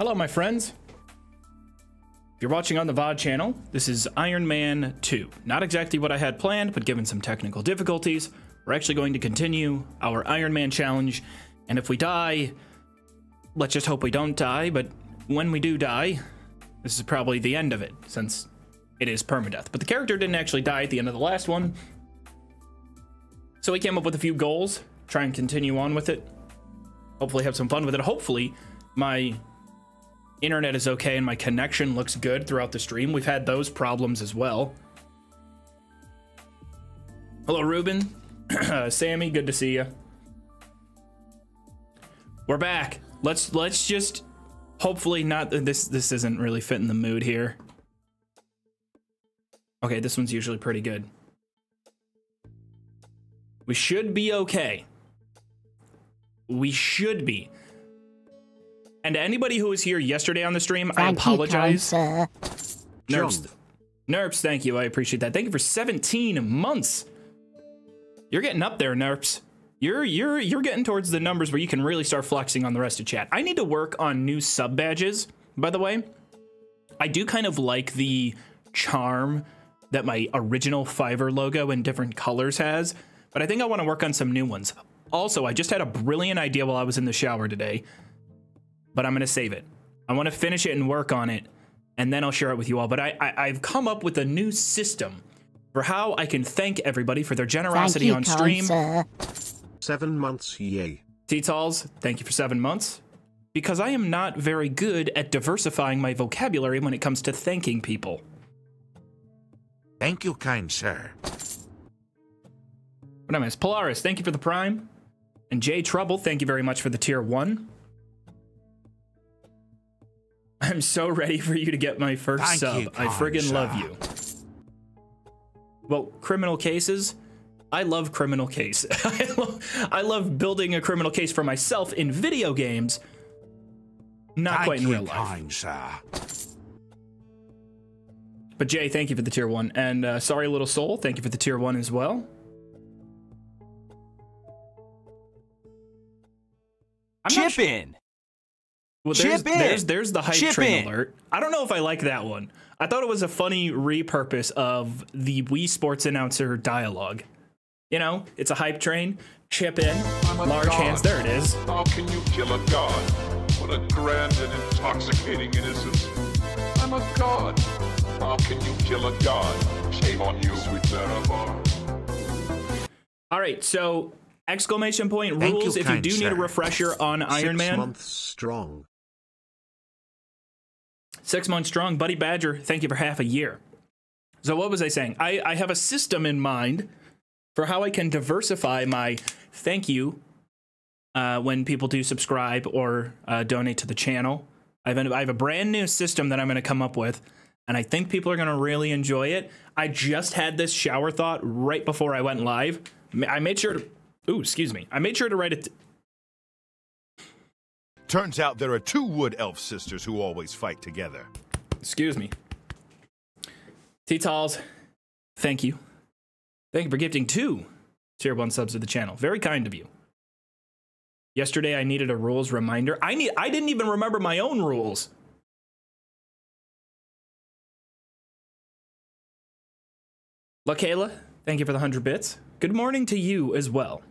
Hello, my friends. If you're watching on the VOD channel, this is Iron Man 2. Not exactly what I had planned, but given some technical difficulties, we're actually going to continue our Iron Man challenge. And if we die, let's just hope we don't die, but when we do die, this is probably the end of it, since it is permadeath. But the character didn't actually die at the end of the last one. So we came up with a few goals, try and continue on with it. Hopefully have some fun with it. Hopefully my internet is okay and my connection looks good throughout the stream. We've had those problems as well. Hello, Ruben. Sammy, good to see you. We're back. Let's let's just hopefully not this this isn't really fitting the mood here. Okay, this one's usually pretty good. We should be okay. We should be. And to anybody who was here yesterday on the stream, I apologize. You, Nerps, Nerps, thank you. I appreciate that. Thank you for 17 months. You're getting up there, Nerps. You're you're you're getting towards the numbers where you can really start flexing on the rest of chat. I need to work on new sub badges, by the way. I do kind of like the charm that my original Fiverr logo in different colors has, but I think I want to work on some new ones. Also, I just had a brilliant idea while I was in the shower today, but I'm going to save it. I want to finish it and work on it, and then I'll share it with you all. But I, I, have come up with a new system for how I can thank everybody for their generosity you, on stream. Sir. Seven months, yay. T-Talls, thank you for seven months. Because I am not very good at diversifying my vocabulary when it comes to thanking people. Thank you, kind sir. What I miss? Polaris, thank you for the prime. And J Trouble, thank you very much for the tier one. I'm so ready for you to get my first Thank sub. you, I friggin' love you. Well, criminal cases. I love criminal case. I, love, I love building a criminal case for myself in video games. Not Thank quite in real life. kind sir. But Jay, thank you for the tier one. And uh, sorry, little soul, thank you for the tier one as well. I'm Chip in. Well, there's, Chip in. there's there's the hype Chip train in. alert. I don't know if I like that one. I thought it was a funny repurpose of the Wii Sports announcer dialogue. You know, it's a hype train. Chip in, large god. hands. There it is. How can you kill a god? What a grand and intoxicating innocence. I'm a god. How can you kill a god? Shame on you, sweet Zarabar. All right, so exclamation point Thank you, rules. if you kind do need a refresher on Iron Six Man, months strong. Six months strong. Buddy Badger, thank you for half a year. So, what was I saying? I, I have a system in mind for how I can diversify my thank you uh, when people do subscribe or uh, donate to the channel. I have, a, I have a brand new system that I'm going to come up with, and I think people are going to really enjoy it. I just had this shower thought right before I went live. I made sure to, ooh, excuse me. I made sure to write it. Turns out there are two wood elf sisters who always fight together. Excuse me. T-Talls, thank you. Thank you for gifting two tier one subs to the channel. Very kind of you. Yesterday I needed a rules reminder. I need I didn't even remember my own rules. LaKayla, thank you for the 100 bits. Good morning to you as well.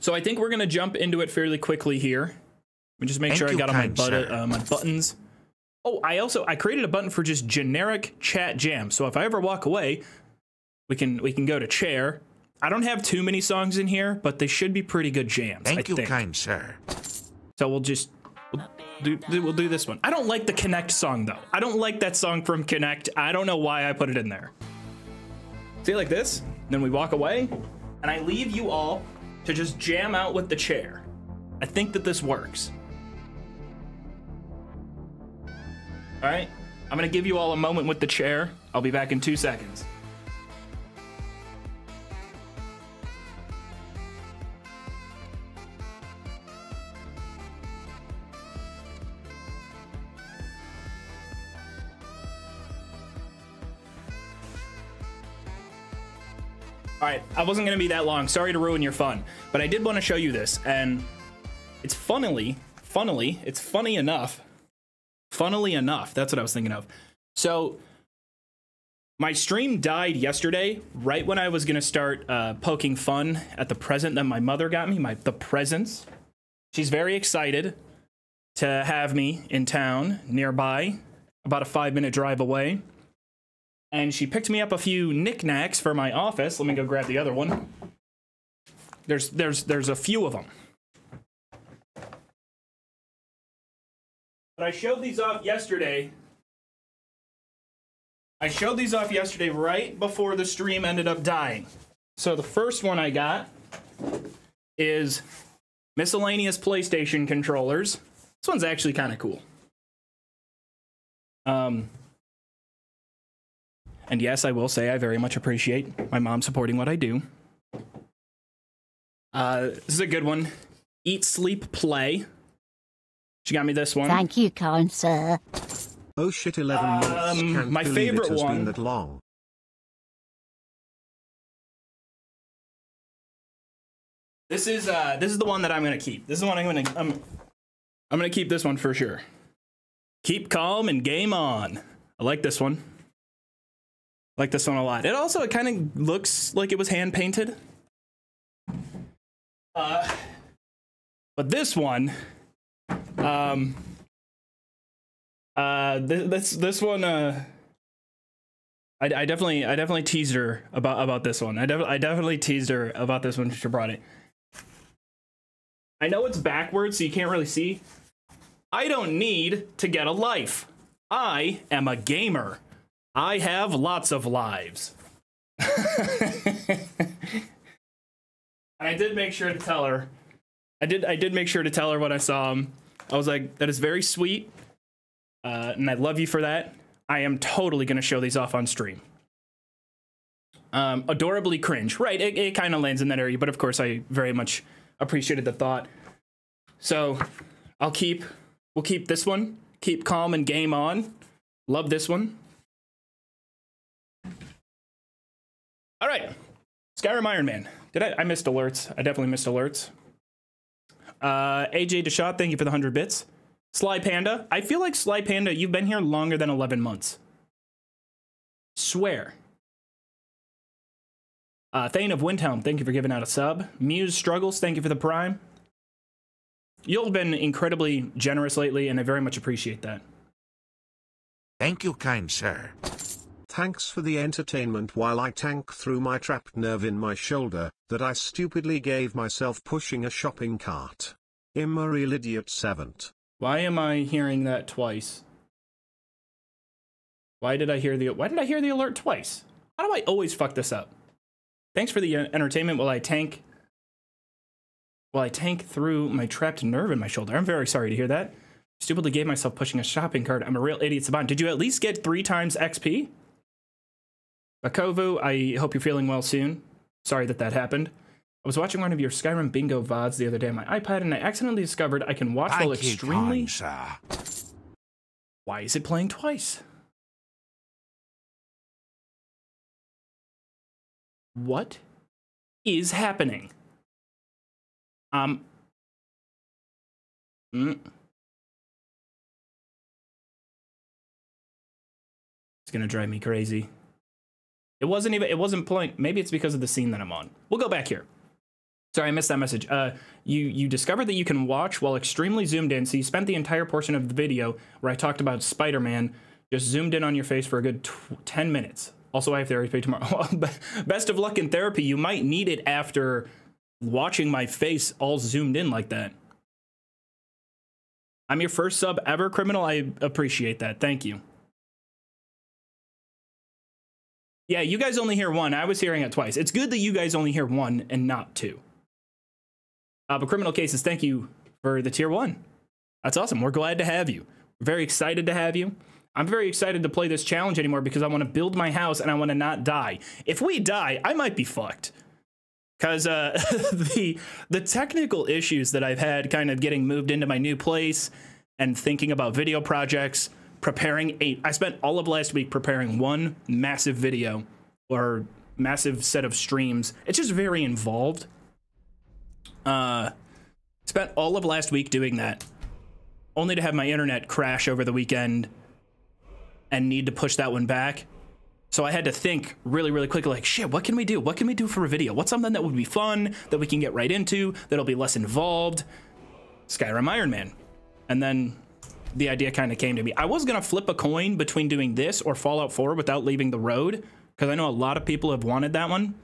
So I think we're going to jump into it fairly quickly here. Let me just make Thank sure I got all my, but- uh, my buttons. Oh, I also I created a button for just generic chat jam. So if I ever walk away, we can we can go to chair. I don't have too many songs in here, but they should be pretty good jams. Thank I you, think. kind sir. So we'll just we'll do, do- we'll do this one. I don't like the Connect song though. I don't like that song from Connect. I don't know why I put it in there. See like this? Then we walk away, and I leave you all to just jam out with the chair. I think that this works. All right. I'm gonna give you all a moment with the chair. I'll be back in two seconds. All right, I wasn't gonna be that long. Sorry to ruin your fun, but I did want to show you this, and it's funnily, funnily, it's funny enough. Funnily enough, that's what I was thinking of. So my stream died yesterday, right when I was gonna start uh, poking fun at the present that my mother got me. My the presents. She's very excited to have me in town nearby, about a five minute drive away. And she picked me up a few knickknacks for my office. Let me go grab the other one. There's there's there's a few of them. But I showed these off yesterday. I showed these off yesterday right before the stream ended up dying. So the first one I got is miscellaneous PlayStation controllers. This one's actually kind of cool. Um, and yes, I will say I very much appreciate my mom supporting what I do. Uh, this is a good one. Eat, sleep, play. She got me this one. Thank you, kind sir. Oh shit, 11 months. Um, Can't my favorite it has one- been that long. This is uh this is the one that I'm gonna keep. This is the one I'm gonna I'm I'm gonna keep this one for sure. Keep calm and game on. I like this one. I like this one a lot. It also it kind of looks like it was hand painted. Uh, but this one, um, uh, this this, this one, uh. I, I definitely I definitely teased her about about this one. I, def- I definitely teased her about this one. she brought it. I know it's backwards, so you can't really see. I don't need to get a life. I am a gamer. I have lots of lives. I did make sure to tell her. I did. I did make sure to tell her when I saw him. I was like, "That is very sweet, uh, and I love you for that." I am totally gonna show these off on stream. Um, adorably cringe, right? It, it kind of lands in that area, but of course, I very much appreciated the thought. So, I'll keep. We'll keep this one. Keep calm and game on. Love this one. All right, Skyrim Iron Man. Did I? I missed alerts. I definitely missed alerts. Uh, AJ Deshot, thank you for the 100 bits. Sly Panda. I feel like Sly Panda, you've been here longer than 11 months. Swear. Uh, Thane of Windhelm, thank you for giving out a sub. Muse Struggles, thank you for the prime. You've been incredibly generous lately, and I very much appreciate that. Thank you, kind sir. Thanks for the entertainment while I tank through my trapped nerve in my shoulder, that I stupidly gave myself pushing a shopping cart. Immoral idiot seventh. Why am I hearing that twice? Why did I hear the Why did I hear the alert twice? How do I always fuck this up? Thanks for the entertainment while I tank while I tank through my trapped nerve in my shoulder. I'm very sorry to hear that. Stupidly gave myself pushing a shopping cart. I'm a real idiot, Saban. Did you at least get three times XP? Bakovu, I hope you're feeling well soon. Sorry that that happened. I was watching one of your Skyrim bingo VODs the other day on my iPad, and I accidentally discovered I can watch while extremely. sir. Why is it playing twice? What is happening? Um. mm. It's gonna drive me crazy. It wasn't even. It wasn't playing. Maybe it's because of the scene that I'm on. We'll go back here. Sorry, I missed that message. Uh, you you discovered that you can watch while extremely zoomed in. So you spent the entire portion of the video where I talked about Spider-Man, just zoomed in on your face for a good tw- ten minutes. Also, I have therapy tomorrow. Best of luck in therapy. You might need it after watching my face all zoomed in like that. I'm your first sub ever, criminal. I appreciate that. Thank you. Yeah, you guys only hear one. I was hearing it twice. It's good that you guys only hear one and not two. Uh, but criminal cases, thank you for the tier one. That's awesome. We're glad to have you. We're very excited to have you. I'm very excited to play this challenge anymore because I want to build my house and I want to not die. If we die, I might be fucked. Cause uh, the the technical issues that I've had, kind of getting moved into my new place and thinking about video projects, preparing a. I spent all of last week preparing one massive video or massive set of streams. It's just very involved. Uh, spent all of last week doing that. only to have my internet crash over the weekend and need to push that one back. So I had to think really, really quickly like, shit, what can we do? What can we do for a video? What's something that would be fun, that we can get right into, that'll be less involved? Skyrim Iron Man. And then the idea kind of came to me. I was going to flip a coin between doing this or Fallout 4 without leaving the road, because I know a lot of people have wanted that one.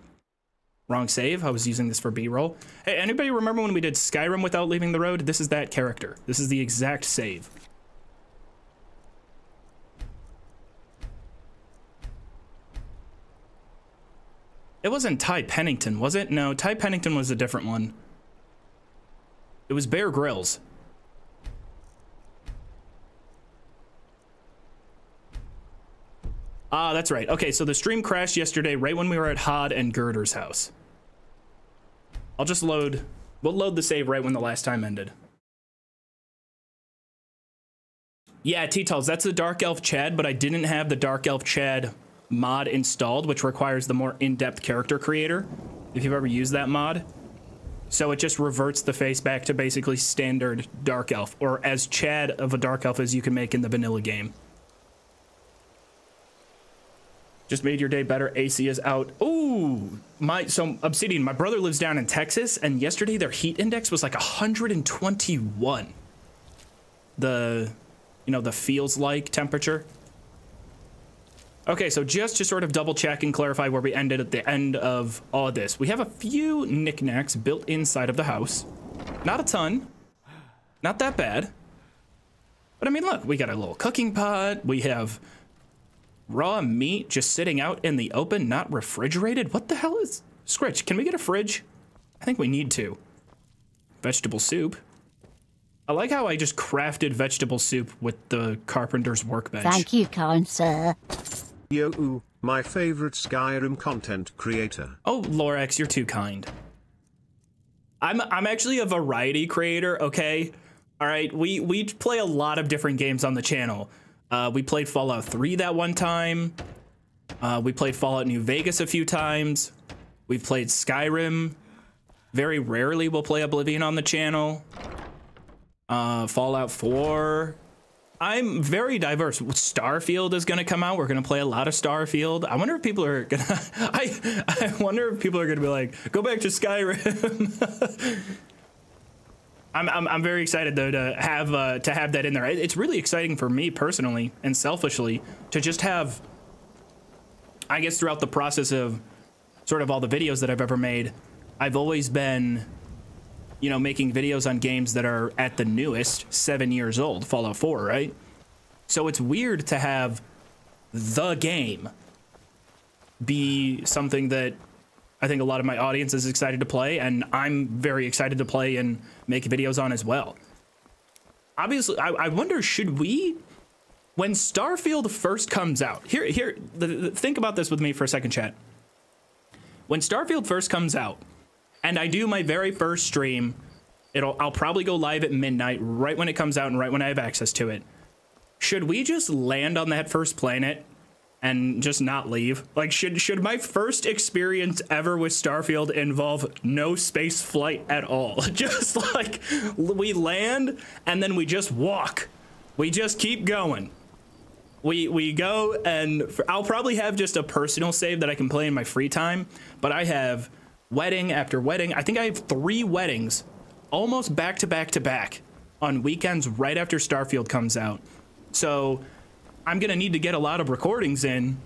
Wrong save. I was using this for B-roll. Hey, anybody remember when we did Skyrim without leaving the road? This is that character. This is the exact save. It wasn't Ty Pennington, was it? No, Ty Pennington was a different one. It was Bear Grylls. Ah, that's right. Okay, so the stream crashed yesterday right when we were at Hod and Gerdur's house. I'll just load, we'll load the save right when the last time ended. Yeah, T-Tals, that's the Dark Elf Chad, but I didn't have the Dark Elf Chad mod installed, which requires the more in-depth character creator, if you've ever used that mod. So it just reverts the face back to basically standard Dark Elf, or as Chad of a Dark Elf as you can make in the vanilla game. Just made your day better. AC is out. Ooh, my so Obsidian. My brother lives down in Texas, and yesterday their heat index was like 121. The, you know, the feels like temperature. Okay, so just to sort of double check and clarify where we ended at the end of all of this, we have a few knickknacks built inside of the house. Not a ton. Not that bad. But I mean, look, we got a little cooking pot. We have raw meat just sitting out in the open, not refrigerated. What the hell is Scritch? Can we get a fridge? I think we need to. Vegetable soup. I like how I just crafted vegetable soup with the carpenter's workbench. Thank you, kind sir. Yo, ooh, my favorite Skyrim content creator. Oh, Lorax, you're too kind. I'm I'm actually a variety creator, okay? All right, we we play a lot of different games on the channel. Uh, we played Fallout 3 that one time. Uh, we played Fallout New Vegas a few times. We've played Skyrim. Very rarely we'll play Oblivion on the channel. Uh, Fallout 4. I'm very diverse. Starfield is going to come out. We're going to play a lot of Starfield. I wonder if people are going to. I I wonder if people are going to be like, go back to Skyrim. I'm, I'm, I'm very excited though to have uh, to have that in there. It's really exciting for me personally and selfishly to just have. I guess throughout the process of sort of all the videos that I've ever made, I've always been, you know, making videos on games that are at the newest, seven years old, Fallout 4, right? So it's weird to have the game be something that I think a lot of my audience is excited to play, and I'm very excited to play and make videos on as well. Obviously, I, I wonder should we, when Starfield first comes out, here, here, the, the, think about this with me for a second, chat. When Starfield first comes out, and I do my very first stream, it'll I'll probably go live at midnight, right when it comes out and right when I have access to it. Should we just land on that first planet and just not leave? Like, should should my first experience ever with Starfield involve no space flight at all? Just like we land and then we just walk. We just keep going. We we go and I'll probably have just a personal save that I can play in my free time, but I have wedding after wedding. I think I have 3 weddings almost back to back to back on weekends right after Starfield comes out. So, I'm gonna need to get a lot of recordings in,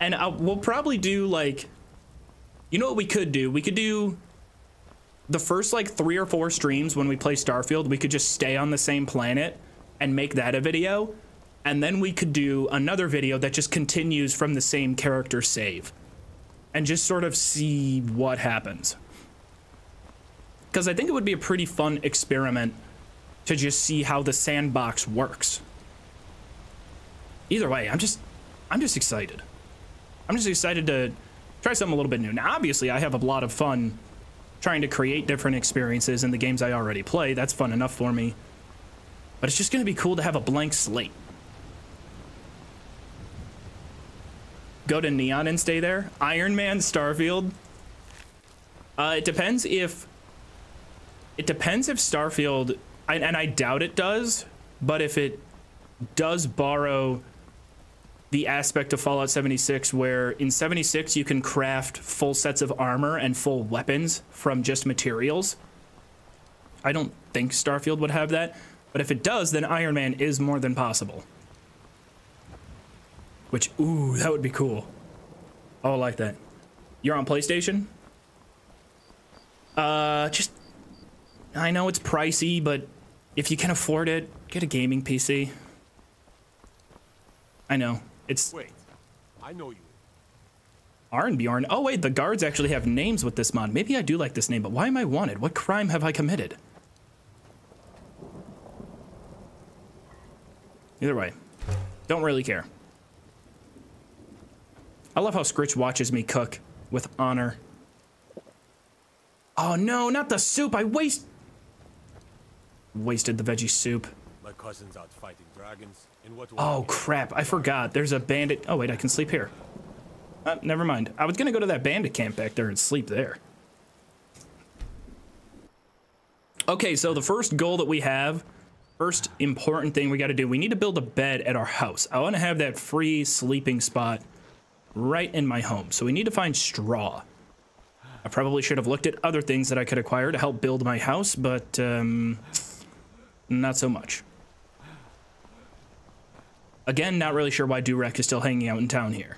and I'll, we'll probably do like, you know what we could do? We could do the first like three or four streams when we play Starfield. We could just stay on the same planet and make that a video, and then we could do another video that just continues from the same character save, and just sort of see what happens. Because I think it would be a pretty fun experiment to just see how the sandbox works either way, I'm just I'm just excited. I'm just excited to try something a little bit new. Now, obviously, I have a lot of fun trying to create different experiences in the games I already play. That's fun enough for me. But it's just going to be cool to have a blank slate. Go to Neon and stay there. Iron Man, Starfield. Uh, it depends if it depends if Starfield I, and I doubt it does, but if it does borrow the aspect of Fallout 76 where in 76 you can craft full sets of armor and full weapons from just materials. I don't think Starfield would have that, but if it does, then Iron Man is more than possible. Which, ooh, that would be cool. Oh, I like that. You're on PlayStation? Uh, just, I know it's pricey, but if you can afford it, get a gaming PC. I know. It's Wait, I know you. Arnbjorn. Oh wait, the guards actually have names with this mod. Maybe I do like this name, but why am I wanted? What crime have I committed? Either way, don't really care. I love how Scritch watches me cook with honor. Oh no, not the soup! I waste wasted the veggie soup. Cousin's out fighting dragons. In what Oh crap, I forgot. There's a bandit. Oh wait, I can sleep here. Uh, never mind. I was gonna go to that bandit camp back there and sleep there. Okay, so the first goal that we have, first important thing we gotta do, we need to build a bed at our house. I wanna have that free sleeping spot right in my home. So we need to find straw. I probably should have looked at other things that I could acquire to help build my house, but um, not so much. Again, not really sure why Durek is still hanging out in town here.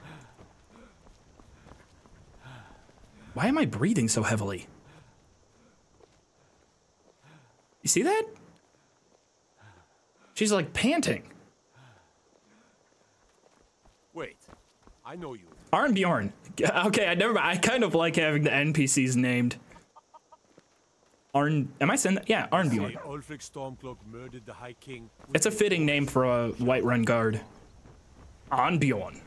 Why am I breathing so heavily? You see that? She's like panting. Wait, I know you. Arnbjorn. Okay, I never. I kind of like having the NPCs named. Arn. Am I saying that? Yeah, Arnbjorn. Say Ulfric Stormcloak murdered the High King. It's a fitting name for a Whiterun guard. Arnbjorn.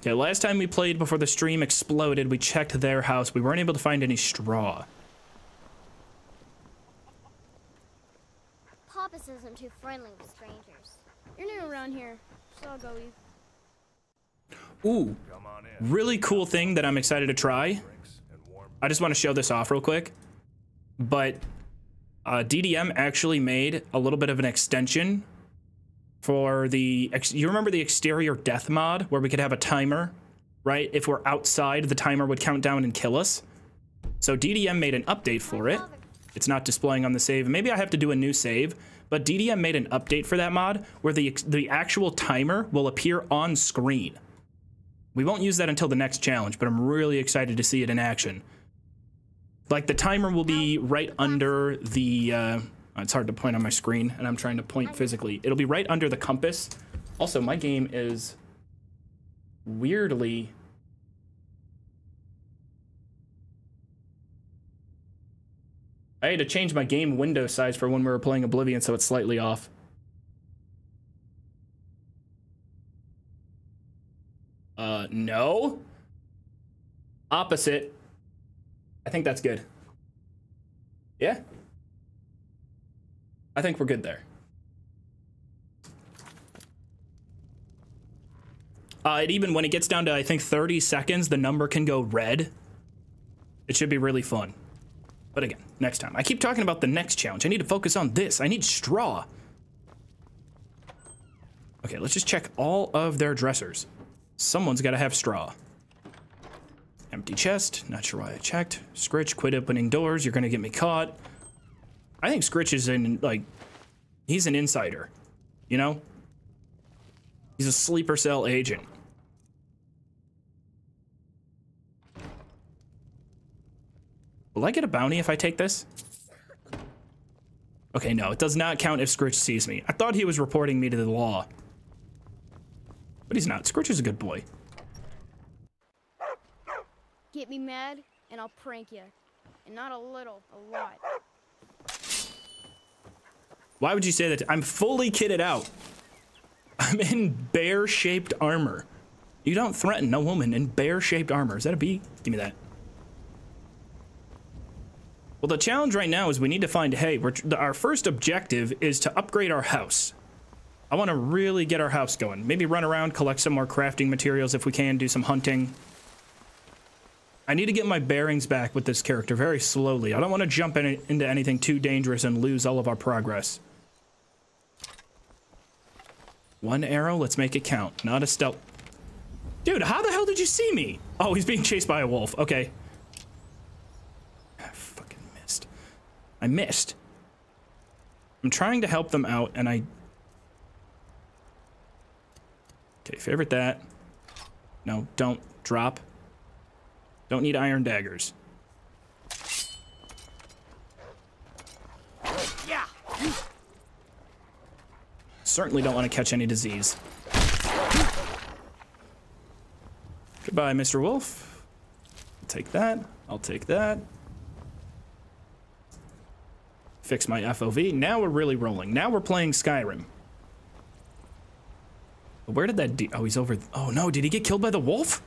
Okay, last time we played before the stream exploded, we checked their house. We weren't able to find any straw. Papa says I'm too friendly with strangers. You're new around here, so I'll go with you. Ooh, really cool thing that I'm excited to try. I just want to show this off real quick. But uh, DDM actually made a little bit of an extension for the. You remember the exterior death mod where we could have a timer, right? If we're outside, the timer would count down and kill us. So DDM made an update for it. It's not displaying on the save. Maybe I have to do a new save. But DDM made an update for that mod where the the actual timer will appear on screen. We won't use that until the next challenge, but I'm really excited to see it in action. Like the timer will be right under the. Uh, it's hard to point on my screen, and I'm trying to point physically. It'll be right under the compass. Also, my game is weirdly. I had to change my game window size for when we were playing Oblivion, so it's slightly off. Uh, no. Opposite. I think that's good. Yeah. I think we're good there. Uh, it even when it gets down to I think 30 seconds, the number can go red. It should be really fun. But again, next time. I keep talking about the next challenge. I need to focus on this. I need straw. Okay, let's just check all of their dressers. Someone's got to have straw. Empty chest. Not sure why I checked. Scritch, quit opening doors. You're going to get me caught. I think Scritch is in, like, he's an insider. You know? He's a sleeper cell agent. Will I get a bounty if I take this? Okay, no, it does not count if Scritch sees me. I thought he was reporting me to the law. But he's not. Scritch is a good boy. Get me mad, and I'll prank you. And not a little, a lot. Why would you say that? I'm fully kitted out. I'm in bear-shaped armor. You don't threaten a woman in bear-shaped armor. Is that a B? Give me that. Well, the challenge right now is we need to find hay. Our first objective is to upgrade our house. I want to really get our house going. Maybe run around, collect some more crafting materials if we can, do some hunting. I need to get my bearings back with this character very slowly. I don't want to jump in, into anything too dangerous and lose all of our progress. One arrow, let's make it count. Not a stealth. Dude, how the hell did you see me? Oh, he's being chased by a wolf. Okay. I fucking missed. I missed. I'm trying to help them out, and I... Okay, favorite that. No, don't. Drop. Don't need iron daggers. Yeah. Certainly don't want to catch any disease. Goodbye, Mr. Wolf. I'll take that. I'll take that. Fix my FOV. Now we're really rolling. Now we're playing Skyrim. Where did that Oh, he's over. Oh no, did he get killed by the wolf?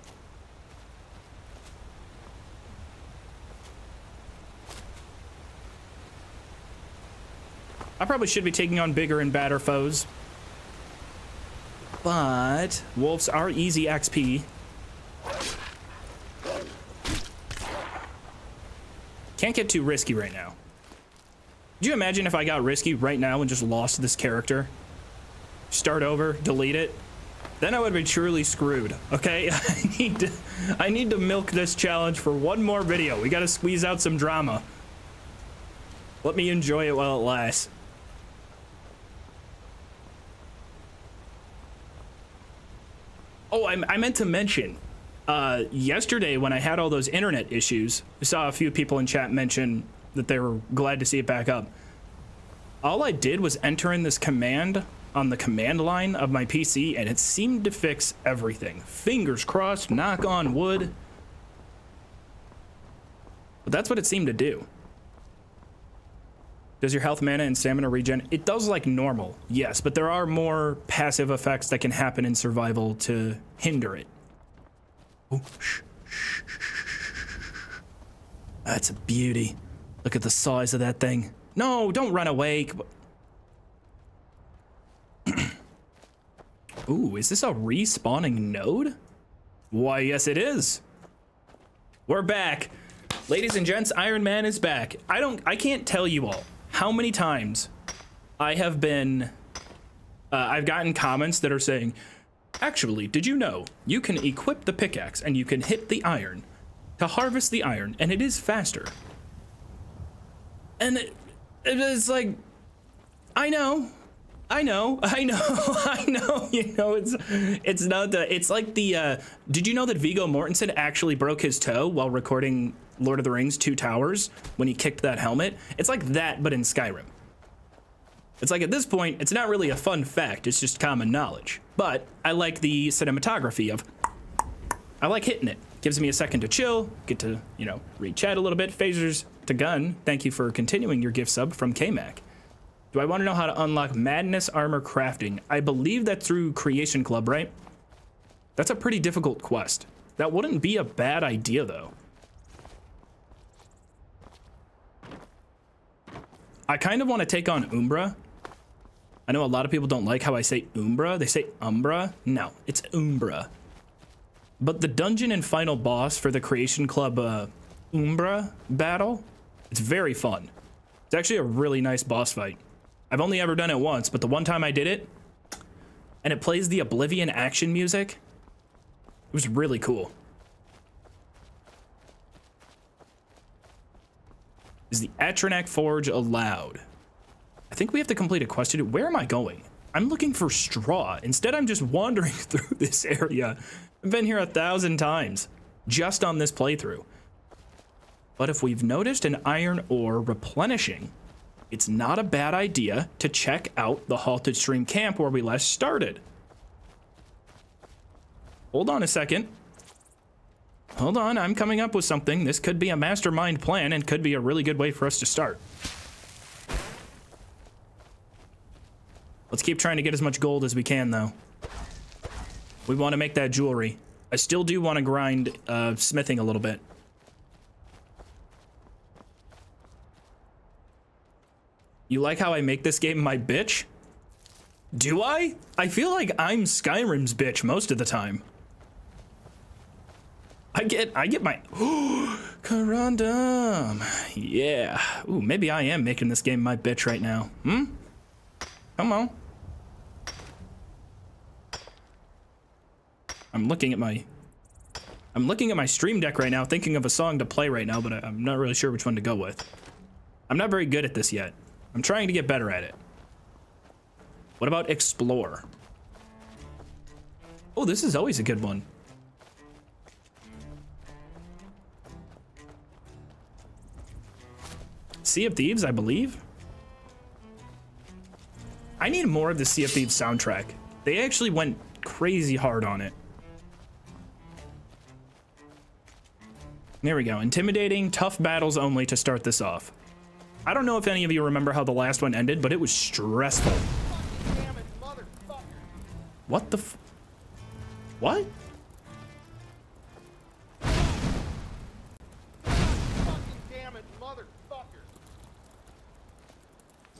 I probably should be taking on bigger and badder foes. But wolves are easy XP. Can't get too risky right now. Could you imagine if I got risky right now and just lost this character? Start over, delete it. Then I would be truly screwed. Okay, I need to, I need to milk this challenge for one more video. We got to squeeze out some drama. Let me enjoy it while it lasts. Oh, I, I meant to mention, uh, yesterday when I had all those internet issues, I saw a few people in chat mention that they were glad to see it back up. All I did was enter in this command on the command line of my PC, and it seemed to fix everything. Fingers crossed, knock on wood. But that's what it seemed to do. Does your health, mana, and stamina regen? It does like normal, yes, but there are more passive effects that can happen in survival to hinder it. Oh, shh, shh, shh. That's a beauty. Look at the size of that thing. No, don't run away. Ooh, is this a respawning node? Why, yes, it is. We're back. Ladies and gents, Iron Man is back. I don't, I can't tell you all how many times I have been, uh, I've gotten comments that are saying, actually, did you know you can equip the pickaxe and you can hit the iron to harvest the iron and it is faster? And it, it's like, I know, I know, I know, I know. You know, it's it's not the. It's like the. Uh, did you know that Viggo Mortensen actually broke his toe while recording Lord of the Rings: Two Towers when he kicked that helmet? It's like that, but in Skyrim. It's like at this point, it's not really a fun fact. It's just common knowledge. But I like the cinematography of. I like hitting it. Gives me a second to chill. Get to you know read chat a little bit. Phasers to gun. Thank you for continuing your gift sub from KMac. Do I want to know how to unlock Madness Armor Crafting? I believe that's through Creation Club, right? That's a pretty difficult quest. That wouldn't be a bad idea, though. I kind of want to take on Umbra. I know a lot of people don't like how I say Umbra. They say Umbra. No, it's Umbra. But the dungeon and final boss for the Creation Club uh, Umbra battle, it's very fun. It's actually a really nice boss fight. I've only ever done it once, but the one time I did it, and it plays the Oblivion action music, it was really cool. Is the Atronach Forge allowed? I think we have to complete a question. Where am I going? I'm looking for straw. Instead, I'm just wandering through this area. I've been here a thousand times, just on this playthrough. But if we've noticed an iron ore replenishing, it's not a bad idea to check out the Halted Stream camp where we last started. Hold on a second. Hold on, I'm coming up with something. This could be a mastermind plan and could be a really good way for us to start. Let's keep trying to get as much gold as we can, though. We want to make that jewelry. I still do want to grind uh, smithing a little bit. You like how I make this game my bitch? Do I? I feel like I'm Skyrim's bitch most of the time. I get I get my Corundum. Yeah. Ooh, maybe I am making this game my bitch right now. Hmm? Come on. I'm looking at my I'm looking at my stream deck right now, thinking of a song to play right now, but I, I'm not really sure which one to go with. I'm not very good at this yet. I'm trying to get better at it. What about explore? Oh, this is always a good one. Sea of Thieves, I believe. I need more of the Sea of Thieves soundtrack. They actually went crazy hard on it. There we go. Intimidating, tough battles only to start this off. I don't know if any of you remember how the last one ended, but it was stressful. What the What?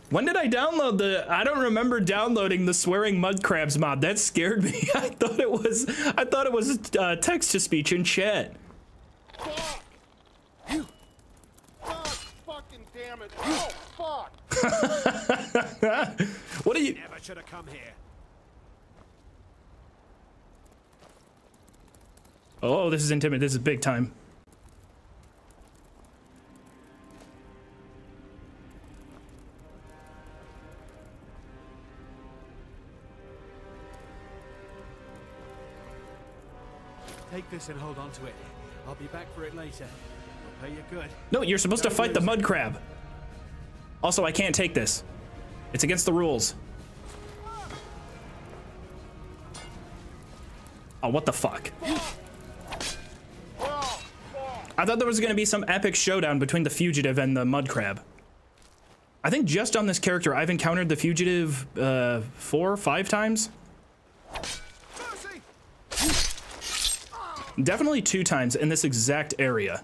When did I download the? I don't remember downloading the swearing mud crabs mod. That scared me. I thought it was. I thought it was uh, text to speech in chat. Fuck! God fucking damn it! Oh, fuck! What are you? Never should have come here. Oh, this is intimate. This is big time. Take this and hold on to it. I'll be back for it later. I'll pay you good. No, you're supposed to Don't fight the mud crab. Also, I can't take this. It's against the rules. Oh, what the fuck? I thought there was gonna be some epic showdown between the fugitive and the mud crab. I think just on this character, I've encountered the fugitive uh, four, five times. Definitely two times in this exact area.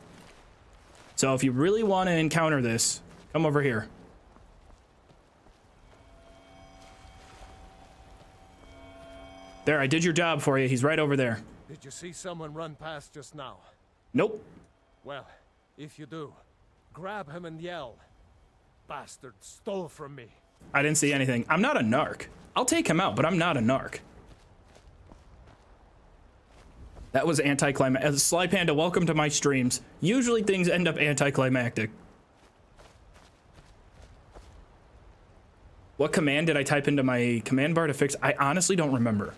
So if you really want to encounter this, come over here. There, I did your job for you. He's right over there. Did you see someone run past just now? Nope. Well, if you do, grab him and yell. Bastard stole from me. I didn't see anything. I'm not a narc. I'll take him out, but I'm not a narc. That was anticlimactic. As Sly Panda, welcome to my streams. Usually things end up anticlimactic. What command did I type into my command bar to fix? I honestly don't remember.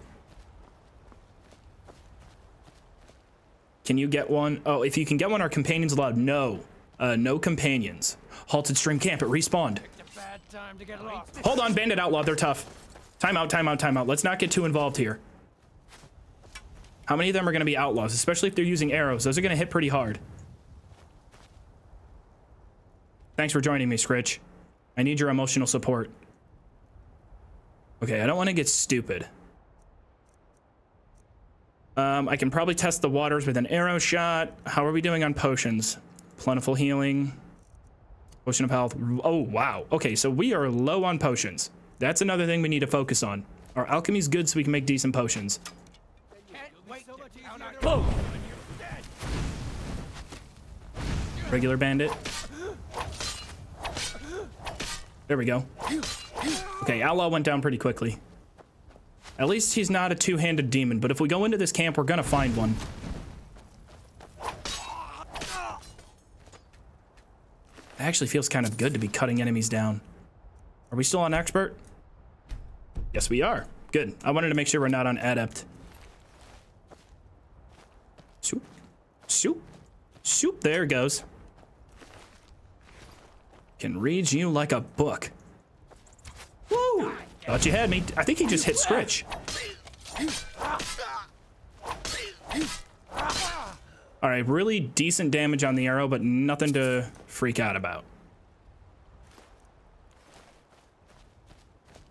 Can you get one? Oh, if you can get one, are companions allowed? No. Uh, no companions. Halted stream camp. It respawned. Bad time to get lost. Hold on, Bandit Outlaw. They're tough. Time out, time out, time out. Let's not get too involved here. How many of them are going to be outlaws, especially if they're using arrows? Those are going to hit pretty hard. Thanks for joining me, Scritch. I need your emotional support. Okay, I don't want to get stupid. Um, I can probably test the waters with an arrow shot. How are we doing on potions? Plentiful healing. Potion of health. Oh, wow. Okay, so we are low on potions. That's another thing we need to focus on. Our alchemy's good so we can make decent potions. Regular bandit. There we go. Okay, Outlaw went down pretty quickly. At least he's not a two-handed demon, but if we go into this camp, we're gonna find one. It actually feels kind of good to be cutting enemies down. Are we still on expert? Yes, we are. Good. I wanted to make sure we're not on adept. Shoop. Shoop. Shoop. There it goes. Can read you like a book. Woo! Thought you had me. I think he just hit Scritch. All right, really decent damage on the arrow, but nothing to freak out about.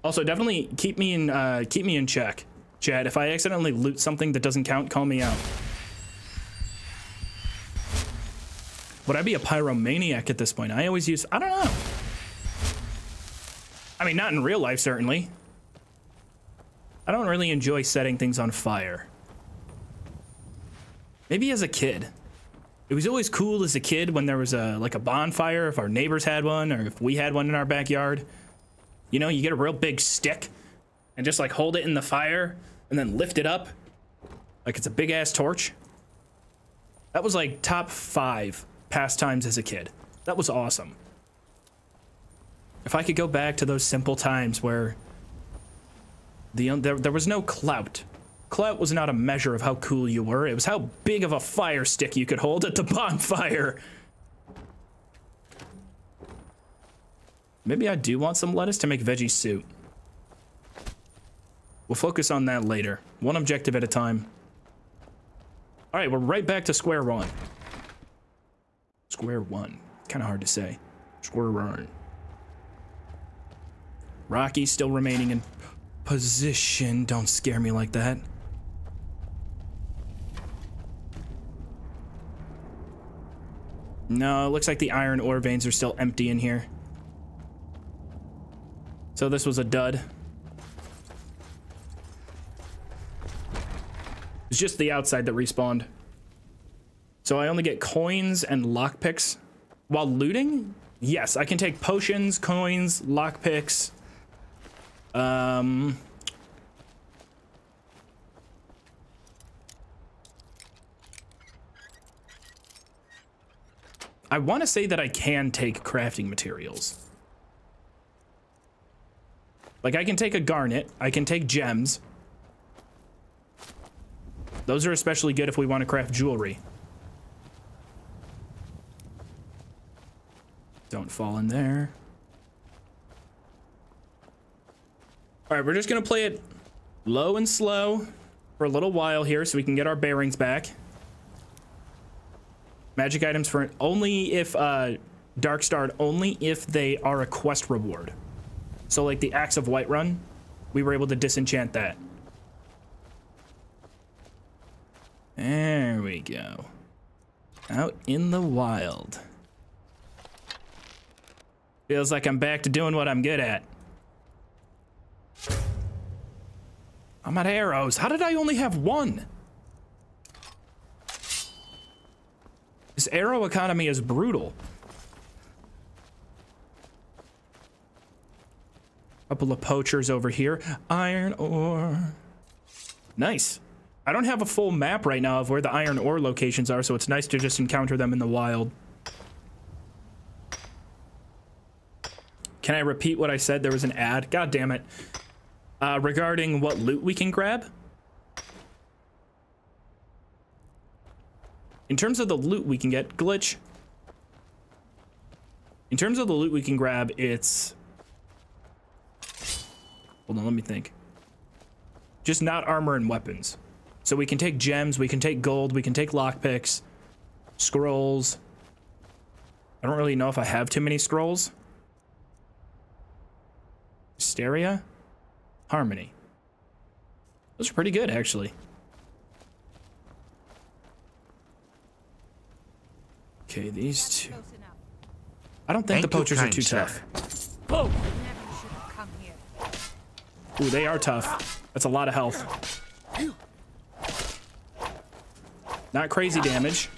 Also, definitely keep me in uh, keep me in check, Chad. If I accidentally loot something that doesn't count, call me out. Would I be a pyromaniac at this point? I always use. I don't know. I mean, not in real life, certainly. I don't really enjoy setting things on fire. Maybe as a kid. It was always cool as a kid when there was a like a bonfire, if our neighbors had one or if we had one in our backyard. You know, you get a real big stick and just like hold it in the fire and then lift it up like it's a big ass torch. That was like top five pastimes as a kid. That was awesome. If I could go back to those simple times where the there, there was no clout. Clout was not a measure of how cool you were. It was how big of a fire stick you could hold at the bonfire. Maybe I do want some lettuce to make veggie soup. We'll focus on that later. One objective at a time. All right, we're right back to square one. Square one. Kind of hard to say. Square one. Rocky still remaining in position. Don't scare me like that. No, it looks like the iron ore veins are still empty in here. So this was a dud. It's just the outside that respawned. So I only get coins and lockpicks while looting? Yes, I can take potions, coins, lockpicks. Um... I want to say that I can take crafting materials. Like, I can take a garnet. I can take gems. Those are especially good if we want to craft jewelry. Don't fall in there. All right, we're just to play it low and slow for a little while here so we can get our bearings back. Magic items for only if uh, Dark Starred, only if they are a quest reward. So like the Axe of Whiterun, we were able to disenchant that. There we go. Out in the wild. Feels like I'm back to doing what I'm good at. I'm at arrows. How did I only have one? This arrow economy is brutal. Couple of poachers over here. Iron ore. Nice. I don't have a full map right now of where the iron ore locations are, so it's nice to just encounter them in the wild. Can I repeat what I said? There was an ad. God damn it. Uh, regarding what loot we can grab. In terms of the loot we can get, glitch. In terms of the loot we can grab, it's... Hold on, let me think. Just not armor and weapons. So we can take gems, we can take gold, we can take lockpicks, scrolls. I don't really know if I have too many scrolls. Hysteria? Harmony. Those are pretty good, actually. Okay, these two. I don't think Thank the you, poachers are kind too sir. tough. Oh! Ooh, they are tough. That's a lot of health. Not crazy damage.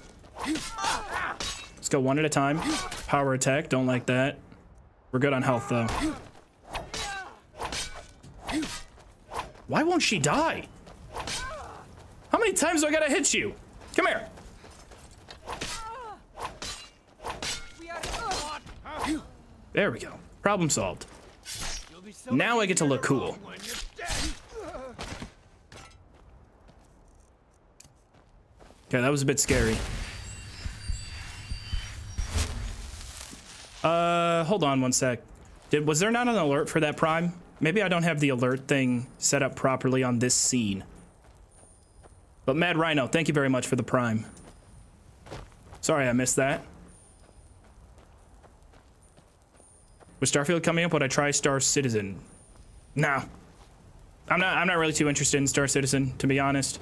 Let's go one at a time. Power attack, don't like that. We're good on health, though. Why won't she die? How many times do I gotta hit you? Come here. There we go. Problem solved. Now I get to look cool. Okay, that was a bit scary. Uh, hold on one sec. Did was there not an alert for that prime? Maybe I don't have the alert thing set up properly on this scene. But Mad Rhino, thank you very much for the prime. Sorry I missed that. With Starfield coming up? Would I try Star Citizen? No. I'm not I'm not really too interested in Star Citizen, to be honest.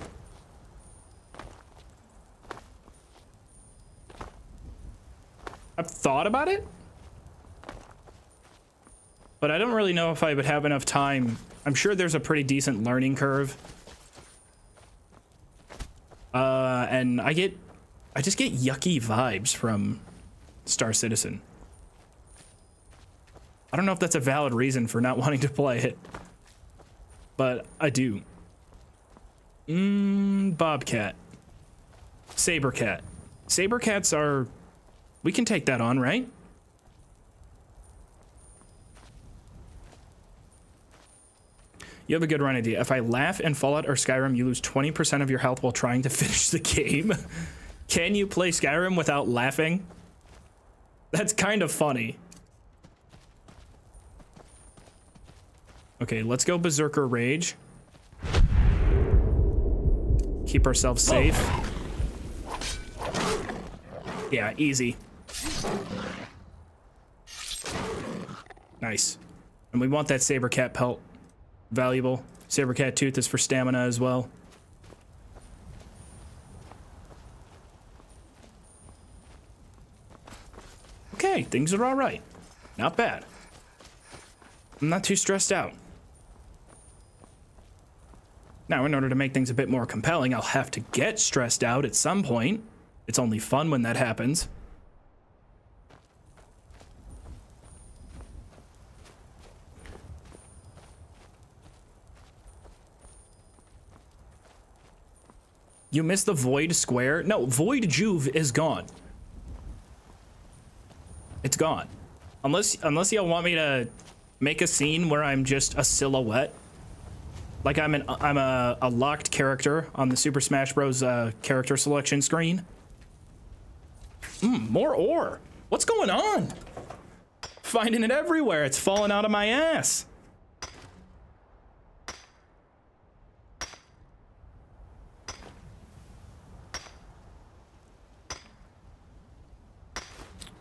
I've thought about it. But I don't really know if I would have enough time. I'm sure there's a pretty decent learning curve. Uh, and I get, I just get yucky vibes from Star Citizen. I don't know if that's a valid reason for not wanting to play it, but I do. Mmm, Bobcat. Sabercat. Sabercats are, we can take that on, right? You have a good run idea. If I laugh in Fallout or Skyrim, you lose 20% of your health while trying to finish the game. Can you play Skyrim without laughing? That's kind of funny. Okay, let's go Berserker Rage. Keep ourselves safe. Yeah, easy. Nice. And we want that saber cat pelt. Valuable. Saber cat tooth is for stamina as well. Okay, things are all right. Not bad. I'm not too stressed out. Now, in order to make things a bit more compelling, I'll have to get stressed out at some point. It's only fun when that happens. You missed the Void Square? No, Void Joov is gone. It's gone. Unless unless y'all want me to make a scene where I'm just a silhouette. Like I'm an I'm a, a locked character on the Super Smash Bros. Uh, character selection screen. Hmm, more ore. What's going on? Finding it everywhere. It's falling out of my ass.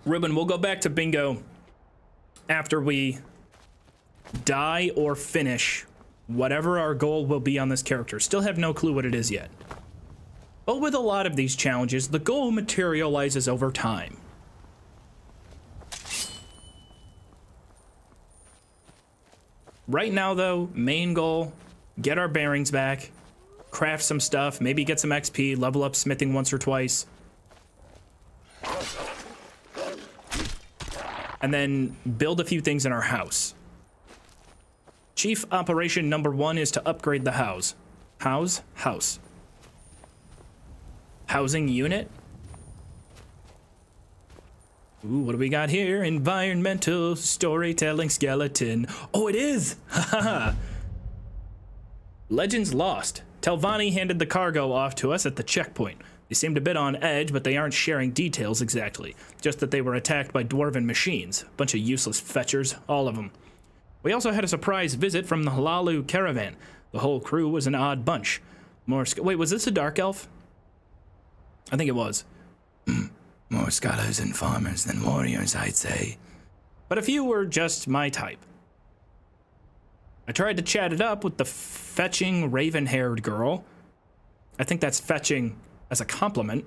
Ruben, we'll go back to bingo after we die or finish whatever our goal will be on this character. Still have no clue what it is yet. But with a lot of these challenges, the goal materializes over time. Right now, though, main goal get our bearings back, craft some stuff, maybe get some XP, level up smithing once or twice. And then build a few things in our house. Chief operation number one is to upgrade the house. House? House. Housing unit? Ooh, what do we got here? Environmental storytelling skeleton. Oh, it is! Legends lost. Telvanni handed the cargo off to us at the checkpoint. They seemed a bit on edge, but they aren't sharing details exactly. Just that they were attacked by dwarven machines. Bunch of useless fetchers, all of them. We also had a surprise visit from the Halalu caravan. The whole crew was an odd bunch. More wait, was this a dark elf? I think it was. More scholars and farmers than warriors, I'd say. But a few were just my type. I tried to chat it up with the fetching raven haired girl. I think that's fetching as a compliment.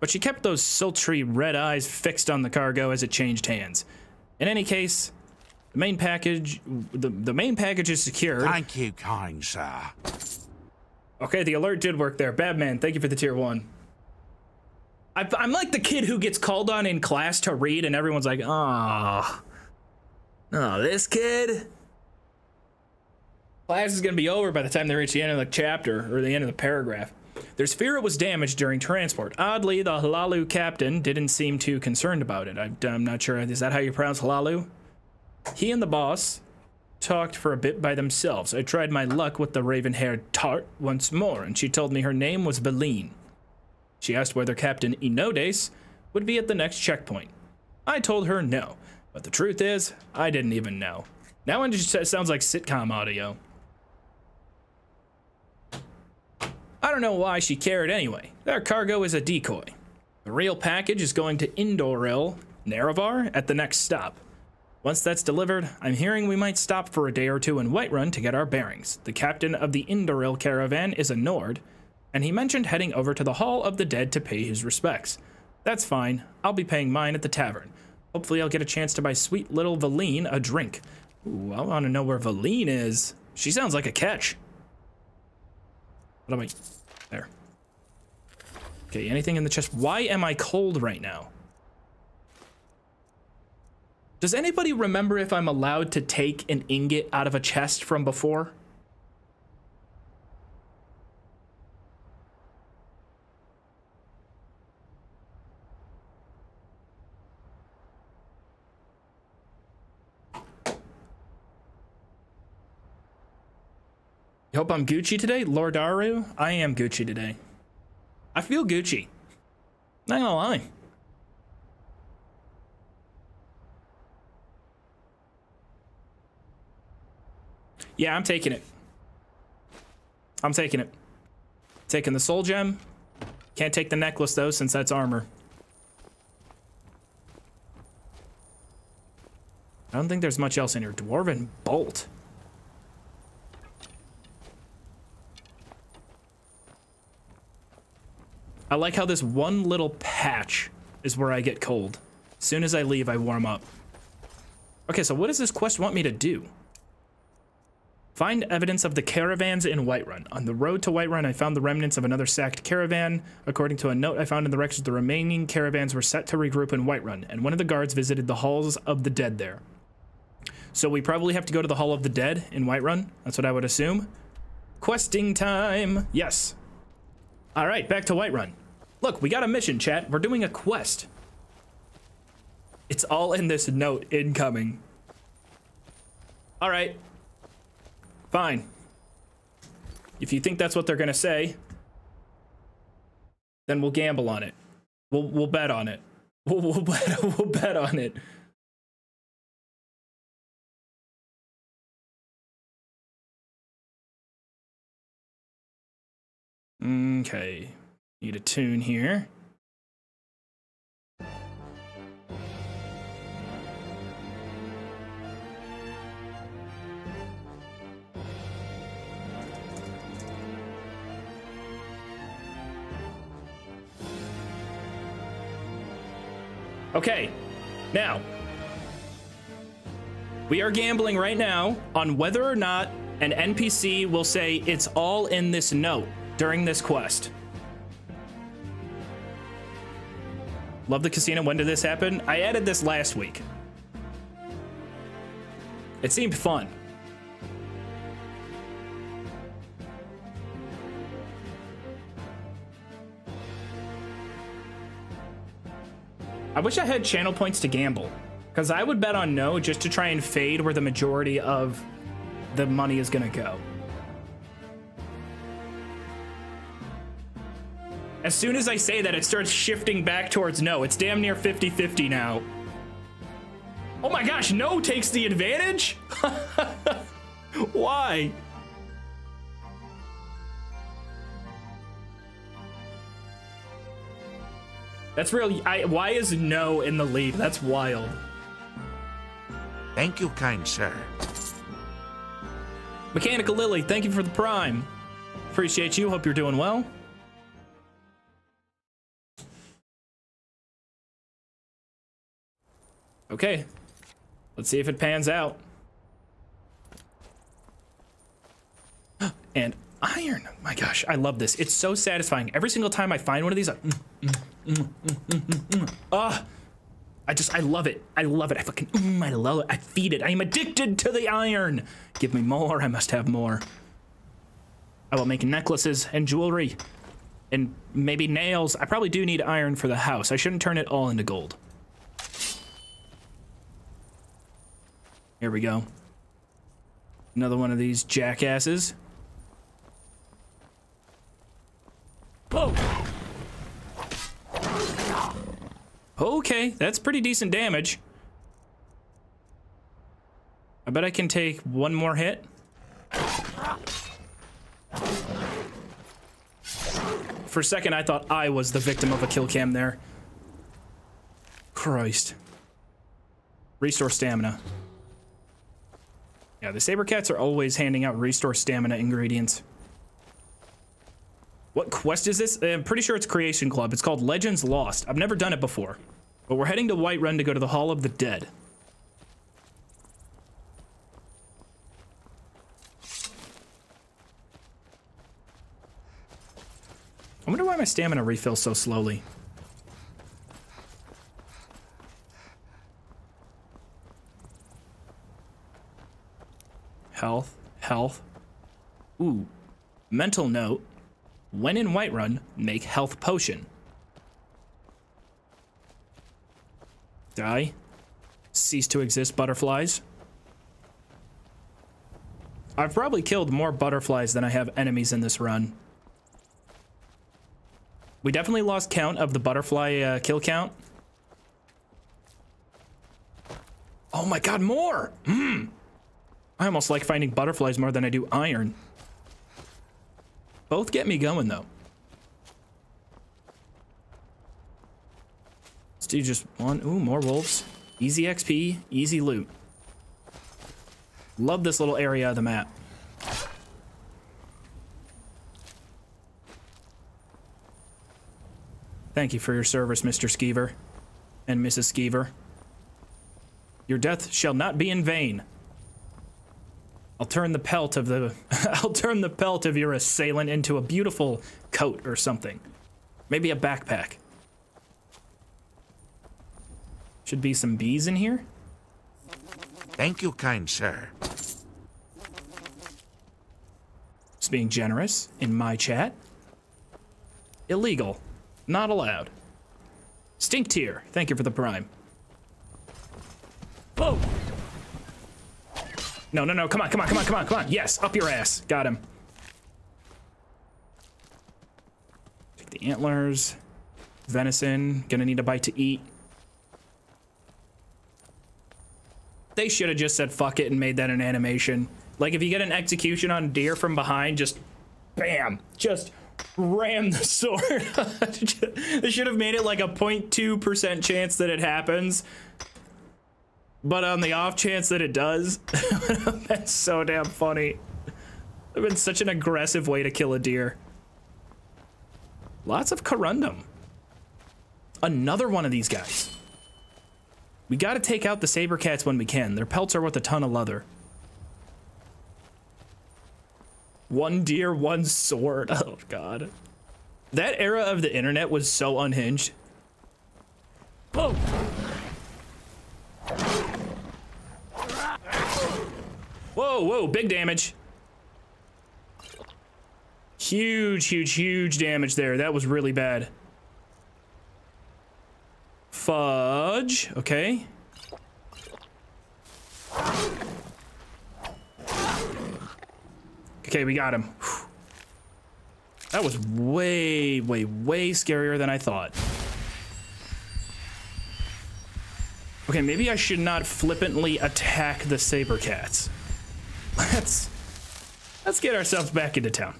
But she kept those sultry red eyes fixed on the cargo as it changed hands. In any case, the main package the, the main package is secure. Thank you, kind sir. Okay, the alert did work there. Badman, thank you for the tier one. I, I'm like the kid who gets called on in class to read, and everyone's like, "Ah, oh, oh, this kid." Class is gonna be over by the time they reach the end of the chapter or the end of the paragraph. Their spirit was damaged during transport. Oddly, the Halalu captain didn't seem too concerned about it. I'm not sure. Is that how you pronounce Halalu? He and the boss talked for a bit by themselves. I tried my luck with the raven-haired tart once more, and she told me her name was Veline. She asked whether Captain Enodes would be at the next checkpoint. I told her no, but the truth is, I didn't even know. Now it just sounds like sitcom audio. I don't know why she cared anyway. Their cargo is a decoy. The real package is going to Indoril, Nerevar, at the next stop. Once that's delivered, I'm hearing we might stop for a day or two in Whiterun to get our bearings. The captain of the Indoril caravan is a Nord, and he mentioned heading over to the Hall of the Dead to pay his respects. That's fine. I'll be paying mine at the tavern. Hopefully I'll get a chance to buy sweet little Valine a drink. Ooh, I want to know where Valine is. She sounds like a catch. What am I? There. Okay, anything in the chest? Why am I cold right now? Does anybody remember if I'm allowed to take an ingot out of a chest from before? You hope I'm Gucci today? Lordaru? I am Gucci today. I feel Gucci. Not gonna lie. Yeah, I'm taking it. I'm taking it. Taking the soul gem. Can't take the necklace though, since that's armor. I don't think there's much else in here. Dwarven bolt. I like how this one little patch is where I get cold. As soon as I leave, I warm up. Okay, so what does this quest want me to do? Find evidence of the caravans in Whiterun. On the road to Whiterun, I found the remnants of another sacked caravan. According to a note I found in the records, the remaining caravans were set to regroup in Whiterun, and one of the guards visited the halls of the dead there. So we probably have to go to the Hall of the Dead in Whiterun. That's what I would assume. Questing time. Yes. All right, back to Whiterun. Look, we got a mission, chat. We're doing a quest. It's all in this note incoming. All right. Fine. If you think that's what they're gonna say, then we'll gamble on it. We'll we'll bet on it. We'll we'll bet, we'll bet on it. Okay. Need a tune here. Okay, now we are gambling right now on whether or not an NPC will say it's all in this note during this quest. Love the casino. When did this happen? I added this last week. It seemed fun. I wish I had channel points to gamble. Because I would bet on no just to try and fade where the majority of the money is going to go. As soon as I say that, it starts shifting back towards no. It's damn near 50-50 now. Oh my gosh, no takes the advantage? Why? That's really, I, why is no in the lead? That's wild. Thank you, kind sir. Mechanical Lily, thank you for the prime. Appreciate you. Hope you're doing well. Okay. Let's see if it pans out. And iron. My gosh, I love this. It's so satisfying. Every single time I find one of these, I, mm, mm, mm, ah, I just, I love it. I love it. I fucking, mm, I love it. I feed it. I am addicted to the iron. Give me more. I must have more. I will make necklaces and jewelry and maybe nails. I probably do need iron for the house. I shouldn't turn it all into gold. Here we go. Another one of these jackasses. Okay, that's pretty decent damage. I bet I can take one more hit. For a second, I thought I was the victim of a kill cam there. Christ. Restore stamina. Yeah, the Saber Cats are always handing out restore stamina ingredients. What quest is this? I'm pretty sure it's Creation Club. It's called Legends Lost. I've never done it before. But we're heading to Whiterun to go to the Hall of the Dead. I wonder why my stamina refills so slowly. Health, health. Ooh, mental note. When in Whiterun, make health potion. Die. Cease to exist butterflies. I've probably killed more butterflies than I have enemies in this run. We definitely lost count of the butterfly uh, kill count. Oh my god, more! Hmm. I almost like finding butterflies more than I do iron. Both get me going though. Let's do just one. Ooh, more wolves. Easy XP, easy loot. Love this little area of the map. Thank you for your service, Mr. Skeever and Mrs. Skeever. Your death shall not be in vain. I'll turn the pelt of the I'll turn the pelt of your assailant into a beautiful coat or something. Maybe a backpack. Should be some bees in here. Thank you, kind sir. Just being generous in my chat. Illegal. Not allowed. Stink tier. Thank you for the prime. Whoa! No, no, no. Come on, come on, come on, come on, come on. Yes, up your ass. Got him. Take the antlers. Venison. Gonna need a bite to eat. They should have just said fuck it and made that an animation. Like if you get an execution on deer from behind, just bam, just ram the sword. they should have made it like a 0.2% chance that it happens. But on the off chance that it does, that's so damn funny. It's been such an aggressive way to kill a deer. Lots of corundum. Another one of these guys. We gotta take out the saber cats when we can. Their pelts are worth a ton of leather. One deer, one sword. Oh, God. That era of the internet was so unhinged. Whoa! Whoa, big damage. Huge, huge, huge damage there. That was really bad. Fudge. Okay. Okay, we got him. That was way, way, way scarier than I thought. Okay, maybe I should not flippantly attack the saber cats. Let's let's get ourselves back into town.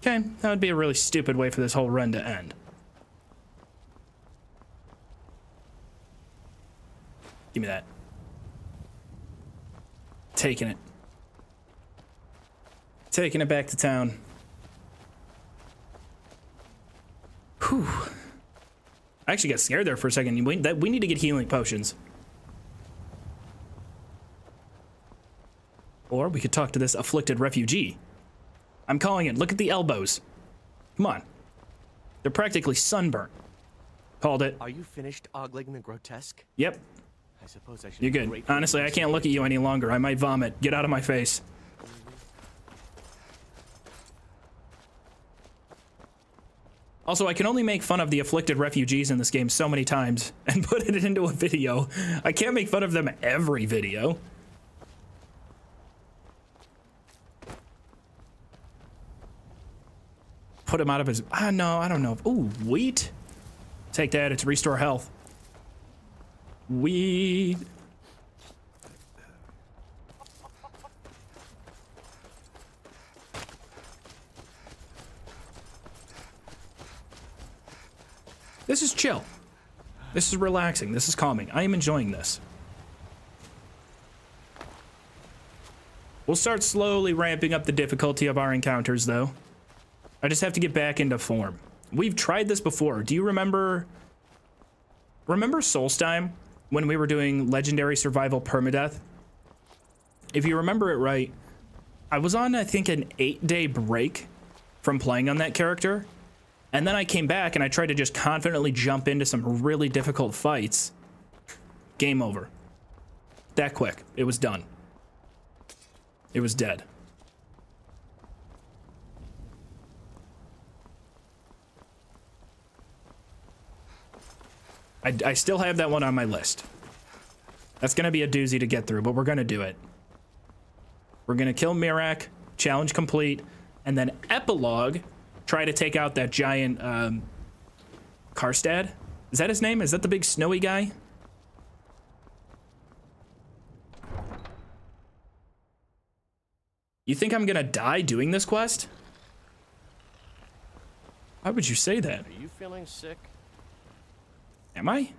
Okay, that would be a really stupid way for this whole run to end. Give me that. Taking it. Taking it back to town. Whew. I actually got scared there for a second. We, that, we need to get healing potions. Or we could talk to this afflicted refugee. I'm calling it. Look at the elbows. Come on. They're practically sunburnt. Called it. Are you finished ogling the grotesque? Yep. I suppose I should. You're good. Honestly, I can't look at you any longer. I might vomit. Get out of my face. Also, I can only make fun of the afflicted refugees in this game so many times and put it into a video. I can't make fun of them every video. Put him out of his... I know. I don't know. Ooh, wheat? Take that. It's restore health. Weed. This is chill. This is relaxing. This is calming. I am enjoying this. We'll start slowly ramping up the difficulty of our encounters, though. I just have to get back into form. We've tried this before. Do you remember... Remember Solstheim? When we were doing Legendary Survival Permadeath? If you remember it right, I was on, I think, an eight-day break from playing on that character. And then I came back and I tried to just confidently jump into some really difficult fights. Game over. That quick. It was done. It was dead. I, I still have that one on my list. That's going to be a doozy to get through, but we're going to do it. We're going to kill Miraak, challenge complete, and then epilogue, try to take out that giant um, Karstad. Is that his name? Is that the big snowy guy? You think I'm gonna die doing this quest? Why would you say that? Are you feeling sick? Am I?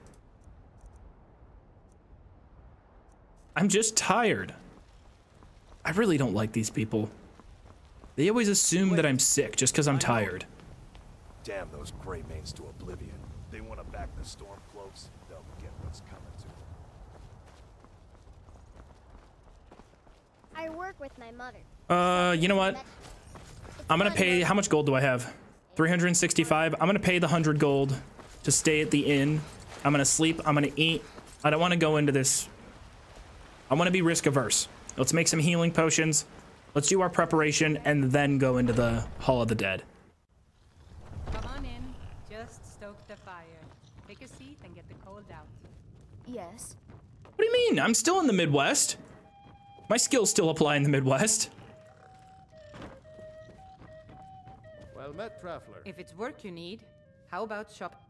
I'm just tired. I really don't like these people. They always assume that I'm sick just because I'm tired. Damn those Gray-Manes to oblivion. They want to back the storm cloaks, they'll get what's coming to them. I work with my mother. Uh, you know what? I'm gonna pay. How much gold do I have? 365. I'm gonna pay the 100 gold to stay at the inn. I'm gonna sleep. I'm gonna eat. I don't want to go into this. I want to be risk averse. Let's make some healing potions. Let's do our preparation and then go into the Hall of the Dead. Come on in. Just stoke the fire. Take a seat and get the cold out. Yes. What do you mean? I'm still in the Midwest. My skills still apply in the Midwest. Well met, traveler. If it's work you need, how about shop?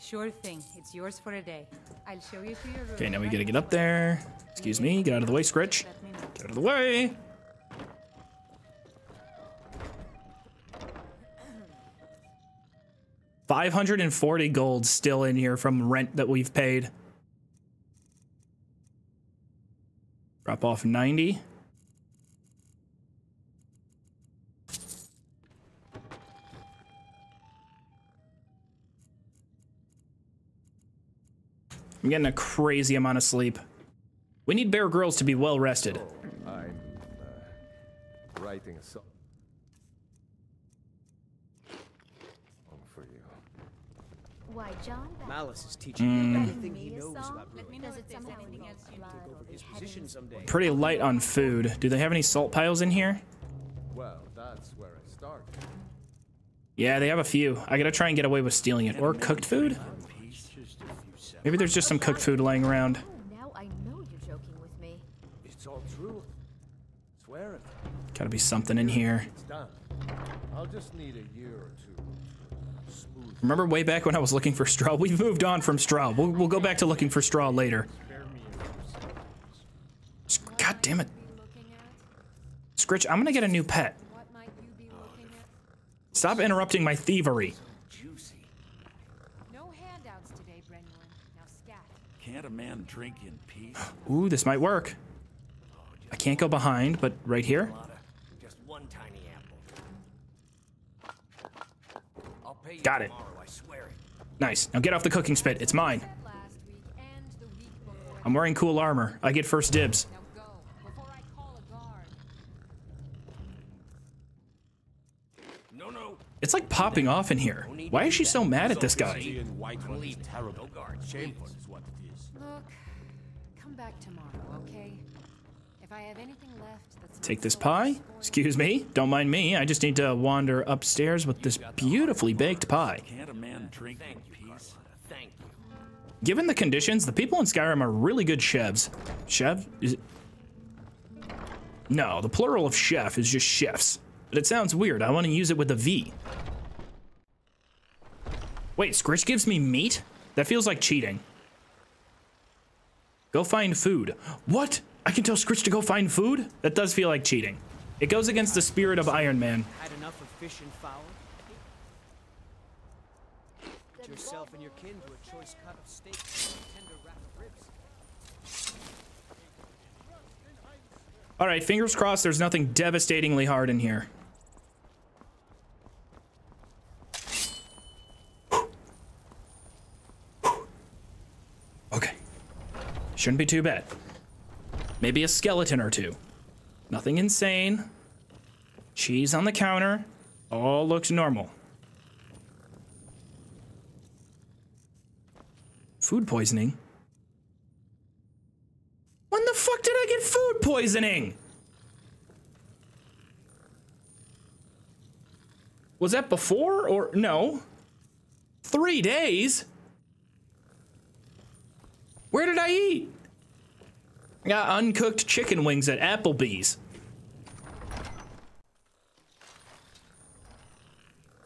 Sure thing. It's yours for a day. I'll show you to your room. Okay, now we gotta get up there. Excuse me. Get out of the way, Scritch. Get out of the way. Five hundred and forty gold still in here from rent that we've paid. Drop off ninety. I'm getting a crazy amount of sleep. We need Bear Grylls to be well rested. I'm uh, writing a song. Song for you. Why, John? Malice is teaching Mm. everything he knows about Let me Rogue. know Does if it there's somehow anything link else you like. His position someday. Pretty light on food. Do they have any salt piles in here? Well, that's where I start. Yeah, they have a few. I gotta try and get away with stealing it. Or cooked food? Maybe there's just some cooked food laying around. Oh, now I know you're joking with me. It's all true. Swear it. Gotta be something in here. I'll just need a year or two to smooth Remember way back when I was looking for straw? We've moved on from straw. We'll, we'll go back to looking for straw later. God damn it. Scritch, I'm gonna get a new pet. Stop interrupting my thievery. No handouts today, Brenuin. Now scat. Can't a man drink in peace? Ooh, this might work. I can't go behind, but right here? Just one tiny apple. I'll pay you Got it. tomorrow, I swear it. Nice. Now get off the cooking spit. It's mine. Last week and the week before. I'm wearing cool armor. I get first dibs. Now go before I call a guard. No, no. It's like popping off in here. Why is she so mad at this guy? Back tomorrow, okay? If I have anything left that's Take this pie. Excuse me. Don't mind me. I just need to wander upstairs with this beautifully baked pie. Can't a man drink in peace? Thank you. Given the conditions, the people in Skyrim are really good chefs. Chef? Is it? No, the plural of chef is just chefs. But it sounds weird. I want to use it with a V. Wait, Scritch gives me meat? That feels like cheating. Go find food. What? I can tell Scritch to go find food? That does feel like cheating. It goes against the spirit of Iron Man. Had enough of fish and fowl? Get yourself and your kin to a choice cut of steak tender ribs. All right, fingers crossed there's nothing devastatingly hard in here. Shouldn't be too bad. Maybe a skeleton or two. Nothing insane. Cheese on the counter. All looks normal. Food poisoning? When the fuck did I get food poisoning? Was that before or no? Three days? Where did I eat? I got uncooked chicken wings at Applebee's.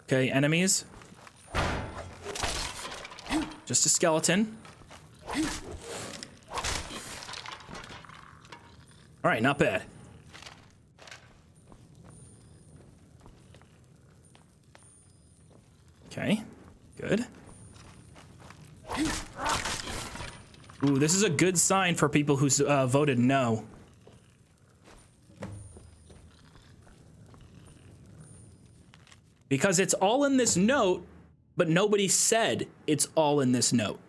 Okay, enemies. Just a skeleton. All right, not bad. Okay, good. Ooh, this is a good sign for people who uh, voted no. Because it's all in this note, but nobody said it's all in this note.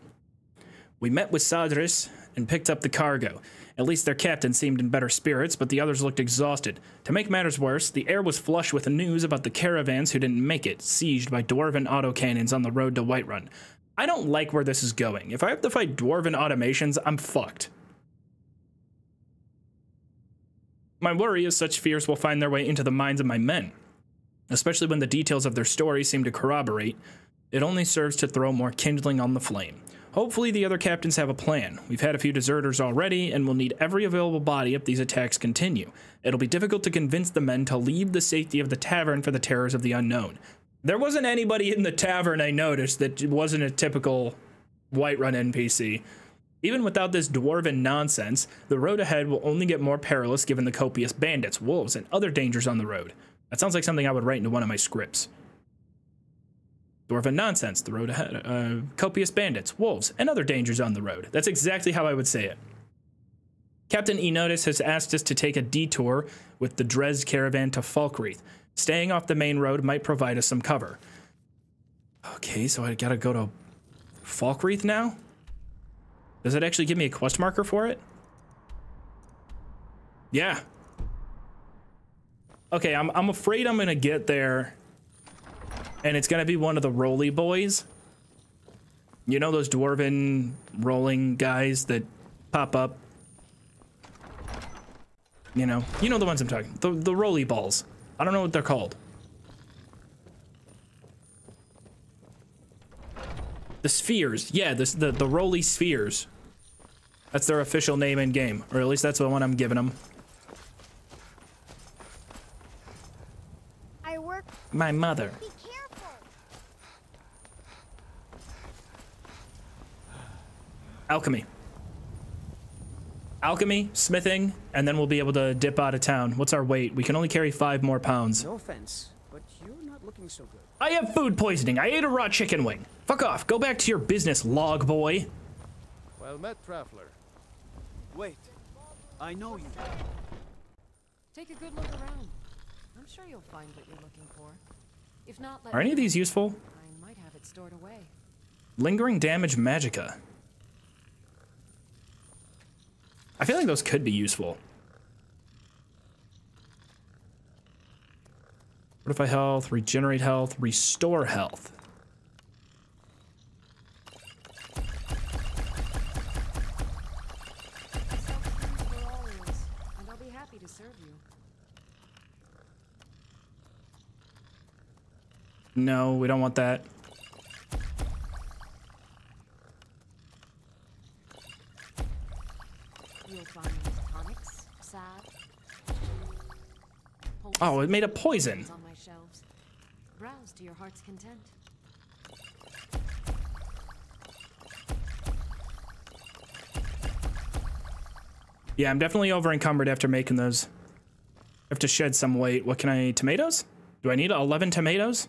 We met with Sadris and picked up the cargo. At least their captain seemed in better spirits, but the others looked exhausted. To make matters worse, the air was flush with news about the caravans who didn't make it, sieged by dwarven automatons on the road to Whiterun. I don't like where this is going. If I have to fight dwarven automatons, I'm fucked. My worry is such fears will find their way into the minds of my men, especially when the details of their story seem to corroborate. It only serves to throw more kindling on the flame. Hopefully, the other captains have a plan. We've had a few deserters already, and we'll need every available body if these attacks continue. It'll be difficult to convince the men to leave the safety of the tavern for the terrors of the unknown. There wasn't anybody in the tavern I noticed that wasn't a typical Whiterun NPC. Even without this dwarven nonsense, the road ahead will only get more perilous given the copious bandits, wolves, and other dangers on the road. That sounds like something I would write into one of my scripts. Dwarven nonsense, the road ahead, uh, copious bandits, wolves, and other dangers on the road. That's exactly how I would say it. Captain Enotis has asked us to take a detour with the Dres caravan to Falkreath. Staying off the main road might provide us some cover. Okay, so I gotta go to Falkreath now? Does it actually give me a quest marker for it? Yeah. Okay, I'm, I'm afraid I'm gonna get there and it's gonna be one of the roly boys. You know those dwarven rolling guys that pop up? You know, you know the ones I'm talking. The the roly balls. I don't know what they're called. The spheres. Yeah, this the the roly spheres. That's their official name in game, or at least that's the one I'm giving them. I work. My mother. Be careful. Alchemy. Alchemy, smithing, and then we'll be able to dip out of town. What's our weight? We can only carry five more pounds. No offense, but you're not looking so good. I have food poisoning. I ate a raw chicken wing. Fuck off. Go back to your business, log boy. Well met, traveler. Wait, I know you. Take a good look around. I'm sure you'll find what you're looking for. If not, let Are any of these useful? I might have it stored away. Lingering damage magicka. I feel like those could be useful. Fortify health, regenerate health, restore health. No, we don't want that. You'll find tonics, salve. Oh, it made a poison. On my shelves. Browse to your heart's content. Yeah, I'm definitely over encumbered after making those. I have to shed some weight. What can I, tomatoes? Do I need 11 tomatoes?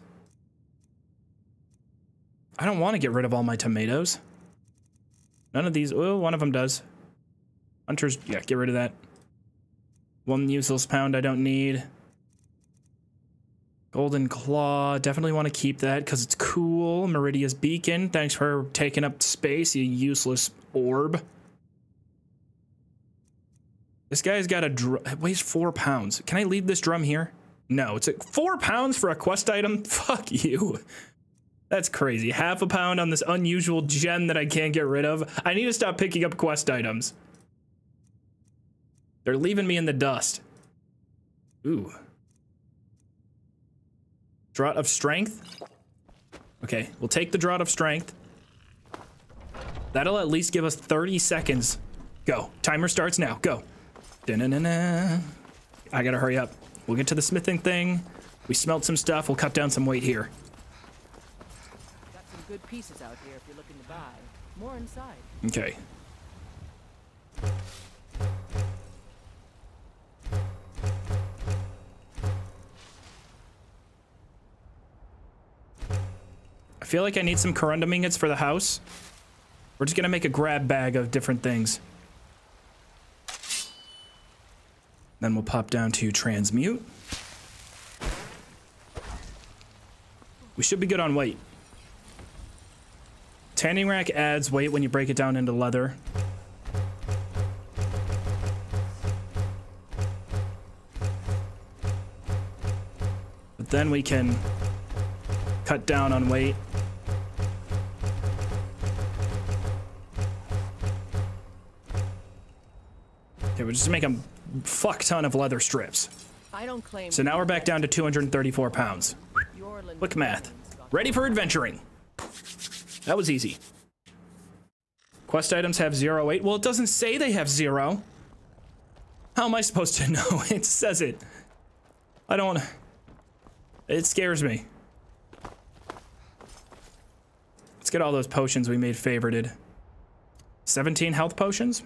I don't want to get rid of all my tomatoes. None of these, oh, one of them does. Hunters, yeah, get rid of that. One useless pound I don't need. Golden Claw, definitely want to keep that because it's cool. Meridia's Beacon, thanks for taking up space, you useless orb. This guy's got a drum, it weighs four pounds. Can I leave this drum here? No, it's a, four pounds for a quest item? Fuck you. That's crazy. Half a pound on this unusual gem that I can't get rid of. I need to stop picking up quest items. They're leaving me in the dust. Ooh. Draught of strength. Okay, we'll take the draught of strength. That'll at least give us 30 seconds. Go. Timer starts now. Go. I gotta hurry up. We'll get to the smithing thing. We smelt some stuff. We'll cut down some weight here. Got some good pieces out here if you're looking to buy. More inside. Okay. Feel like I need some corundum ingots for the house. We're just gonna make a grab bag of different things. Then we'll pop down to transmute. We should be good on weight. Tanning rack adds weight when you break it down into leather. But then we can cut down on weight. Okay, we'll just make a fuck ton of leather strips. I don't claim. So now we're back down to 234 pounds. Quick math. Ready for adventuring. That was easy. Quest items have zero weight. Well, it doesn't say they have zero. How am I supposed to know? It says it. I don't. It scares me. Let's get all those potions we made favorited. 17 health potions?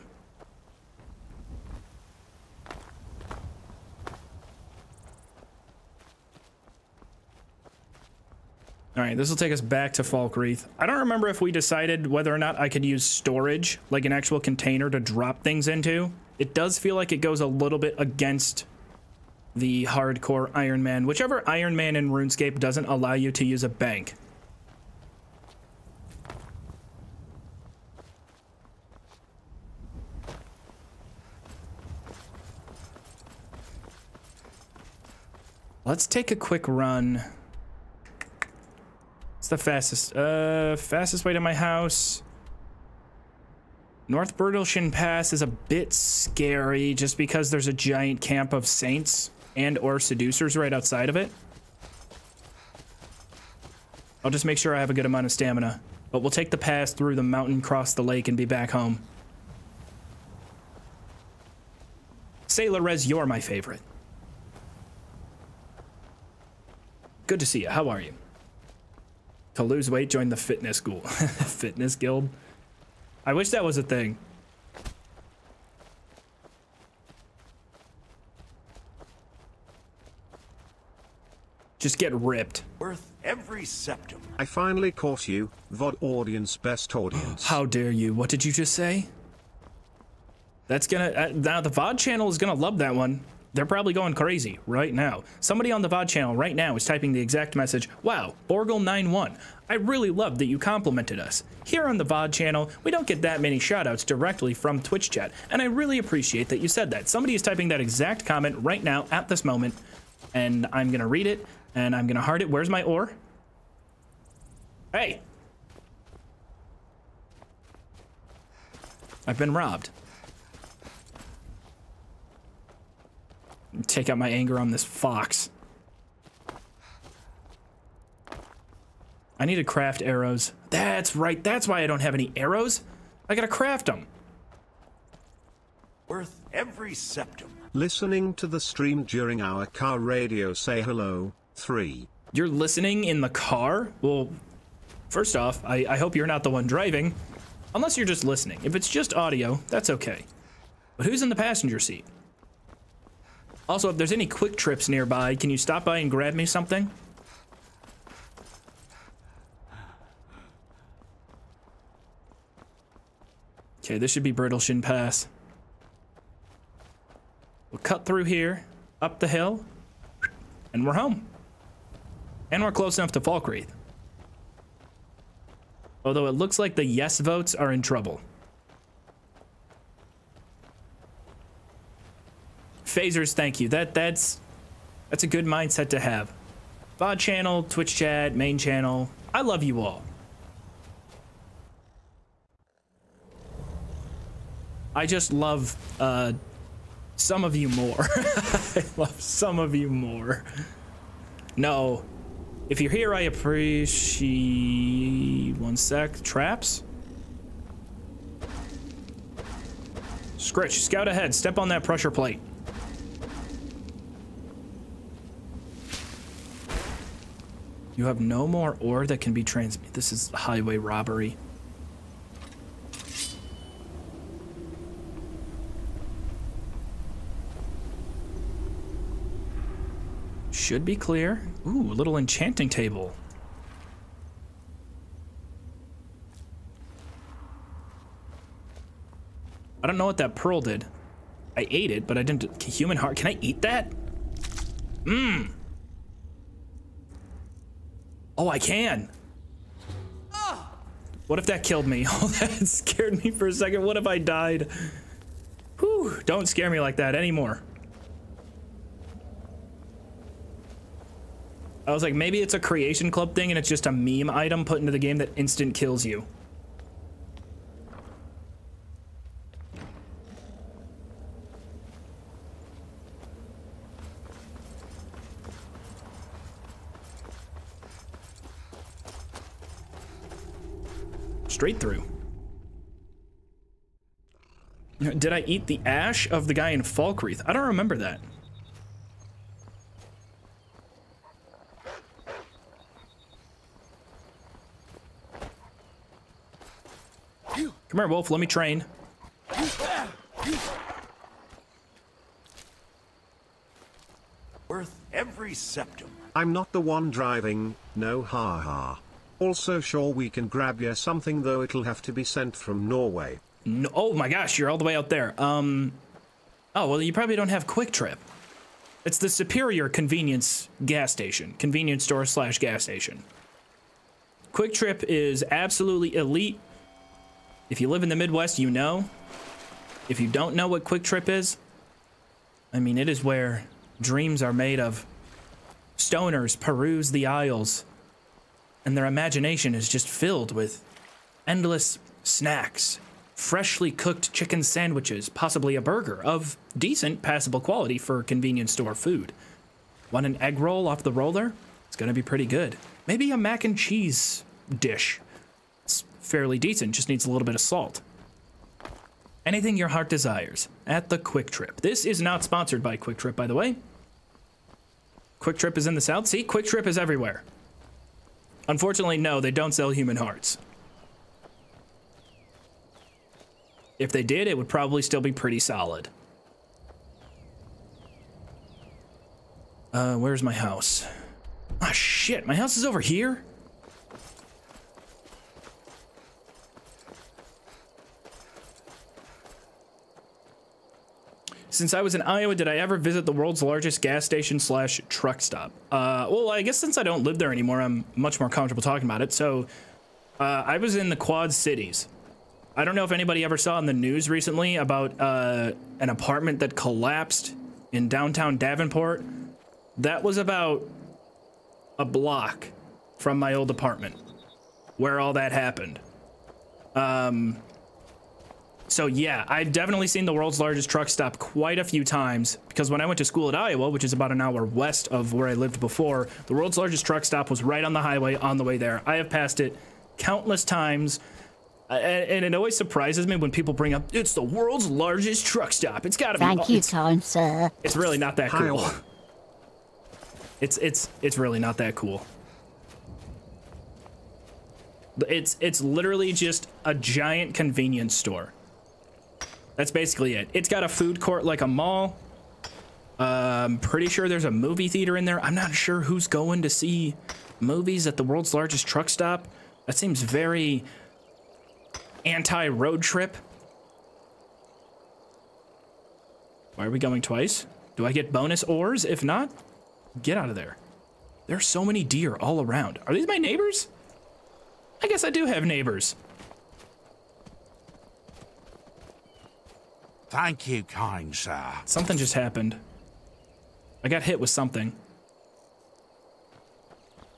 All right, this will take us back to Falkreath. I don't remember if we decided whether or not I could use storage, like an actual container to drop things into. It does feel like it goes a little bit against the hardcore Iron Man, whichever Iron Man in RuneScape doesn't allow you to use a bank. Let's take a quick run. The fastest, uh, fastest way to my house. North Brittleshin Pass is a bit scary just because there's a giant camp of saints and or seducers right outside of it. I'll just make sure I have a good amount of stamina. But we'll take the pass through the mountain, cross the lake, and be back home. Sailor Res, you're my favorite. Good to see you. How are you? To lose weight, join the fitness school. fitness guild. I wish that was a thing. Just get ripped. Worth every Septim. I finally caught you, VOD audience best audience. How dare you? What did you just say? That's gonna uh, now the VOD channel is gonna love that one. They're probably going crazy right now. Somebody on the VOD channel right now is typing the exact message. Wow, Borgle91. I really love that you complimented us. Here on the VOD channel, we don't get that many shoutouts directly from Twitch chat, and I really appreciate that you said that. Somebody is typing that exact comment right now at this moment, and I'm gonna read it and I'm gonna heart it. Where's my ore? Hey! I've been robbed. Take out my anger on this fox. I need to craft arrows. That's right. That's why I don't have any arrows. I gotta craft them. Worth every Septim. Listening to the stream during our car radio say hello, 3. You're listening in the car? Well, first off, I, I hope you're not the one driving. Unless you're just listening. If it's just audio, that's okay. But who's in the passenger seat? Also, if there's any quick trips nearby, can you stop by and grab me something? Okay, this should be Brittleshin Pass. We'll cut through here, up the hill, and we're home. And we're close enough to Falkreath. Although it looks like the yes votes are in trouble. Phasers, thank you. That that's that's a good mindset to have. VOD channel, Twitch chat, main channel, I love you all. I just love uh, some of you more. I love some of you more. No. If you're here, I appreciate... One sec. Traps? Scritch, scout ahead. Step on that pressure plate. You have no more ore that can be transmitted. This is highway robbery. Should be clear. Ooh, a little enchanting table. I don't know what that pearl did. I ate it, but I didn't. Human heart. Can I eat that? Mmm. Oh, I can. What if that killed me? Oh, that scared me for a second. What if I died? Whew, don't scare me like that anymore. I was like, maybe it's a creation club thing and it's just a meme item put into the game that instant kills you. Straight through. Did I eat the ash of the guy in Falkreath? I don't remember that. Come here, Wolf. Let me train. Worth every Septim. I'm not the one driving, no ha ha. Also sure we can grab you something though it'll have to be sent from Norway. No, oh my gosh, you're all the way out there. Um, oh, well, you probably don't have QuikTrip. It's the superior convenience gas station, convenience store slash gas station. QuikTrip is absolutely elite. If you live in the Midwest, you know. If you don't know what QuikTrip is, I mean, it is where dreams are made of. Stoners peruse the aisles, and their imagination is just filled with endless snacks, freshly cooked chicken sandwiches, possibly a burger of decent, passable quality for convenience store food. Want an egg roll off the roller? It's gonna be pretty good. Maybe a mac and cheese dish. It's fairly decent, just needs a little bit of salt. Anything your heart desires at the QuikTrip. This is not sponsored by QuikTrip, by the way. QuikTrip is in the South. See, QuikTrip is everywhere. Unfortunately, no, they don't sell human hearts. If they did, it would probably still be pretty solid. Uh, where's my house? Ah, shit, my house is over here? Since I was in Iowa, did I ever visit the world's largest gas station slash truck stop? Uh, well, I guess since I don't live there anymore, I'm much more comfortable talking about it. So, uh, I was in the Quad Cities. I don't know if anybody ever saw in the news recently about uh, an apartment that collapsed in downtown Davenport. That was about a block from my old apartment where all that happened. Um, so yeah, I've definitely seen the world's largest truck stop quite a few times because when I went to school at Iowa, which is about an hour west of where I lived before, the world's largest truck stop was right on the highway on the way there. I have passed it countless times. And, and it always surprises me when people bring up it's the world's largest truck stop. It's got to be. Thank you, it's, kind sir. it's really not that cool. Iowa. It's it's it's really not that cool. It's it's literally just a giant convenience store. That's basically it. It's got a food court like a mall. I'm pretty sure there's a movie theater in there. I'm not sure who's going to see movies at the world's largest truck stop. That seems very anti-road trip. Why are we going twice? Do I get bonus ores? If not, get out of there. There are so many deer all around. Are these my neighbors? I guess I do have neighbors. Thank you, kind sir. Something just happened. I got hit with something.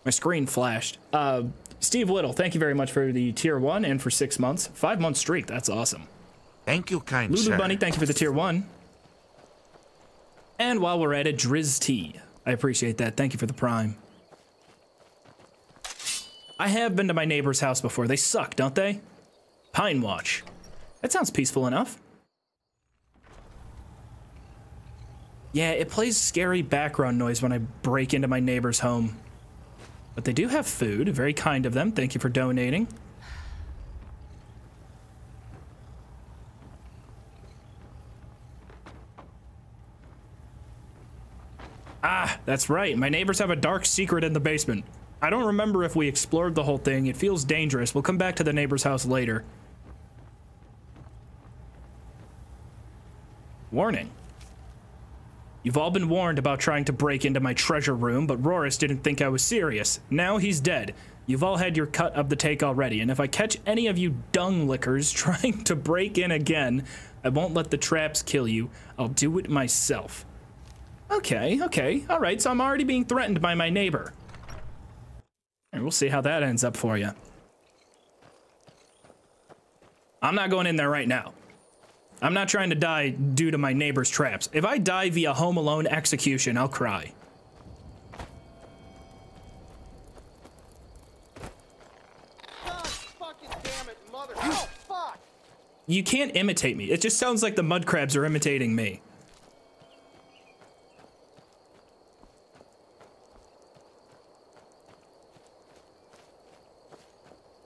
My screen flashed. Uh, Steve Little, thank you very much for the tier one and for six months. Five month streak. That's awesome. Thank you, kind Lulu sir. Bunny, thank you for the tier one. And while we're at it, Driz T. I appreciate that. Thank you for the prime. I have been to my neighbor's house before. They suck, don't they? Pine Watch. That sounds peaceful enough. Yeah, it plays scary background noise when I break into my neighbor's home. But they do have food. Very kind of them. Thank you for donating. Ah, that's right. My neighbors have a dark secret in the basement. I don't remember if we explored the whole thing. It feels dangerous. We'll come back to the neighbor's house later. Warning. You've all been warned about trying to break into my treasure room, but Roris didn't think I was serious. Now he's dead. You've all had your cut of the take already, and if I catch any of you dung lickers trying to break in again, I won't let the traps kill you. I'll do it myself. Okay, okay, all right, so I'm already being threatened by my neighbor. And we'll see how that ends up for you. I'm not going in there right now. I'm not trying to die due to my neighbor's traps. If I die via Home Alone execution, I'll cry. You can't imitate me. It just sounds like the mud crabs are imitating me.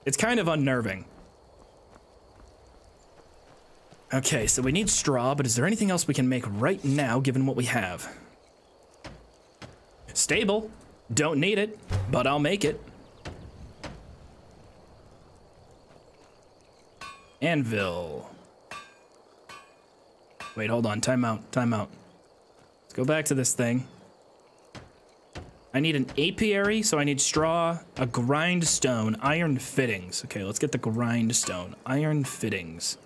It's kind of unnerving. Okay, so we need straw, but is there anything else we can make right now given what we have? Stable. Don't need it, but I'll make it. Anvil. Wait, hold on. Time out. Time out. Let's go back to this thing. I need an apiary, so I need straw, a grindstone, iron fittings. Okay, let's get the grindstone. Iron fittings.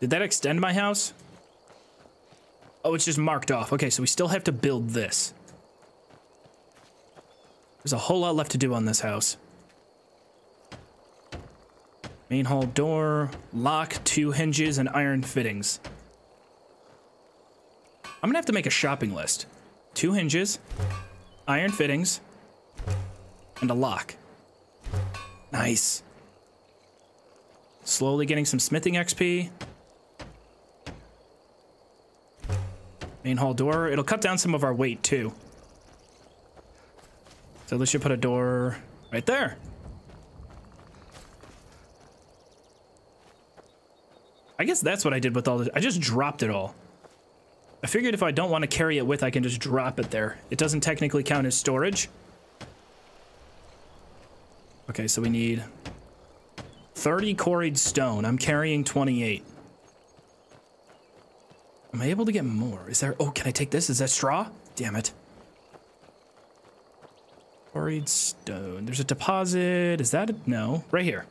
Did that extend my house? Oh, it's just marked off. Okay, so we still have to build this. There's a whole lot left to do on this house. Main hall door, lock, two hinges, and iron fittings. I'm gonna have to make a shopping list. Two hinges, iron fittings, and a lock. Nice. Slowly getting some smithing XP. Main hall door. It'll cut down some of our weight too. So let's just put a door right there. I guess that's what I did with all this. I just dropped it all. I figured if I don't want to carry it with, I can just drop it there. It doesn't technically count as storage. Okay, so we need 30 quarried stone. I'm carrying 28. Am I able to get more? Is there... Oh, can I take this? Is that straw? Damn it. Quarried stone. There's a deposit. Is that... A, no. Right here.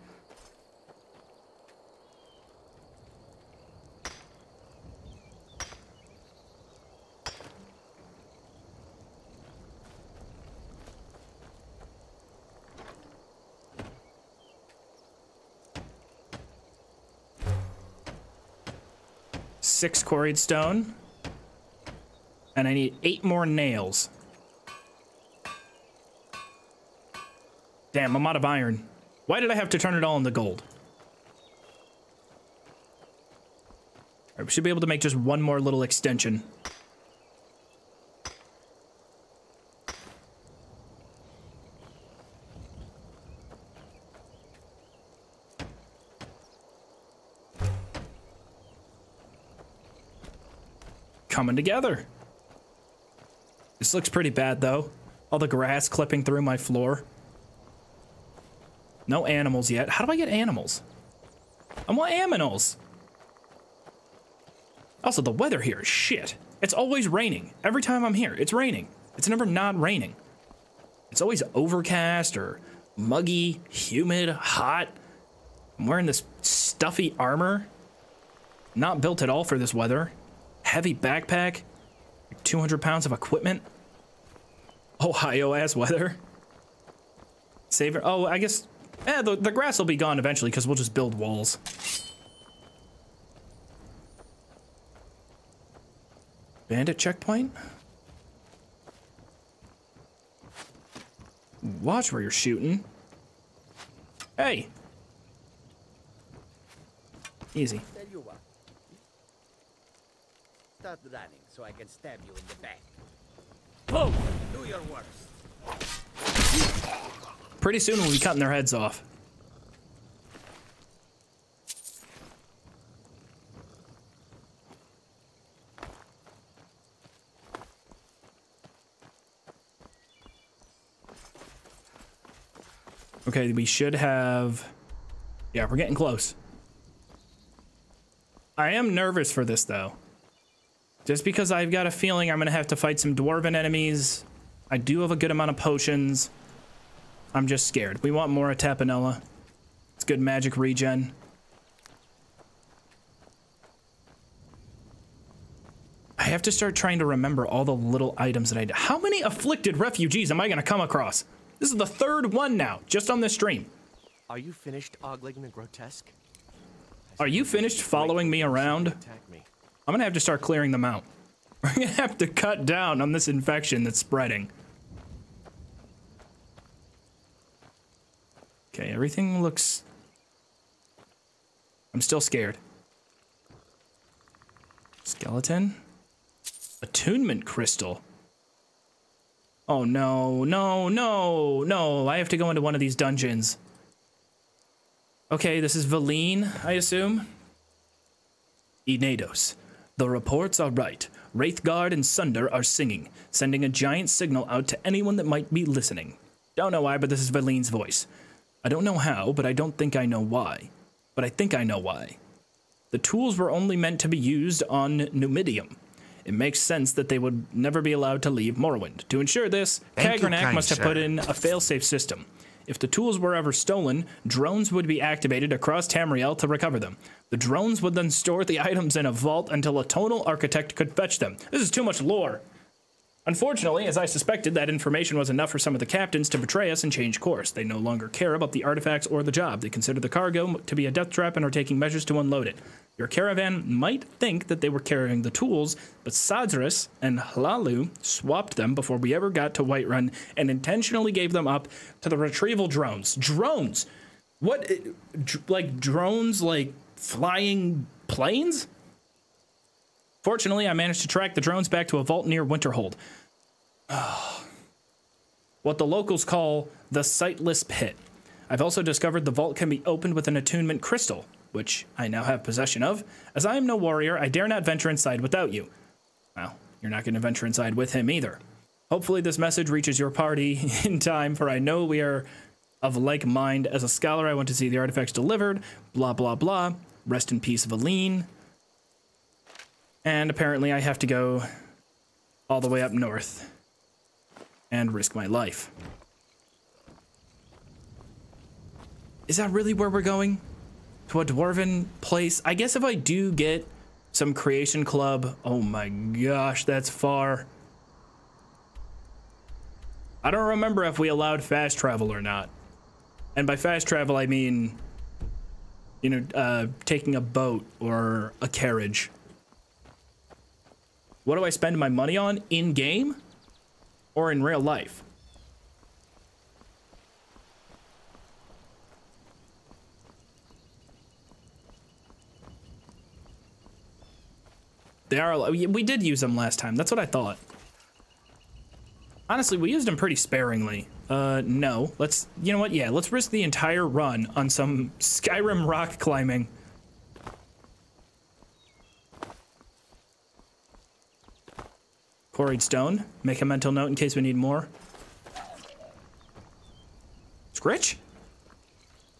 Six quarried stone. And I need eight more nails. Damn, I'm out of iron. Why did I have to turn it all into gold? All right, we should be able to make just one more little extension. Coming together. This looks pretty bad though. All the grass clipping through my floor. No animals yet. How do I get animals? I want animals. Also, the weather here is shit. It's always raining. Every time I'm here, it's raining. It's never not raining. It's always overcast or muggy, humid, hot. I'm wearing this stuffy armor. Not built at all for this weather. Heavy backpack. 200 pounds of equipment. Ohio ass weather. Saver. Oh, I guess. Eh, the, the grass will be gone eventually because we'll just build walls. Bandit checkpoint? Watch where you're shooting. Hey! Easy. Start running so I can stab you in the back. Do your worst. Pretty soon we'll be cutting their heads off. Okay, we should have... Yeah, we're getting close. I am nervous for this, though. Just because I've got a feeling I'm going to have to fight some dwarven enemies. I do have a good amount of potions. I'm just scared. We want more of Tapanella. It's good magic regen. I have to start trying to remember all the little items that I... How many afflicted refugees am I going to come across? This is the third one now, just on this stream. Are you finished ogling the grotesque? Are you finished following me around? I'm gonna have to start clearing them out. We're gonna have to cut down on this infection that's spreading. Okay, everything looks... I'm still scared. Skeleton? Attunement crystal. Oh no, no, no, no. I have to go into one of these dungeons. Okay, this is Valine, I assume. Enados. The reports are right. Wraithguard and Sunder are singing, sending a giant signal out to anyone that might be listening. Don't know why, but this is Valine's voice. I don't know how, but I don't think I know why. But I think I know why. The tools were only meant to be used on Numidium. It makes sense that they would never be allowed to leave Morrowind. To ensure this, Kagrenac must have sir. put in a failsafe system. If the tools were ever stolen, drones would be activated across Tamriel to recover them. The drones would then store the items in a vault until a tonal architect could fetch them. This is too much lore. Unfortunately, as I suspected, that information was enough for some of the captains to betray us and change course. They no longer care about the artifacts or the job. They consider the cargo to be a death trap and are taking measures to unload it. Your caravan might think that they were carrying the tools, but Sadris and Hlalu swapped them before we ever got to Whiterun and intentionally gave them up to the retrieval drones. Drones! What? eh, Like drones, like flying planes? Fortunately, I managed to track the drones back to a vault near Winterhold. what the locals call the Sightless Pit. I've also discovered the vault can be opened with an attunement crystal, which I now have possession of. As I am no warrior, I dare not venture inside without you. Well, you're not going to venture inside with him either. Hopefully, this message reaches your party in time, for I know we are of like mind. As a scholar, I want to see the artifacts delivered. Blah, blah, blah. Rest in peace, Valine. And apparently, I have to go all the way up north and risk my life. Is that really where we're going? To a dwarven place? I guess if I do get some creation club, oh my gosh, that's far. I don't remember if we allowed fast travel or not. And by fast travel, I mean, you know, uh, taking a boat or a carriage. What do I spend my money on in game or in real life? They are. We did use them last time. That's what I thought. Honestly, we used them pretty sparingly. Uh, no. Let's. You know what? Yeah, let's risk the entire run on some Skyrim rock climbing. quarried stone. Make a mental note in case we need more. Scritch?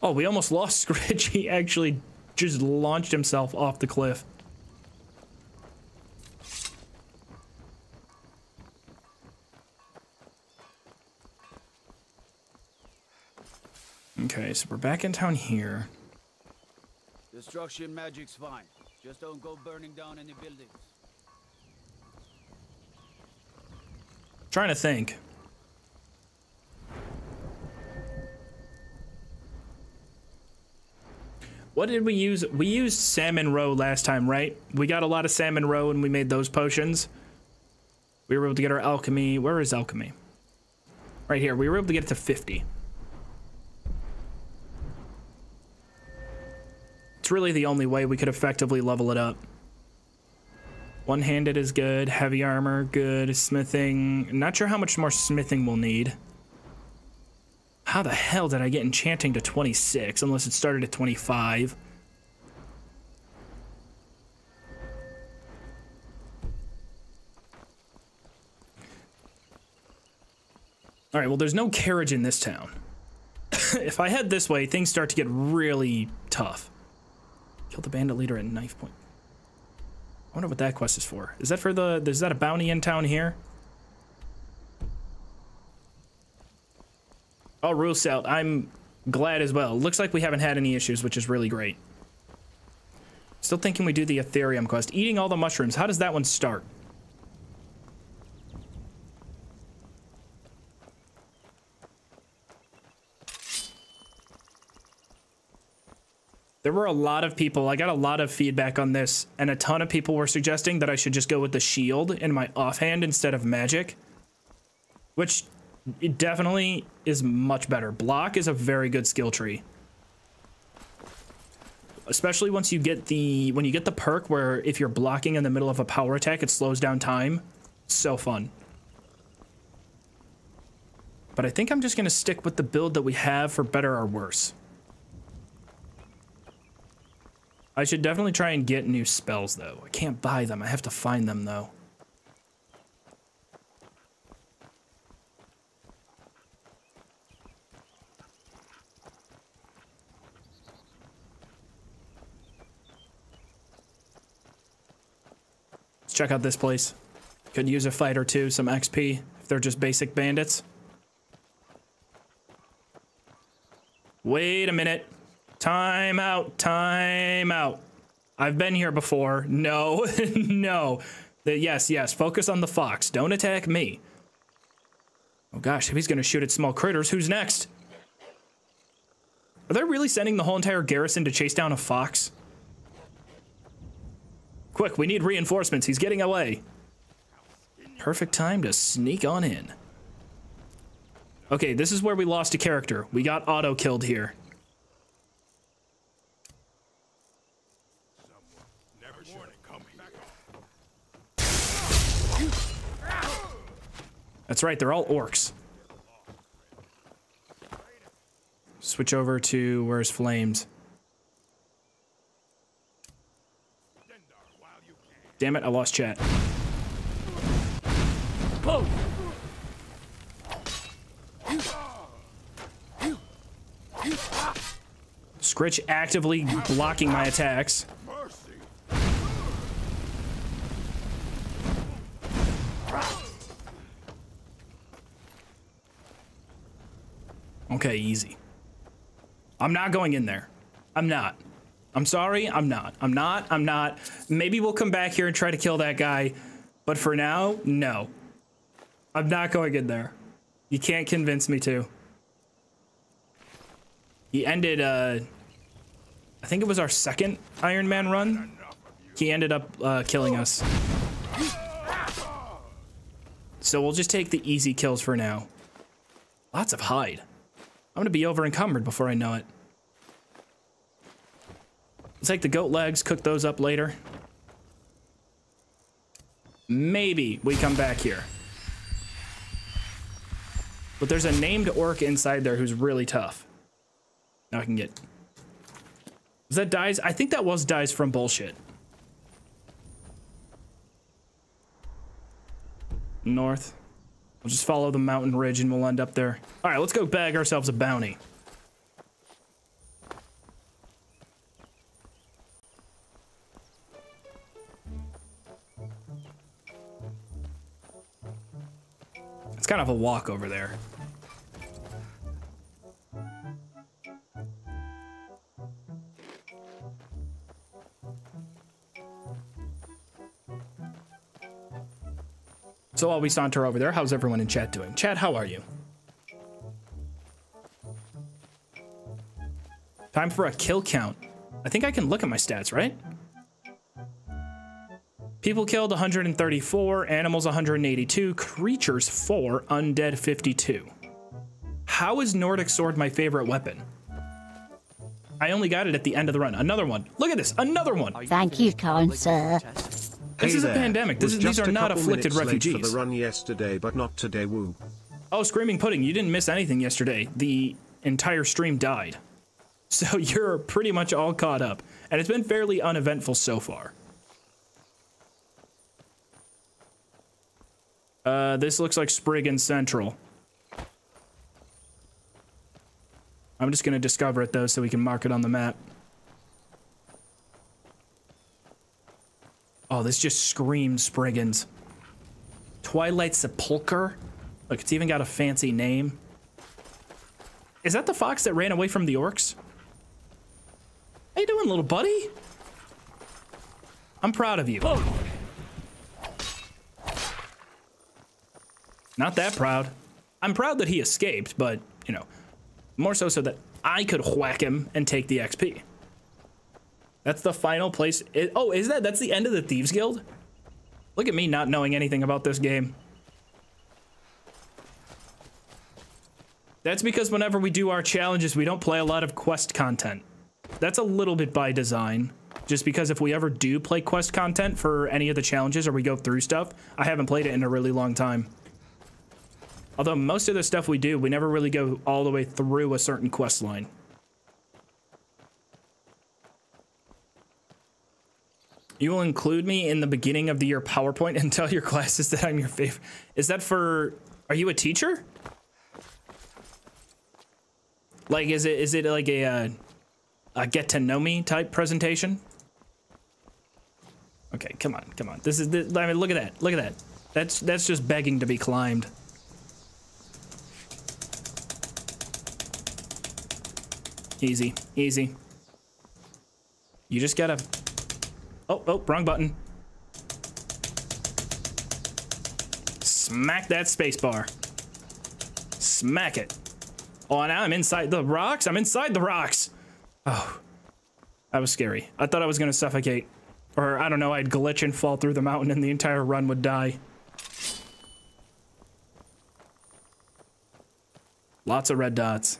Oh, we almost lost Scritch. He actually just launched himself off the cliff. Okay, so we're back in town here. Destruction magic's fine. Just don't go burning down any buildings. Trying to think. What did we use? We used salmon roe last time, right? We got a lot of salmon roe and we made those potions. We were able to get our alchemy. Where is alchemy? Right here. We were able to get it to 50. It's really the only way we could effectively level it up. One-handed is good. Heavy armor, good. Smithing. Not sure how much more smithing we'll need. How the hell did I get enchanting to 26 unless it started at 25? All right, well, there's no carriage in this town. if I head this way, things start to get really tough. Kill the bandit leader at knife point. I wonder what that quest is for. Is that for the, is that a bounty in town here? Oh, rule set. I'm glad as well. Looks like we haven't had any issues, which is really great. Still thinking we do the Aetherium quest. Eating all the mushrooms. How does that one start? There were a lot of people, I got a lot of feedback on this, and a ton of people were suggesting that I should just go with the shield in my offhand instead of magic. Which it definitely is much better. Block is a very good skill tree. Especially once you get the when you get the perk where if you're blocking in the middle of a power attack, it slows down time. So fun. But I think I'm just gonna stick with the build that we have for better or worse. I should definitely try and get new spells though. I can't buy them. I have to find them though. Let's check out this place. Could use a fight or two, some XP, if they're just basic bandits. Wait a minute. Time out, time out. I've been here before. No, no. The, yes, yes, focus on the fox. Don't attack me. Oh gosh, if he's gonna shoot at small critters, who's next? Are they really sending the whole entire garrison to chase down a fox? Quick, we need reinforcements. He's getting away. Perfect time to sneak on in. Okay, this is where we lost a character. We got auto-killed here. That's right, they're all orcs. Switch over to where's Flames. Damn it, I lost chat. Whoa! Scritch actively blocking my attacks. Okay, easy. I'm not going in there. I'm not. I'm sorry, I'm not. I'm not, I'm not. Maybe we'll come back here and try to kill that guy, but for now, no. I'm not going in there. You can't convince me to. He ended, uh, I think it was our second Iron Man run. He ended up uh, killing us. So we'll just take the easy kills for now. Lots of hide. I'm gonna be over encumbered before I know it. Take the goat legs, cook those up later. Maybe we come back here. But there's a named orc inside there who's really tough. Now I can get... Was that dies? I think that was dies from bullshit. North. We'll just follow the mountain ridge and we'll end up there. All right, let's go bag ourselves a bounty. It's kind of a walk over there. So while we saunter over there, how's everyone in chat doing? Chat, how are you? Time for a kill count. I think I can look at my stats, right? People killed 134, animals 182, creatures 4, undead 52. How is Nordic Sword my favorite weapon? I only got it at the end of the run. Another one. Look at this. Another one. Thank you, kind sir. This is a pandemic. This is, these are not afflicted late refugees. For the run yesterday, but not today. Woo. Oh, Screaming Pudding, you didn't miss anything yesterday. The entire stream died. So you're pretty much all caught up. And it's been fairly uneventful so far. Uh, this looks like Spriggan Central. I'm just gonna discover it though so we can mark it on the map. Oh, this just screams Spriggans. Twilight Sepulcher? Look, it's even got a fancy name. Is that the fox that ran away from the orcs? How you doing, little buddy? I'm proud of you. Not that proud. I'm proud that he escaped, but, you know, more so so that I could whack him and take the XP. That's the final place. It, oh, is that? That's the end of the Thieves Guild? Look at me not knowing anything about this game. That's because whenever we do our challenges, we don't play a lot of quest content. That's a little bit by design. Just because if we ever do play quest content for any of the challenges or we go through stuff, I haven't played it in a really long time. Although most of the stuff we do, we never really go all the way through a certain quest line. You will include me in the beginning of the year PowerPoint and tell your classes that I'm your favorite. Is that for, are you a teacher? Like, is it is it like a, uh, a get to know me type presentation? Okay, come on, come on. This is, the, I mean, look at that, look at that. That's, that's just begging to be climbed. Easy, easy. You just gotta... Oh, oh, wrong button. Smack that spacebar. Smack it. Oh, now I'm inside the rocks? I'm inside the rocks! Oh. That was scary. I thought I was gonna suffocate. Or, I don't know, I'd glitch and fall through the mountain and the entire run would die. Lots of red dots.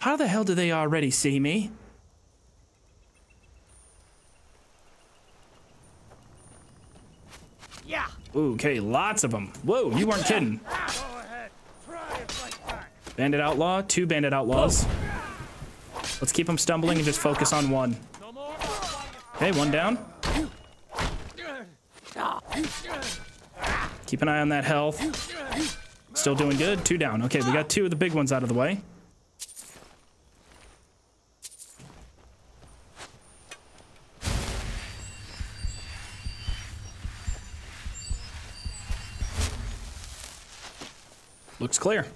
How the hell do they already see me? Yeah. Ooh, okay, lots of them. Whoa, you weren't kidding. Bandit Outlaw, two Bandit Outlaws. Let's keep them stumbling and just focus on one. Okay, one down. Keep an eye on that health. Still doing good. Two down. Okay, we got two of the big ones out of the way. Looks clear.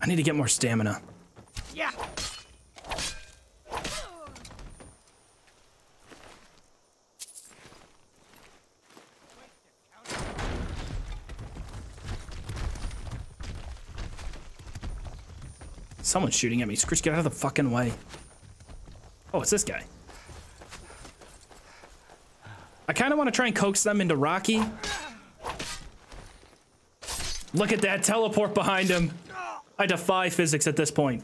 I need to get more stamina. Yeah. Someone's shooting at me. Scritch, get out of the fucking way. Oh, it's this guy. I kind of want to try and coax them into Rocky. Look at that teleport behind him. I defy physics at this point.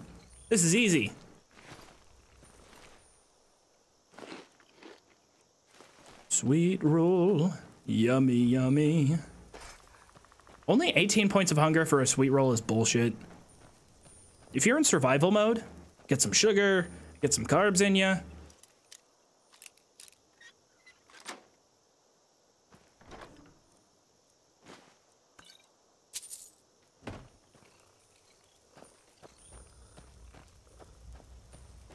This is easy. Sweet roll. Yummy, yummy. Only 18 points of hunger for a sweet roll is bullshit. If you're in survival mode, get some sugar, get some carbs in you.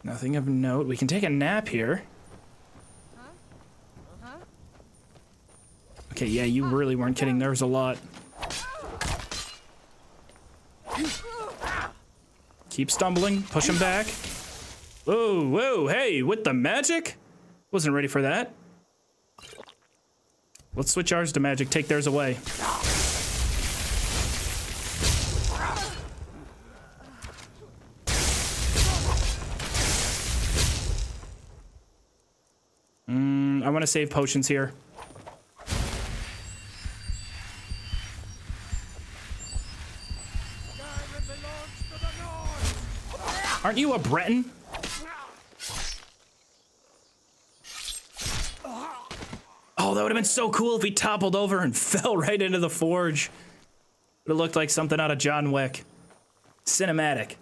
Nothing of note. We can take a nap here. Okay, yeah, you really weren't kidding. There was a lot. Keep stumbling. Push him back. Whoa, whoa, hey, with the magic? Wasn't ready for that. Let's switch ours to magic. Take theirs away. Want to save potions here. Aren't you a Breton? Oh, that would have been so cool if he toppled over and fell right into the forge. Have looked like something out of John Wick. Cinematic.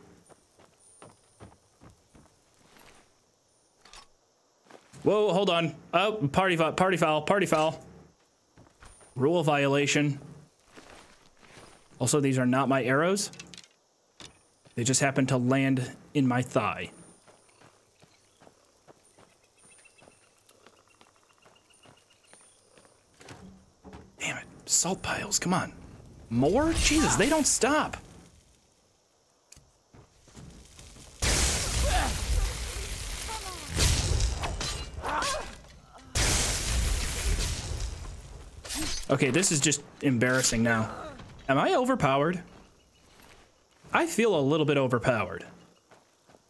Whoa, hold on. Oh, party foul, party foul, party foul. Rule violation. Also, these are not my arrows. They just happen to land in my thigh. Damn it. Salt piles, come on. More? Jesus, they don't stop. Okay, this is just embarrassing now. Am I overpowered? I feel a little bit overpowered.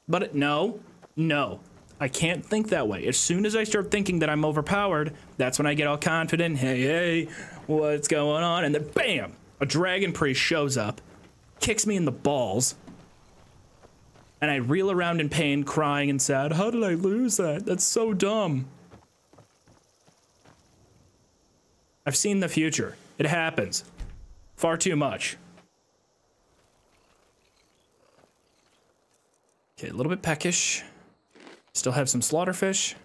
But no, no. I can't think that way. As soon as I start thinking that I'm overpowered, that's when I get all confident. Hey, hey, what's going on? And then bam, a dragon priest shows up, kicks me in the balls, and I reel around in pain, crying and sad. How did I lose that? That's so dumb. I've seen the future. It happens. Far too much. Okay, a little bit peckish. Still have some slaughterfish.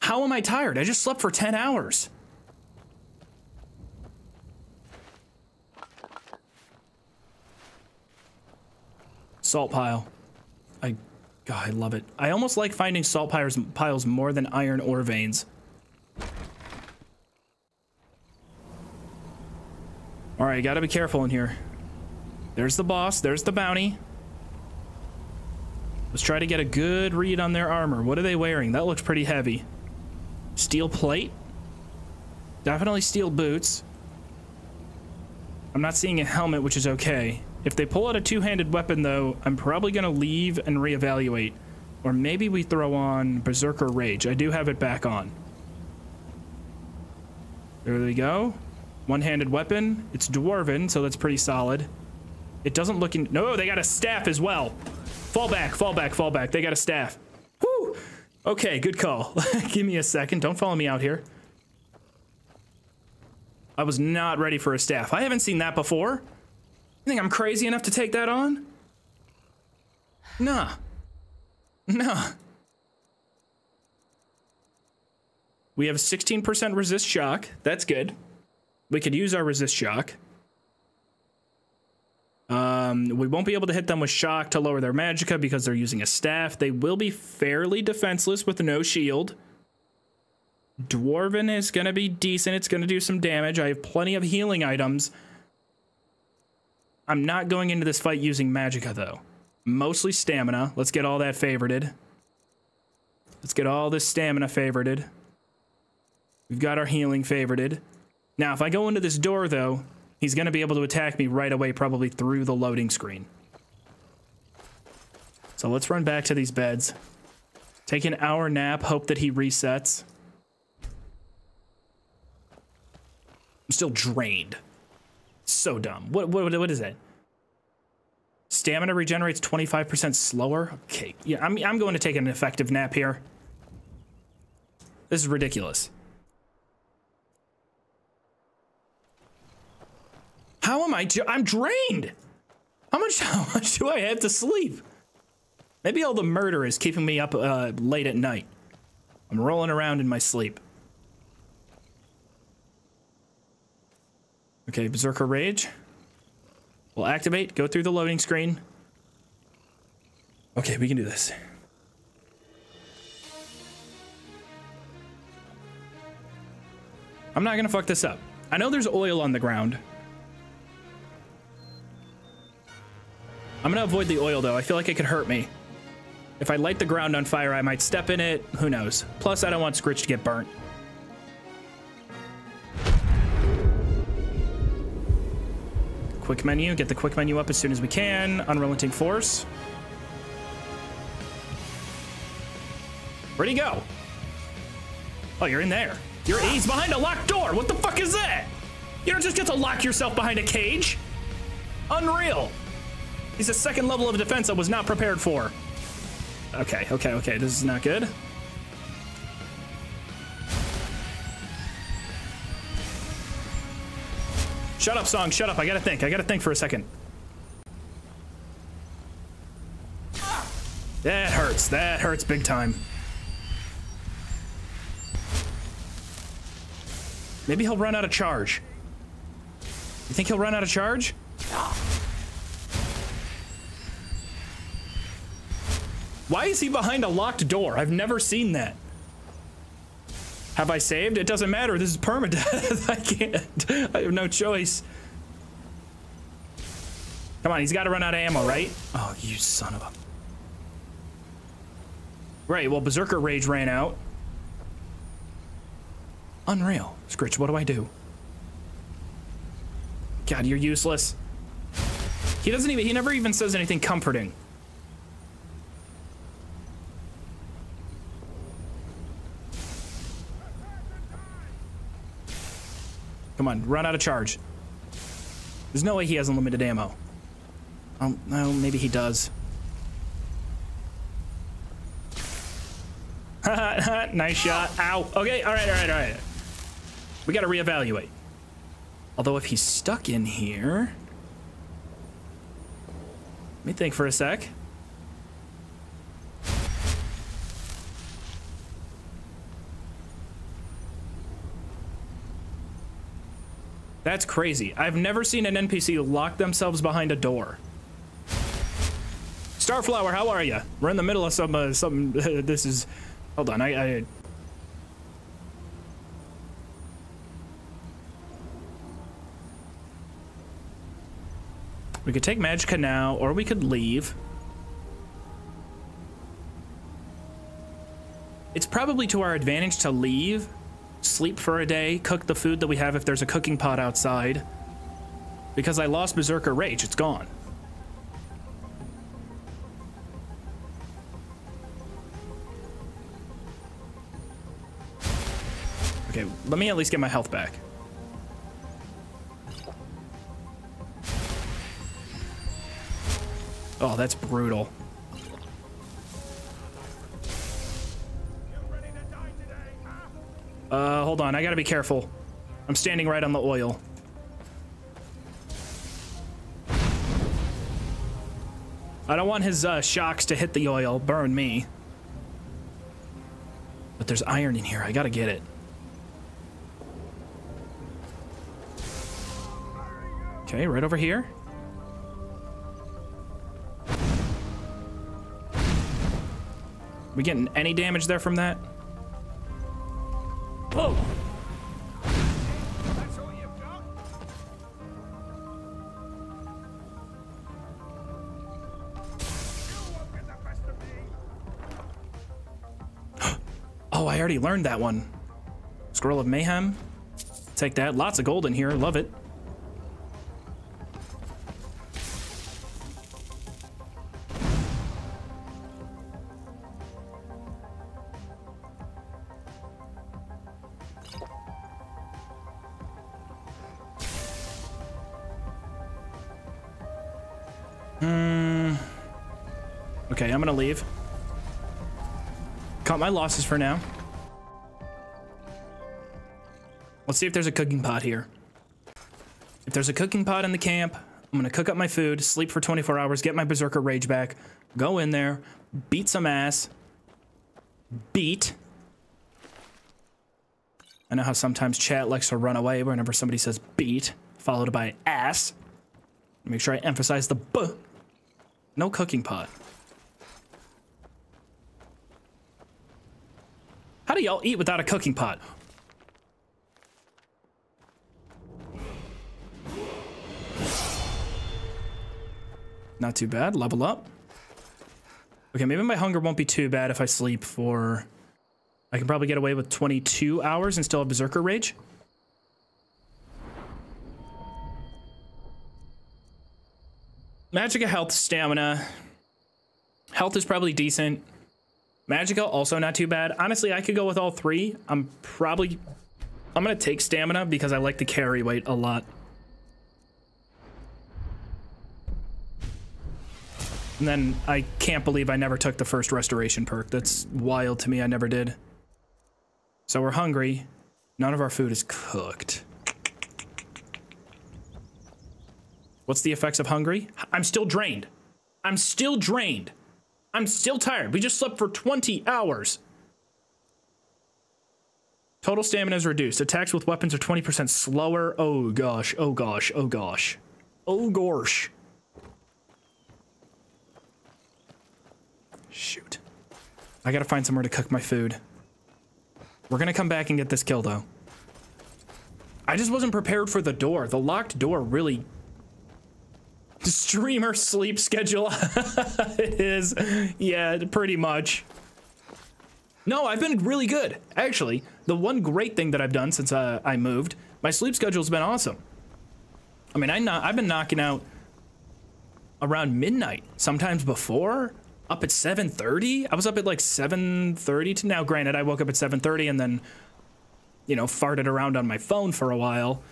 How am I tired? I just slept for 10 hours. Salt pile. God, I love it. I almost like finding salt piles, piles more than iron ore veins. All right, gotta be careful in here. There's the boss. There's the bounty. Let's try to get a good read on their armor. What are they wearing? That looks pretty heavy. Steel plate? Definitely steel boots. I'm not seeing a helmet, which is okay. If they pull out a two-handed weapon, though, I'm probably going to leave and reevaluate. Or maybe we throw on Berserker Rage. I do have it back on. There we go. One-handed weapon. It's Dwarven, so that's pretty solid. It doesn't look in- No, they got a staff as well. Fall back, fall back, fall back. They got a staff. Whoo! Okay, good call. Give me a second. Don't follow me out here. I was not ready for a staff. I haven't seen that before. You think I'm crazy enough to take that on? Nah. Nah. We have 16% resist shock. That's good. We could use our resist shock. Um, we won't be able to hit them with shock to lower their magicka because they're using a staff. They will be fairly defenseless with no shield. Dwarven is going to be decent. It's going to do some damage. I have plenty of healing items. I'm not going into this fight using magicka though. Mostly stamina. Let's get all that favorited. Let's get all this stamina favorited. We've got our healing favorited. Now, if I go into this door though, He's going to be able to attack me right away, probably through the loading screen. So let's run back to these beds. Take an hour nap, hope that he resets. I'm still drained. So dumb. What, what, what is that? Stamina regenerates 25% slower? Okay, yeah, I'm, I'm going to take an effective nap here. This is ridiculous. How am I? I'm drained. How much? How much do I have to sleep? Maybe all the murder is keeping me up uh, late at night. I'm rolling around in my sleep. Okay, Berserker Rage. We'll activate, go through the loading screen. Okay, we can do this. I'm not gonna fuck this up. I know there's oil on the ground. I'm gonna avoid the oil though. I feel like it could hurt me. If I light the ground on fire, I might step in it. Who knows? Plus, I don't want Scritch to get burnt. Quick menu. Get the quick menu up as soon as we can. Unrelenting Force. Where'd he go? Oh, you're in there. You're he's behind a locked door. What the fuck is that? You don't just get to lock yourself behind a cage. Unreal. He's a second level of defense I was not prepared for. Okay, okay, okay. This is not good. Shut up, song. Shut up. I gotta think. I gotta think for a second. That hurts. That hurts big time. Maybe he'll run out of charge. You think he'll run out of charge? Why is he behind a locked door? I've never seen that. Have I saved? It doesn't matter. This is permadeath. I can't. I have no choice. Come on, he's got to run out of ammo, right? Oh, you son of a... Right, well, Berserker Rage ran out. Unreal. Scritch, what do I do? God, you're useless. He doesn't even, he never even says anything comforting. Come on, run out of charge. There's no way he has unlimited ammo. Um, no, maybe he does. nice shot. Ow. Okay, all right, all right, all right. We gotta reevaluate. Although if he's stuck in here... Let me think for a sec. That's crazy. I've never seen an NPC lock themselves behind a door. Starflower, how are you? We're in the middle of some, uh, some, uh, this is, hold on, I, I, We could take Magicka now, or we could leave. It's probably to our advantage to leave, sleep for a day, cook the food that we have if there's a cooking pot outside. Because I lost Berserker Rage, it's gone. Okay, let me at least get my health back. Oh, that's brutal. Uh, hold on. I gotta be careful. I'm standing right on the oil. I don't want his uh, shocks to hit the oil, burn me. But there's iron in here. I gotta get it. Okay, right over here. We getting any damage there from that? Whoa! oh, I already learned that one. Scroll of Mayhem. Take that. Lots of gold in here. Love it. I'm gonna leave. Count my losses for now. Let's see if there's a cooking pot here. If there's a cooking pot in the camp, I'm gonna cook up my food, sleep for 24 hours, get my Berserker Rage back, go in there, beat some ass, beat. I know how sometimes chat likes to run away whenever somebody says beat, followed by ass. Make sure I emphasize the b. No cooking pot. How do y'all eat without a cooking pot? Not too bad. Level up. Okay, maybe my hunger won't be too bad if I sleep for... I can probably get away with 22 hours and still have Berserker Rage. Magicka health, stamina. Health is probably decent. Magicka also not too bad. Honestly, I could go with all three. I'm probably... I'm going to take stamina because I like the carry weight a lot. And then I can't believe I never took the first restoration perk. That's wild to me. I never did. So we're hungry. None of our food is cooked. What's the effects of hungry? I'm still drained. I'm still drained. I'm still tired. We just slept for 20 hours. Total stamina is reduced. Attacks with weapons are 20% slower. Oh gosh, oh gosh, oh gosh. Oh gosh. Shoot. I gotta find somewhere to cook my food. We're gonna come back and get this kill though. I just wasn't prepared for the door. The locked door really streamer sleep schedule it is yeah pretty much. No i've been really good actually. The one great thing that i've done since uh, i moved my sleep schedule's been awesome. I mean I i've been knocking out around midnight sometimes before up at 7.30 i was up at like 7.30 to now granted i woke up at 7.30 and then you know farted around on my phone for a while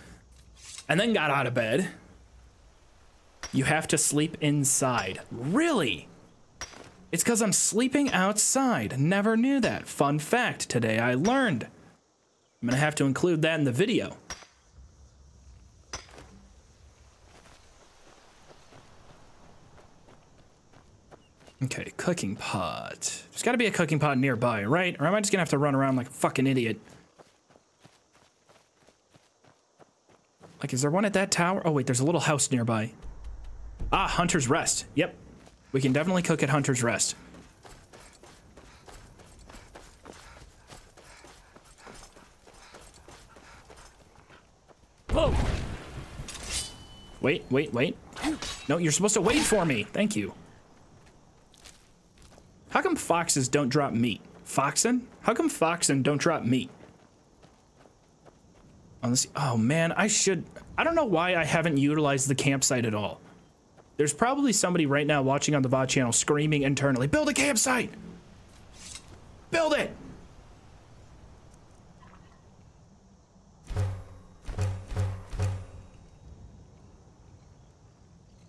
and then got out of bed you have to sleep inside. Really? It's because I'm sleeping outside. Never knew that. Fun fact today I learned. I'm going to have to include that in the video. Okay, cooking pot. There's got to be a cooking pot nearby, right? Or am I just going to have to run around like a fucking idiot? Like, is there one at that tower? Oh, wait, there's a little house nearby. Ah, Hunter's Rest. Yep. We can definitely cook at Hunter's Rest. Whoa! Wait, wait, wait. No, you're supposed to wait for me. Thank you. How come foxes don't drop meat? Foxen? How come foxen don't drop meat? oh man, I should... I don't know why I haven't utilized the campsite at all. There's probably somebody right now watching on the VOD channel screaming internally, build a campsite! Build it!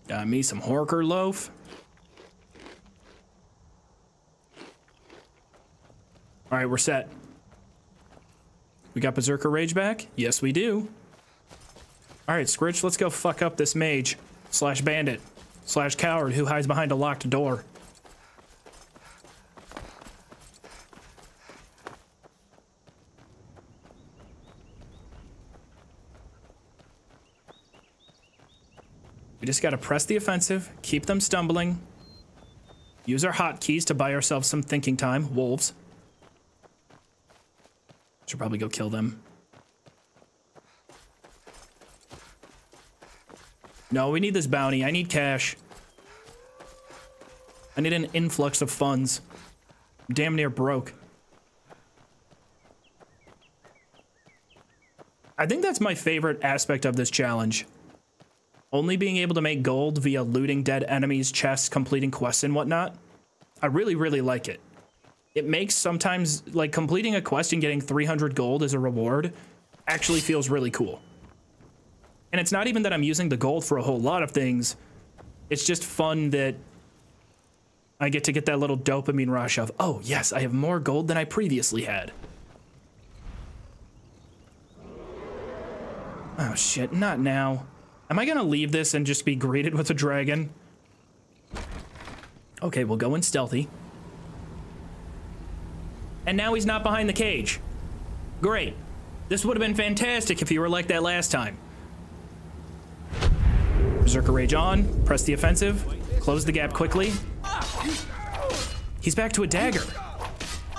Got me some Horker loaf. All right, we're set. We got Berserker Rage back? Yes, we do. All right, Scritch, let's go fuck up this mage slash bandit slash coward who hides behind a locked door. We just gotta press the offensive, keep them stumbling, use our hotkeys to buy ourselves some thinking time. Wolves. Should probably go kill them. No, we need this bounty. I need cash. I need an influx of funds. Damn near broke. I think that's my favorite aspect of this challenge. Only being able to make gold via looting dead enemies, chests, completing quests, and whatnot. I really, really like it. It makes sometimes, like, completing a quest and getting 300 gold as a reward actually feels really cool. And it's not even that I'm using the gold for a whole lot of things. It's just fun that I get to get that little dopamine rush of, oh, yes, I have more gold than I previously had. Oh, shit, not now. Am I gonna leave this and just be greeted with a dragon? Okay, we'll go in stealthy. And now he's not behind the cage. Great. This would have been fantastic if he were like that last time. Berserker Rage on, press the offensive, close the gap quickly. He's back to a dagger.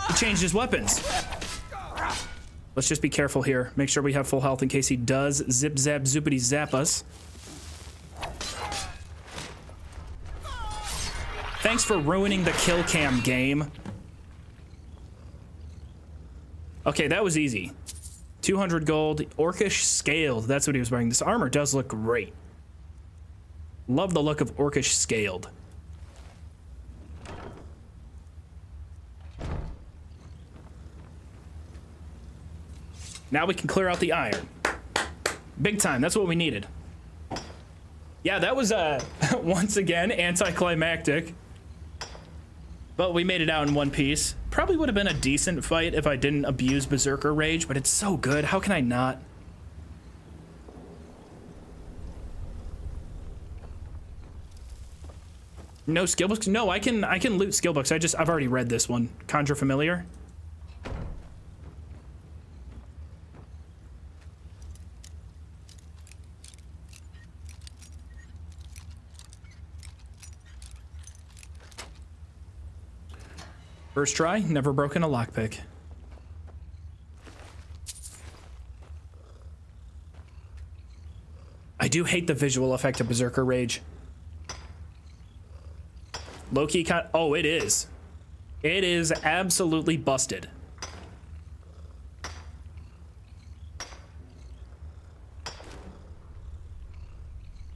He changed his weapons. Let's just be careful here. Make sure we have full health in case he does zip zap zoopity zap us. Thanks for ruining the kill cam game. Okay, that was easy. 200 gold, orcish scaled. That's what he was wearing. This armor does look great. Love the look of orcish scaled. Now we can clear out the iron. Big time. That's what we needed. Yeah, that was uh once again anticlimactic. But we made it out in one piece. Probably would have been a decent fight if I didn't abuse Berserker Rage, but it's so good. How can I not? No skill books? No, I can I can loot skill books. I just I've already read this one. Conjure Familiar. First try, never broken a lockpick. I do hate the visual effect of Berserker Rage. Loki kind oh, it is. It is absolutely busted.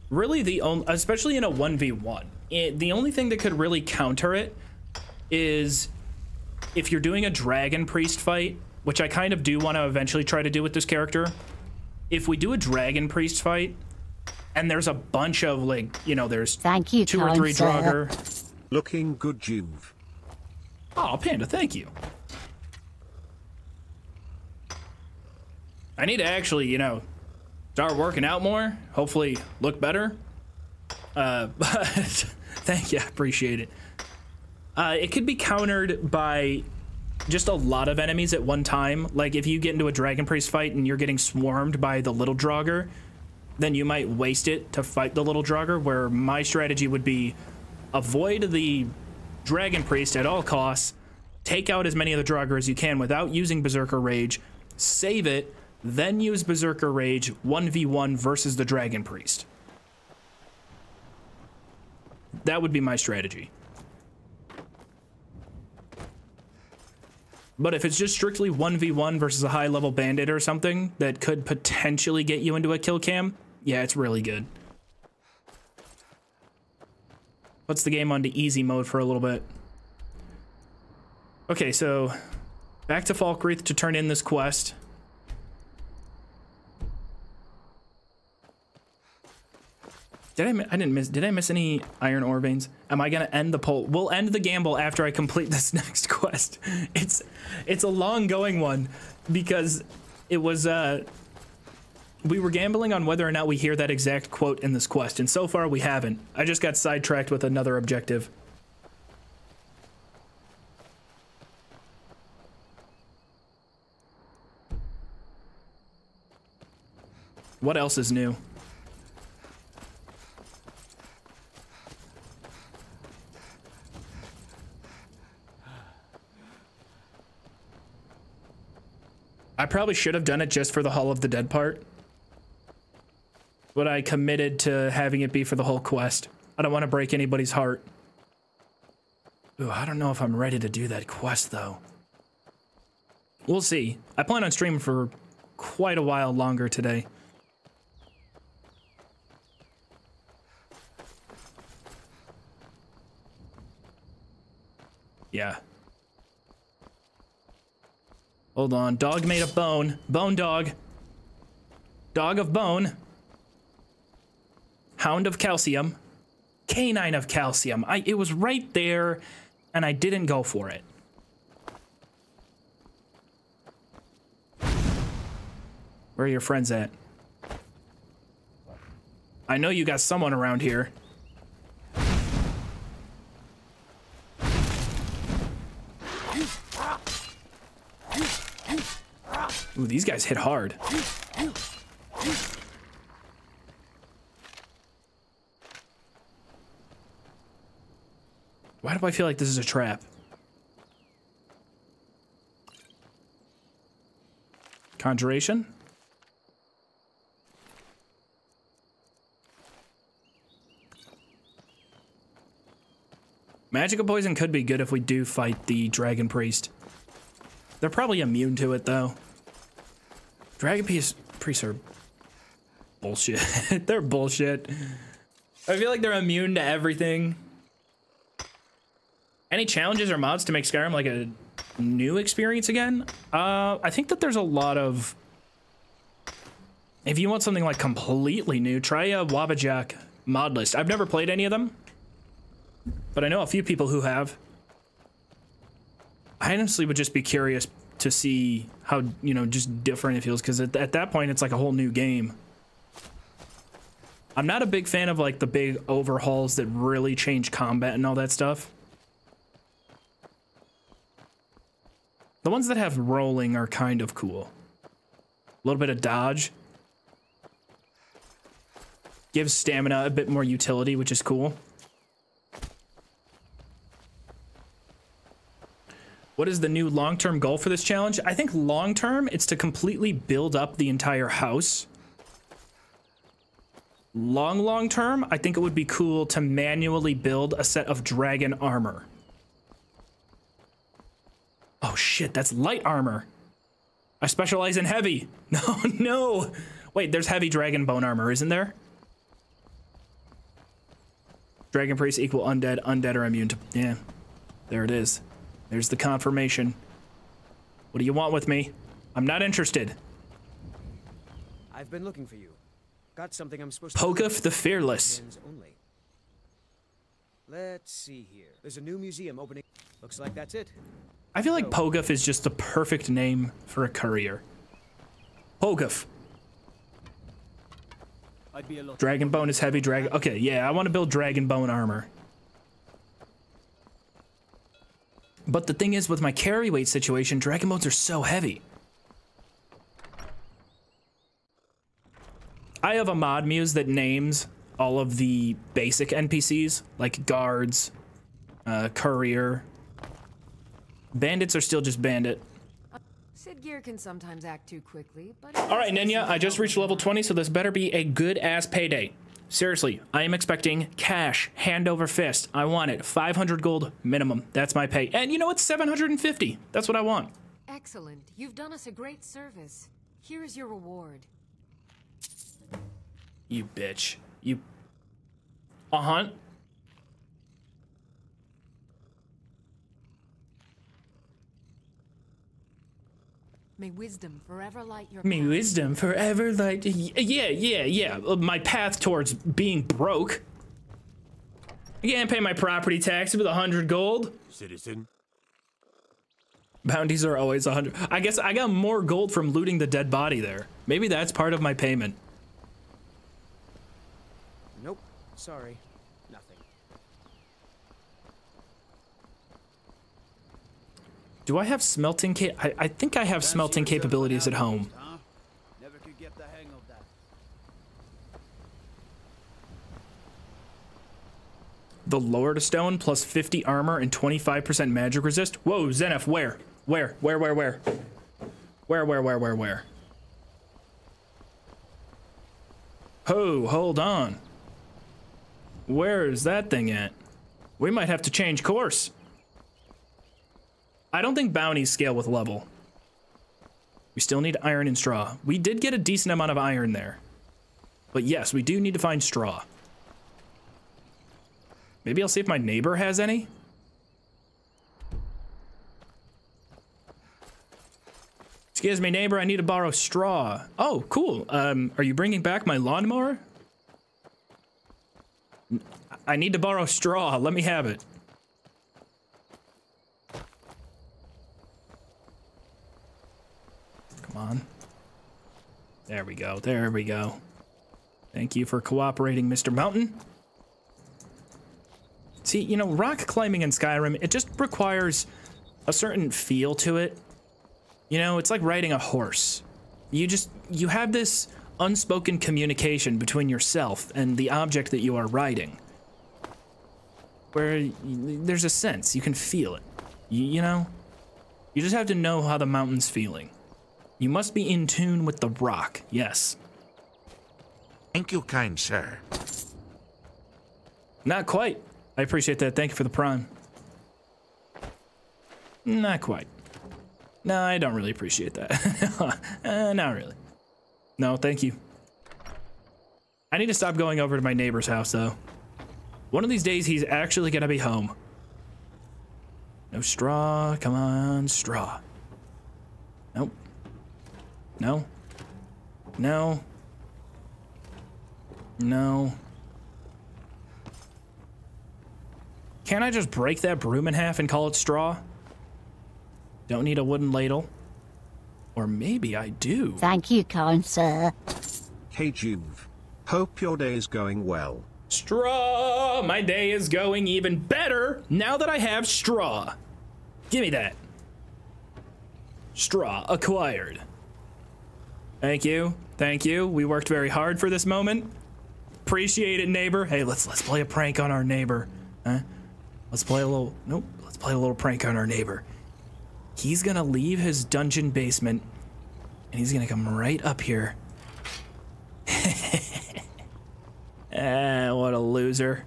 Really the only, especially in a 1v1, it, eh, the only thing that could really counter it is if you're doing a dragon priest fight, which I kind of do want to eventually try to do with this character, if we do a dragon priest fight and there's a bunch of like, you know, there's Thank you, two or three Draugr. Looking good, Joov. Oh, Panda, thank you. I need to actually, you know, start working out more. Hopefully, look better. Uh, but thank you, I appreciate it. Uh, it could be countered by just a lot of enemies at one time. Like if you get into a Dragon Priest fight and you're getting swarmed by the little Draugr, then you might waste it to fight the little Draugr, where my strategy would be avoid the Dragon Priest at all costs, take out as many of the Draugr as you can without using Berserker Rage, save it, then use Berserker Rage 1v1 versus the Dragon Priest. That would be my strategy. But if it's just strictly 1v1 versus a high level bandit or something that could potentially get you into a kill cam, yeah, it's really good. Puts the game onto easy mode for a little bit. Okay, so back to Falkreath to turn in this quest. Did I? I didn't miss. Did I miss any iron ore veins? Am I gonna end the poll? We'll end the gamble after I complete this next quest. It's it's a long going one because it was uh we were gambling on whether or not we hear that exact quote in this quest, and so far we haven't. I just got sidetracked with another objective. What else is new? I probably should have done it just for the Hall of the Dead part. But I committed to having it be for the whole quest. I don't want to break anybody's heart. Ooh, I don't know if I'm ready to do that quest, though. We'll see. I plan on streaming for quite a while longer today. Yeah. Hold on. Dog made of bone. Bone dog. Dog of bone. Hound of calcium. Canine of calcium. I it was right there and I didn't go for it. Where are your friends at? I know you got someone around here. Ooh, these guys hit hard. Why do I feel like this is a trap? Conjuration? Magical poison could be good if we do fight the dragon priest. They're probably immune to it though. Dragon priest priests are bullshit. they're bullshit. I feel like they're immune to everything. Any challenges or mods to make Skyrim like a new experience again? Uh, I think that there's a lot of. If you want something like completely new, try a Wabbajack mod list. I've never played any of them, but I know a few people who have. I honestly would just be curious to see how you know just different it feels because at, at that point it's like a whole new game. I'm not a big fan of like the big overhauls that really change combat and all that stuff. The ones that have rolling are kind of cool. A little bit of dodge. Gives stamina a bit more utility, which is cool. What is the new long-term goal for this challenge? I think long-term, it's to completely build up the entire house. Long, long term, I think it would be cool to manually build a set of dragon armor. Oh shit, that's light armor. I specialize in heavy. No, no. Wait, there's heavy dragon bone armor, isn't there? Dragon priests equal undead. Undead are immune to. Yeah, there it is. There's the confirmation. What do you want with me? I'm not interested. I've been looking for you. Got something I'm supposed to. Poguf the Fearless. Let's see here. There's a new museum opening. Looks like that's it. I feel like Poguf is just the perfect name for a courier. Poguf. I'd be a lot. Dragon bone is heavy dragon. Okay, yeah, I want to build dragon bone armor. But the thing is, with my carry weight situation, dragon bones are so heavy. I have a mod muse that names all of the basic NPCs, like guards, uh, courier. Bandits are still just bandit. Siddgeir can sometimes act too quickly, but... All right, Nenya, I just reached level 20, so this better be a good-ass payday. Seriously, I am expecting cash, hand over fist. I want it. 500 gold minimum. That's my pay. And you know what? 750. That's what I want. Excellent. You've done us a great service. Here is your reward. You bitch. You. A hunt? May wisdom forever light your May path. wisdom forever light. Yeah, yeah, yeah. Uh, My path towards being broke. I can't pay my property tax with a hundred gold. Citizen. Bounties are always a hundred. I guess I got more gold from looting the dead body there. Maybe that's part of my payment. Nope. Sorry. Nothing. Do I have smelting ca- I, I think I have smelting capabilities at home. The Lord of Stone plus 50 armor and 25% magic resist. Whoa, Zenith, where? Where? Where, where, where? Where, where, where, where, where? Oh, hold on. Where is that thing at? We might have to change course. I don't think bounties scale with level. We still need iron and straw. We did get a decent amount of iron there. But yes, we do need to find straw. Maybe I'll see if my neighbor has any. Excuse me, neighbor, I need to borrow straw. Oh, cool. Um, are you bringing back my lawnmower? I need to borrow straw. Let me have it. Come on. There we go. There we go. Thank you for cooperating, Mr. Mountain. See, you know, rock climbing in Skyrim, it just requires a certain feel to it. You know, it's like riding a horse. You just, you have this unspoken communication between yourself and the object that you are riding. Where there's a sense, you can feel it. You, you know? You just have to know how the mountain's feeling. You must be in tune with the rock, yes. Thank you, kind sir. Not quite. I appreciate that. Thank you for the prime. Not quite. No, I don't really appreciate that. uh, not really. No, thank you. I need to stop going over to my neighbor's house, though. One of these days, he's actually gonna be home. No straw. Come on, straw. Nope. No. No. No. Can't I just break that broom in half and call it straw? Don't need a wooden ladle. Or maybe I do. Thank you, kind sir. Hey Joov. Hope your day is going well. Straw! My day is going even better now that I have straw. Give me that. Straw acquired. Thank you. Thank you. We worked very hard for this moment. Appreciate it, neighbor. Hey, let's let's play a prank on our neighbor. Huh? Let's play a little nope, let's play a little prank on our neighbor. He's gonna leave his dungeon basement and he's gonna come right up here. ah, what a loser.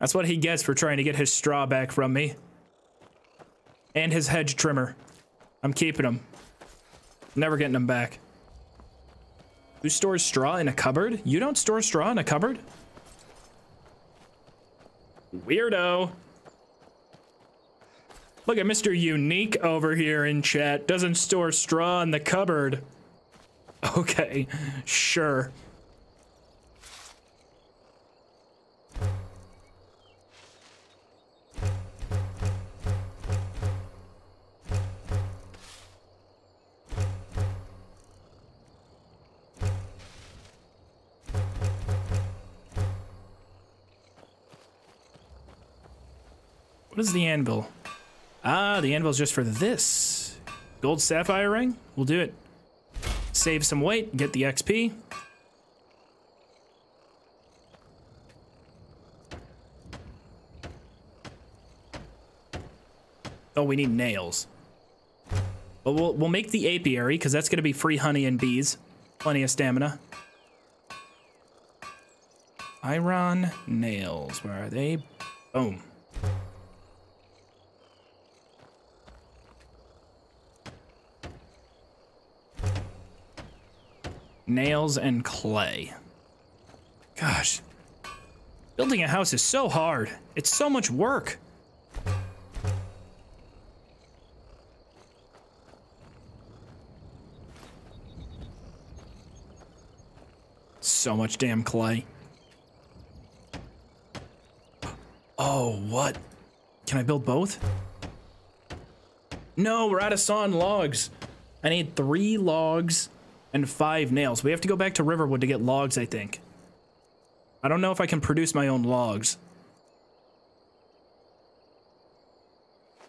That's what he gets for trying to get his straw back from me. And his hedge trimmer. I'm keeping him. Never getting them back. Who stores straw in a cupboard? You don't store straw in a cupboard? Weirdo. Look at Mr. Unique over here in chat. Doesn't store straw in the cupboard. Okay, sure. What is the anvil? Ah, the anvil's just for this. Gold sapphire ring? We'll do it. Save some weight, get the XP. Oh, we need nails. But we'll, we'll make the apiary, because that's going to be free honey and bees. Plenty of stamina. Iron nails. Where are they? Boom. Nails and clay. Gosh, building a house is so hard. It's so much work. So much damn clay. Oh, what? Can I build both? No, we're out of sawn logs. I need three logs and five nails. We have to go back to Riverwood to get logs, I think. I don't know if I can produce my own logs.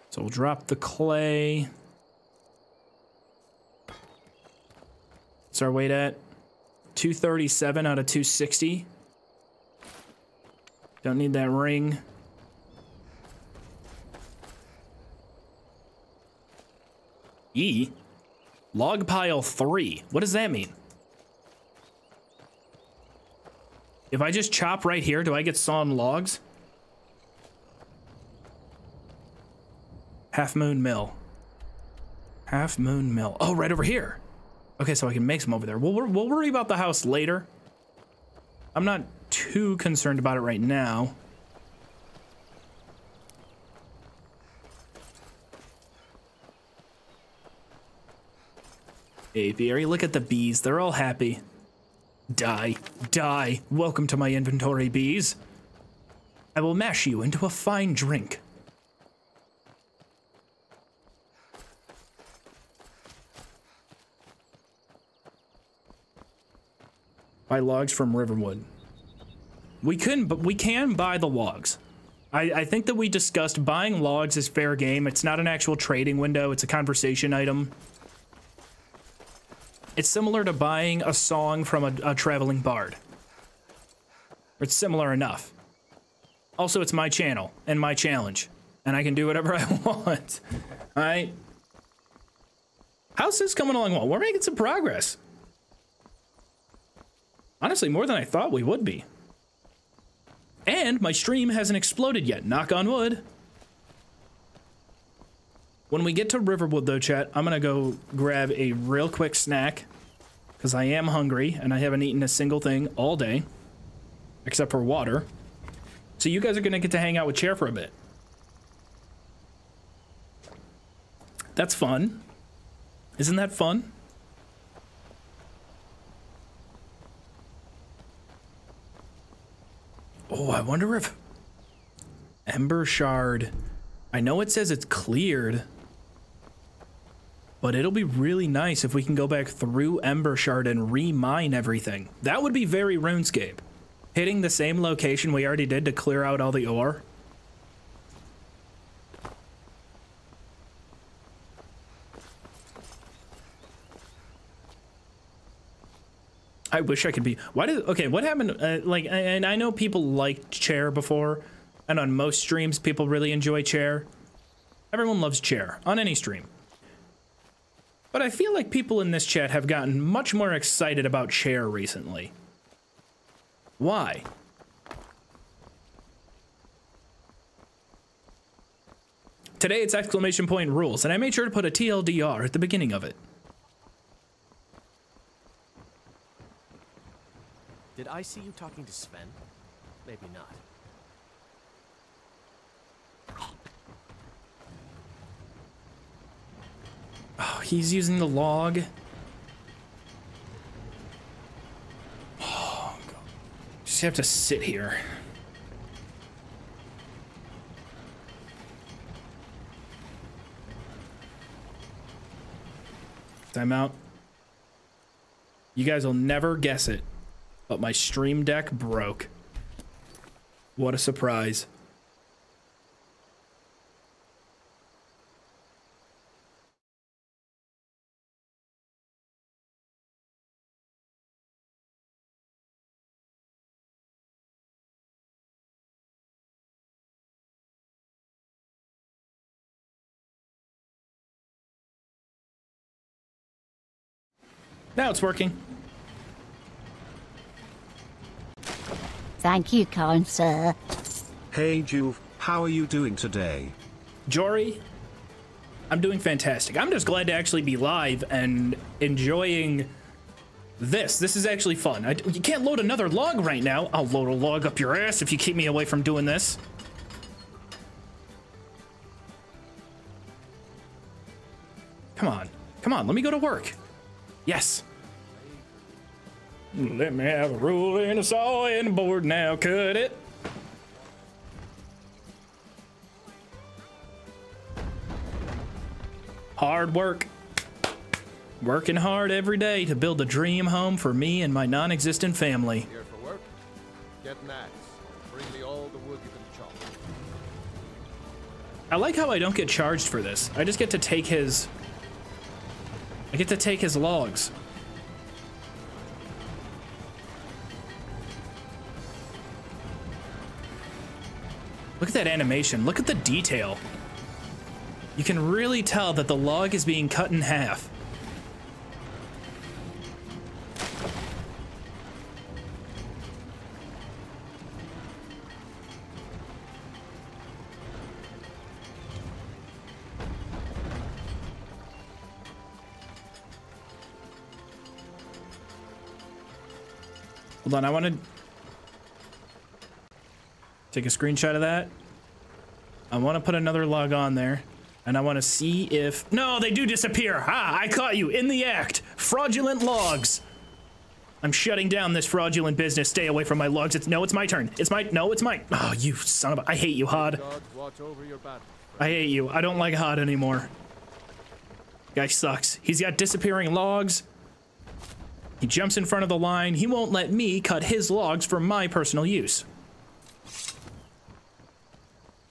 So we'll drop the clay. What's our weight at? 237 out of 260. Don't need that ring. E? Log pile three. What does that mean? If I just chop right here, do I get sawn logs? Half Moon Mill. Half Moon Mill. Oh, right over here. Okay, so I can make some over there. We'll, we'll worry about the house later. I'm not too concerned about it right now. Apiary, look at the bees. They're all happy. Die. Die. Welcome to my inventory, bees. I will mash you into a fine drink. Buy logs from Riverwood. We couldn't, but we can buy the logs. I, I think that we discussed buying logs is fair game. It's not an actual trading window. It's a conversation item. It's similar to buying a song from a, a traveling bard. It's similar enough. Also, it's my channel and my challenge, and I can do whatever I want. All right. How's this coming along well? We're making some progress. Honestly, more than I thought we would be. And my stream hasn't exploded yet, knock on wood. When we get to Riverwood, though, chat, I'm gonna go grab a real quick snack because I am hungry and I haven't eaten a single thing all day except for water. So you guys are gonna get to hang out with Chair for a bit. That's fun. Isn't that fun? Oh, I wonder if Embershard. I know it says it's cleared, but it'll be really nice if we can go back through Embershard and remine everything. That would be very RuneScape. Hitting the same location we already did to clear out all the ore. I wish I could be. Why did okay? What happened? Uh, like, and I know people liked chair before, and on most streams people really enjoy chair. Everyone loves chair on any stream. But I feel like people in this chat have gotten much more excited about chair recently. Why? Today it's exclamation point rules, and I made sure to put a TLDR at the beginning of it. Did I see you talking to Sven? Maybe not. Oh, he's using the log. Oh, God. Just have to sit here. Time out. You guys will never guess it, but my stream deck broke. What a surprise. Now it's working. Thank you, kind sir. Hey Joov, how are you doing today? Jory, I'm doing fantastic. I'm just glad to actually be live and enjoying this. This is actually fun. I, you can't load another log right now. I'll load a log up your ass if you keep me away from doing this. Come on. Come on, let me go to work. Yes. Let me have a rule and a saw and a board now. Cut it. Hard work. Working hard every day to build a dream home for me and my non existent family. Here for work? Get an axe. Bring me all the wood you can chop. I like how I don't get charged for this. I just get to take his. I get to take his logs. Look at that animation. Look at the detail. You can really tell that the log is being cut in half. Hold on, I want to take a screenshot of that. I want to put another log on there. And I want to see if... No, they do disappear. Ah, I caught you in the act. Fraudulent logs. I'm shutting down this fraudulent business. Stay away from my logs. It's No, it's my turn. It's my... No, it's mine. Oh, you son of a... I hate you, Hod. I hate you. I don't like Hod anymore. Guy sucks. He's got disappearing logs. He jumps in front of the line. He won't let me cut his logs for my personal use.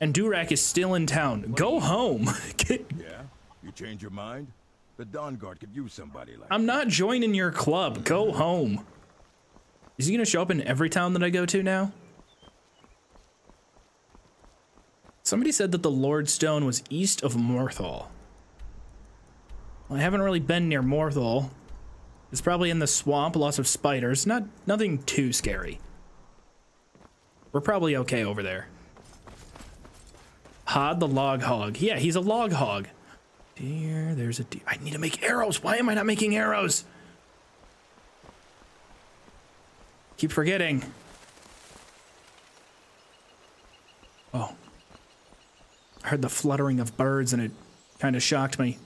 And Durak is still in town. Go home. Get- Yeah? You change your mind? The Dawnguard could use somebody like I'm not joining your club. Go home. Is he gonna show up in every town that I go to now? Somebody said that the Lord Stone was east of Morthal. Well, I haven't really been near Morthal. It's probably in the swamp, lots of spiders. Not nothing too scary. We're probably okay over there. Hod the log hog. Yeah, he's a log hog. deer. There's a deer. I need to make arrows. Why am I not making arrows? Keep forgetting. Oh. I heard the fluttering of birds and it kind of shocked me.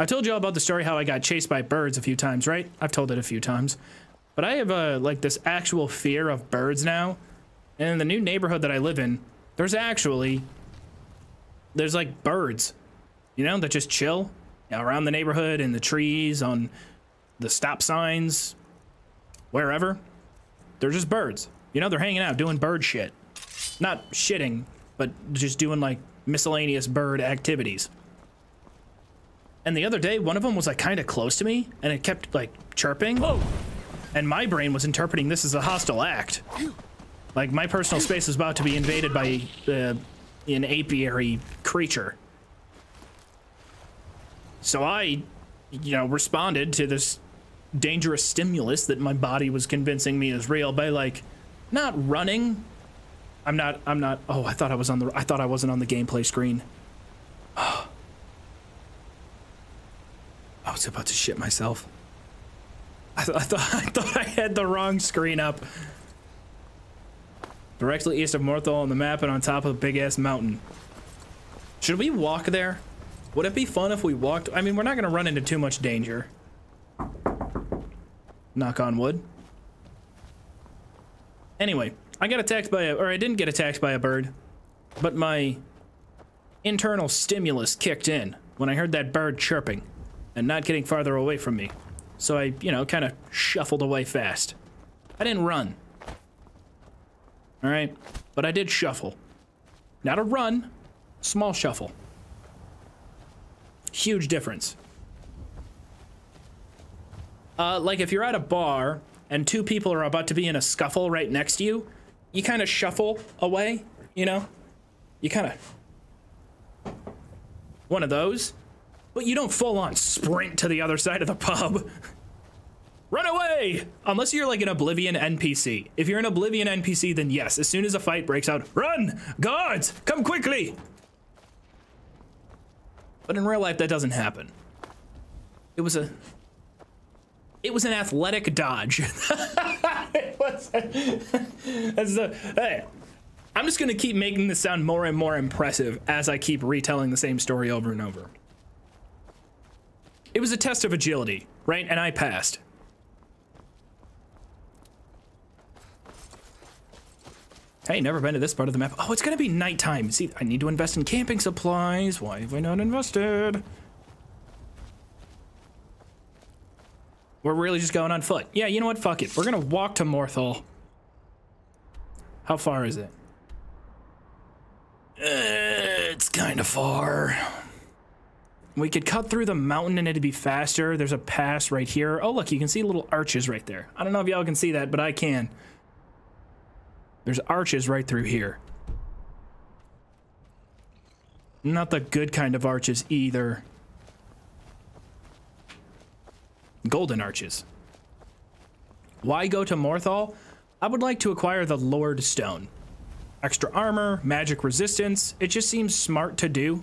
I told you all about the story how I got chased by birds a few times, right? I've told it a few times. But I have uh, like this actual fear of birds now. And in the new neighborhood that I live in, there's actually there's like birds, you know, that just chill around the neighborhood in the trees, on the stop signs, wherever. They're just birds. You know, they're hanging out doing bird shit. Not shitting, but just doing like miscellaneous bird activities. And the other day, one of them was like kind of close to me and it kept like chirping. Whoa. And my brain was interpreting this as a hostile act. Like my personal space is about to be invaded by uh, an apiary creature. So I, you know, responded to this dangerous stimulus that my body was convincing me is real by like not running. I'm not I'm not oh, I thought I was on the I thought I wasn't on the gameplay screen. I was about to shit myself. I, th I thought I thought I had the wrong screen up. Directly east of Morthal on the map and on top of a big ass mountain. Should we walk there? Would it be fun if we walked? I mean, we're not gonna run into too much danger. Knock on wood. Anyway, I got attacked by a, or I didn't get attacked by a bird, but my internal stimulus kicked in when I heard that bird chirping and not getting farther away from me. So I, you know, kind of shuffled away fast. I didn't run. All right, but I did shuffle. Not a run, small shuffle. Huge difference. Uh, like if you're at a bar and two people are about to be in a scuffle right next to you, you kind of shuffle away, you know? You kind of... One of those. You don't full on sprint to the other side of the pub. Run away! Unless you're like an Oblivion NPC. If you're an Oblivion NPC, then yes, as soon as a fight breaks out, run! Guards, come quickly! But in real life, that doesn't happen. It was a... It was an athletic dodge. That's the... Hey, I'm just gonna keep making this sound more and more impressive as I keep retelling the same story over and over. It was a test of agility, right? And I passed. Hey, never been to this part of the map. Oh, it's gonna be nighttime. See, I need to invest in camping supplies. Why have I not invested? We're really just going on foot. Yeah, you know what? Fuck it. We're gonna walk to Morthal. How far is it? Uh, it's kind of far. We could cut through the mountain and it'd be faster. There's a pass right here. Oh, look, you can see little arches right there. I don't know if y'all can see that, but I can. There's arches right through here. Not the good kind of arches either. Golden arches. Why go to Morthal? I would like to acquire the Lord Stone. Extra armor, magic resistance. It just seems smart to do.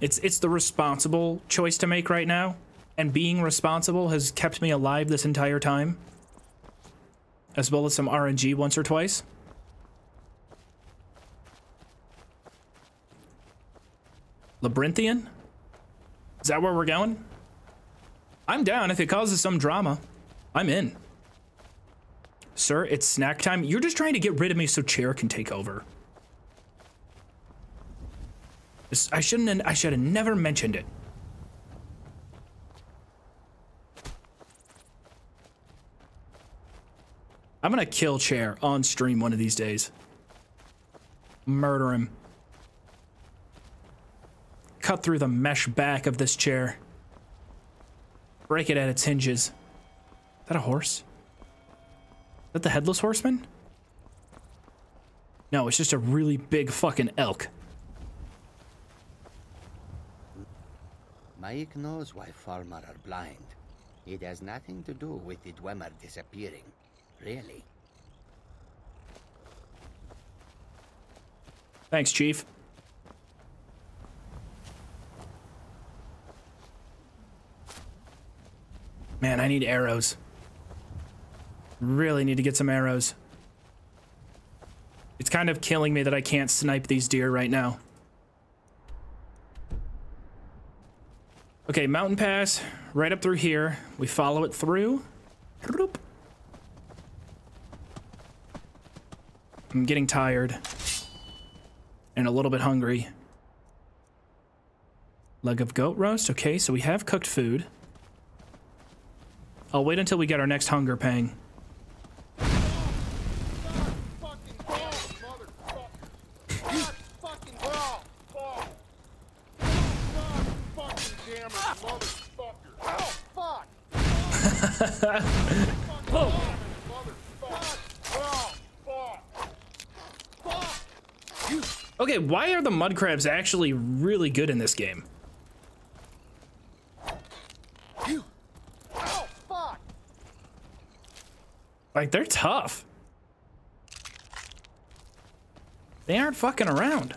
It's it's the responsible choice to make right now. And being responsible has kept me alive this entire time as well as some RNG once or twice. Labyrinthian? Is that where we're going? I'm down if it causes some drama. I'm in. Sir, it's snack time. You're just trying to get rid of me so Chair can take over. I shouldn't I should have never mentioned it. I'm gonna kill Chair on stream one of these days. Murder him. Cut through the mesh back of this chair. Break it at its hinges. Is that a horse? Is that the Headless Horseman? No, it's just a really big fucking elk. Mike knows why Falmer are blind. It has nothing to do with the Dwemer disappearing. Really? Thanks, Chief. Man, I need arrows. Really need to get some arrows. It's kind of killing me that I can't snipe these deer right now. Okay, mountain pass, right up through here. We follow it through. I'm getting tired. And a little bit hungry. Leg of goat roast. Okay, so we have cooked food. I'll wait until we get our next hunger pang. Okay, why are the mud crabs actually really good in this game? Like, they're tough. They aren't fucking around.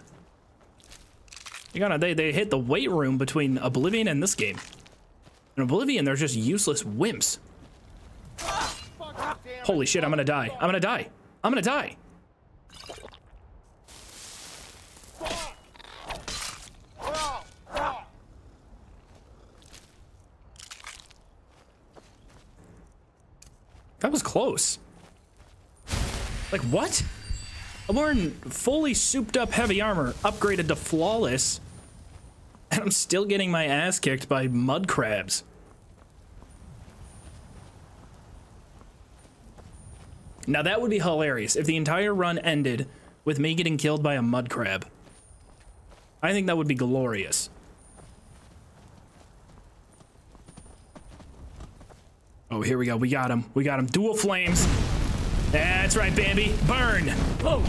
You gotta, they, they hit the weight room between Oblivion and this game. In Oblivion, they're just useless wimps. Holy shit, I'm gonna die. I'm gonna die. I'm gonna die. That was close. Like, what? I'm wearing fully souped up heavy armor, upgraded to flawless, and I'm still getting my ass kicked by mud crabs. Now that would be hilarious if the entire run ended with me getting killed by a mud crab. I think that would be glorious. Oh, here we go. We got him. We got him. Dual flames. That's right, Bambi. Burn. Oh.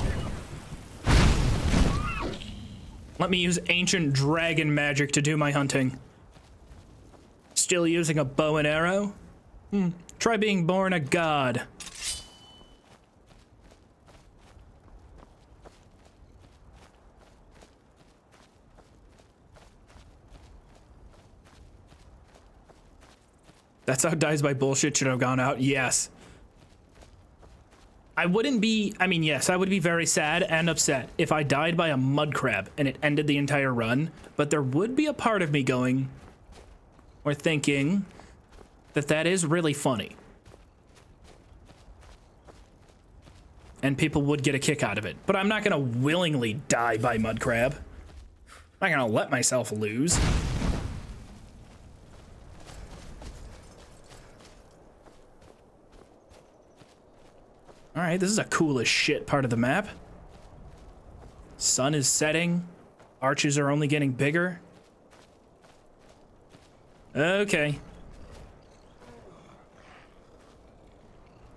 Let me use ancient dragon magic to do my hunting. Still using a bow and arrow? Hmm. Try being born a god. That's how Dies by Bullshit should have gone out. Yes. I wouldn't be, I mean, yes, I would be very sad and upset if I died by a mud crab and it ended the entire run, but there would be a part of me going or thinking that that is really funny. And people would get a kick out of it. But I'm not going to willingly die by mud crab. I'm not going to let myself lose. All right, this is a cool as shit part of the map. Sun is setting. Arches are only getting bigger. Okay.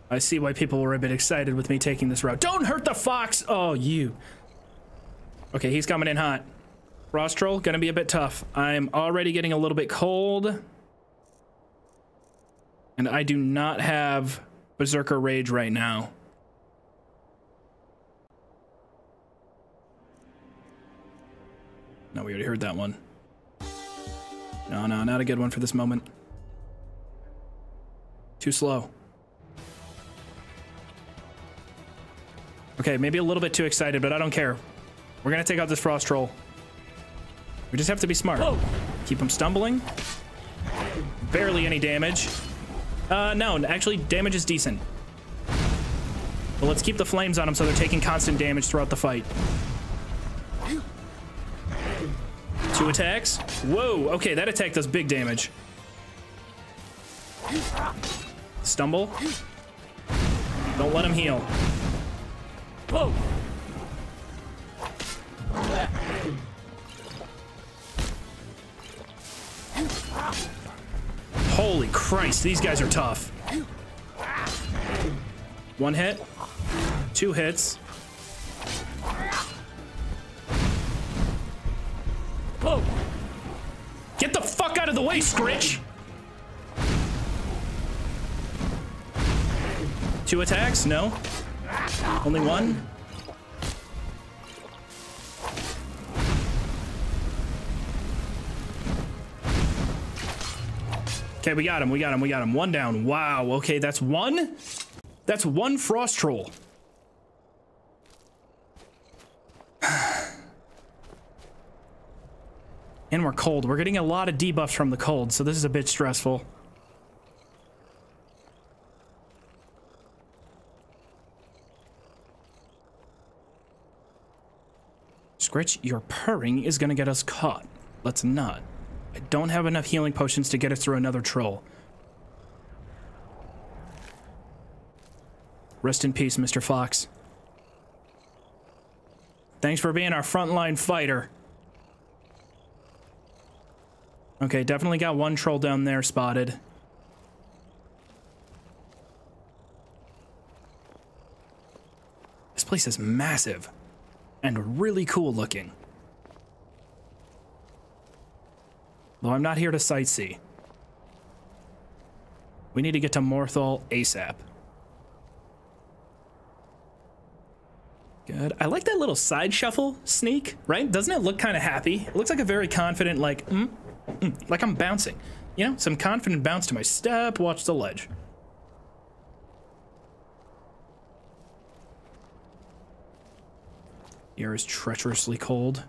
I see why people were a bit excited with me taking this route. Don't hurt the fox! Oh, you. Okay, he's coming in hot. Frost Troll, gonna be a bit tough. I'm already getting a little bit cold. And I do not have Berserker Rage right now. No, we already heard that one. No, no, not a good one for this moment. Too slow. Okay, maybe a little bit too excited, but I don't care. We're gonna take out this frost troll. We just have to be smart. Whoa. Keep him stumbling. Barely any damage. Uh, no, actually, damage is decent. But let's keep the flames on him so they're taking constant damage throughout the fight. Two attacks. Whoa, okay, that attack does big damage. Stumble. Don't let him heal. Whoa. Holy Christ, these guys are tough. One hit, two hits. the way, Scritch! Two attacks? No. Only one? Okay, we got him, we got him, we got him. One down. Wow, okay, that's one? That's one Frost Troll. And we're cold. We're getting a lot of debuffs from the cold, so this is a bit stressful. Scritch, your purring is gonna get us caught. Let's not. I don't have enough healing potions to get us through another troll. Rest in peace, Mr. Fox. Thanks for being our frontline fighter. Okay, definitely got one troll down there spotted. This place is massive and really cool looking. Though I'm not here to sightsee. We need to get to Morthal ASAP. Good. I like that little side shuffle sneak, right? Doesn't it look kind of happy? It looks like a very confident, like, mm, mm, like I'm bouncing. You know, some confident bounce to my step, watch the ledge. Air is treacherously cold.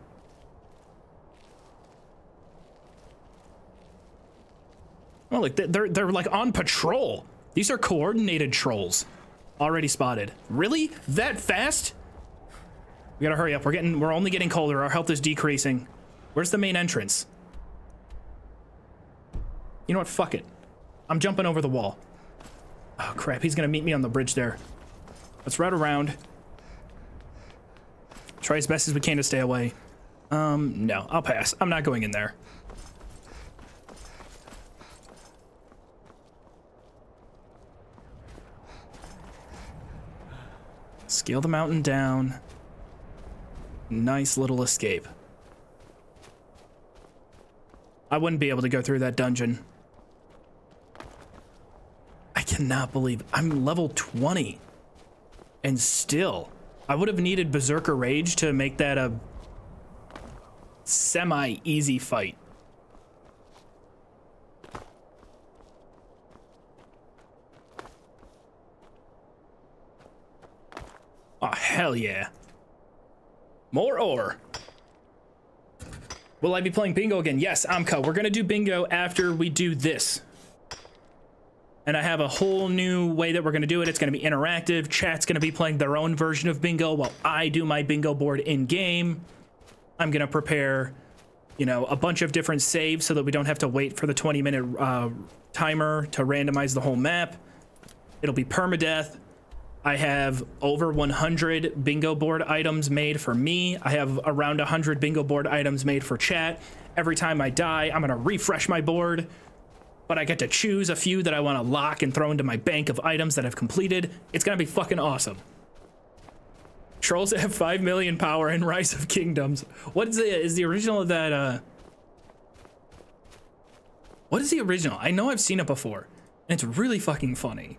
Oh, like they're they're like on patrol. These are coordinated trolls. Already spotted. Really? That fast? We gotta hurry up. We're getting we're only getting colder. Our health is decreasing. Where's the main entrance? You know what? Fuck it. I'm jumping over the wall. Oh crap, he's gonna meet me on the bridge there. Let's route around. Try as best as we can to stay away. Um, no, I'll pass. I'm not going in there. Scale the mountain down. Nice little escape. I wouldn't be able to go through that dungeon. Cannot believe I'm level 20. And still, I would have needed Berserker Rage to make that a semi-easy fight. Oh, hell yeah. More ore. Will I be playing bingo again? Yes, Amka. We're going to do bingo after we do this. And I have a whole new way that we're going to do it. It's going to be interactive. Chat's going to be playing their own version of bingo while I do my bingo board in game. I'm going to prepare, you know, a bunch of different saves so that we don't have to wait for the 20 minute uh, timer to randomize the whole map. It'll be permadeath. I have over 100 bingo board items made for me. I have around 100 bingo board items made for chat. Every time I die, I'm going to refresh my board but I get to choose a few that I want to lock and throw into my bank of items that I've completed. It's gonna be fucking awesome. Trolls have 5 million power in Rise of Kingdoms. What is the, is the original of that, uh... What is the original? I know I've seen it before. And it's really fucking funny.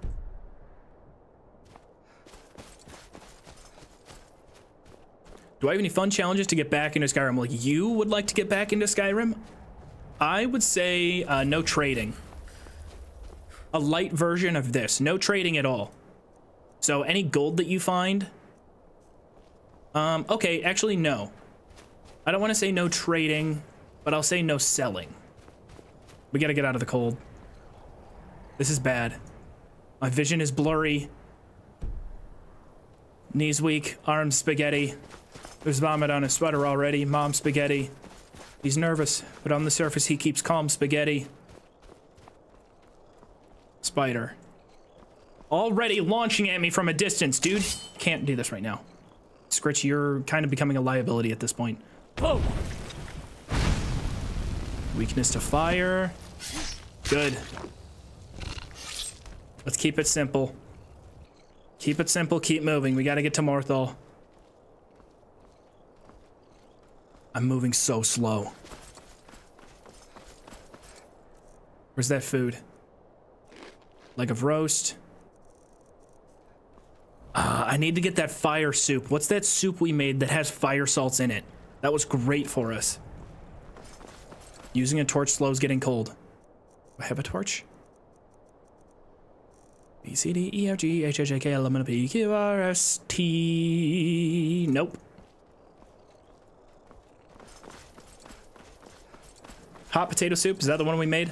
Do I have any fun challenges to get back into Skyrim? Like you would like to get back into Skyrim? I would say uh, no trading. A light version of this. No trading at all. So any gold that you find... Um, okay, actually, no. I don't want to say no trading, but I'll say no selling. We gotta get out of the cold. This is bad. My vision is blurry. Knees weak, arms spaghetti. There's vomit on his sweater already. Mom spaghetti. He's nervous, but on the surface he keeps calm spaghetti. Spider. Already launching at me from a distance, dude. Can't do this right now. Scritch, you're kind of becoming a liability at this point. Oh! Weakness to fire. Good. Let's keep it simple. Keep it simple, keep moving. We gotta get to Morthal. I'm moving so slow. Where's that food? Leg of roast. Uh, I need to get that fire soup. What's that soup we made that has fire salts in it? That was great for us. Using a torch slows getting cold. I have a torch? B C D E F G H I J K L M N P Q R S T. Nope. Hot potato soup, is that the one we made?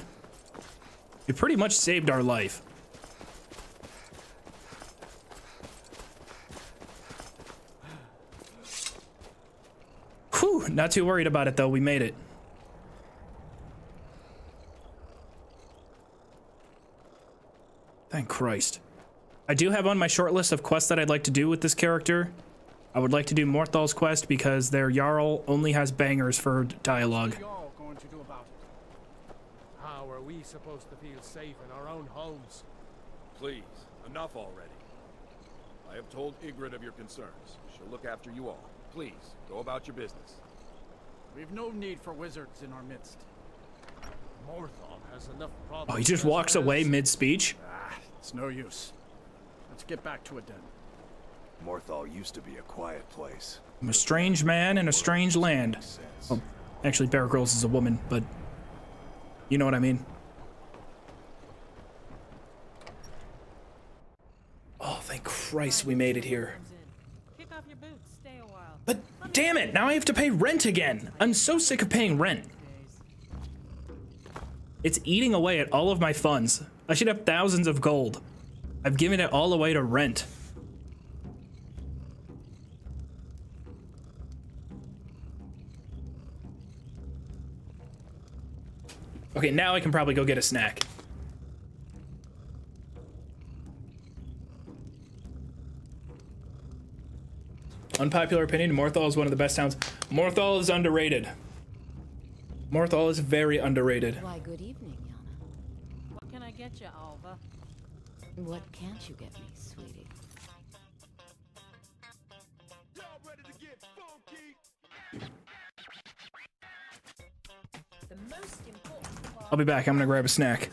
It pretty much saved our life. Whew, not too worried about it though, we made it. Thank Christ. I do have on my short list of quests that I'd like to do with this character. I would like to do Morthal's quest because their Jarl only has bangers for dialogue. How are we supposed to feel safe in our own homes? Please, enough already. I have told Idgrod of your concerns. She'll look after you all. Please, go about your business. We've no need for wizards in our midst. Morthal has enough problems. Oh, he just walks it is. away mid-speech? Ah, it's no use. Let's get back to it then. Morthal used to be a quiet place. I'm a strange man in a strange land. Well, actually, Bear Grylls is a woman, but you know what I mean. Oh, thank Christ we made it here. Kick off your boots, stay a while. But damn it, now I have to pay rent again. I'm so sick of paying rent. It's eating away at all of my funds. I should have thousands of gold. I've given it all away to rent. Okay, now I can probably go get a snack. Unpopular opinion, Morthal is one of the best towns. Morthal is underrated. Morthal is very underrated. Why, good evening, Yana. What can I get you, Alva? What can't you get me, sweetie? The most important. I'll be back. I'm gonna grab a snack.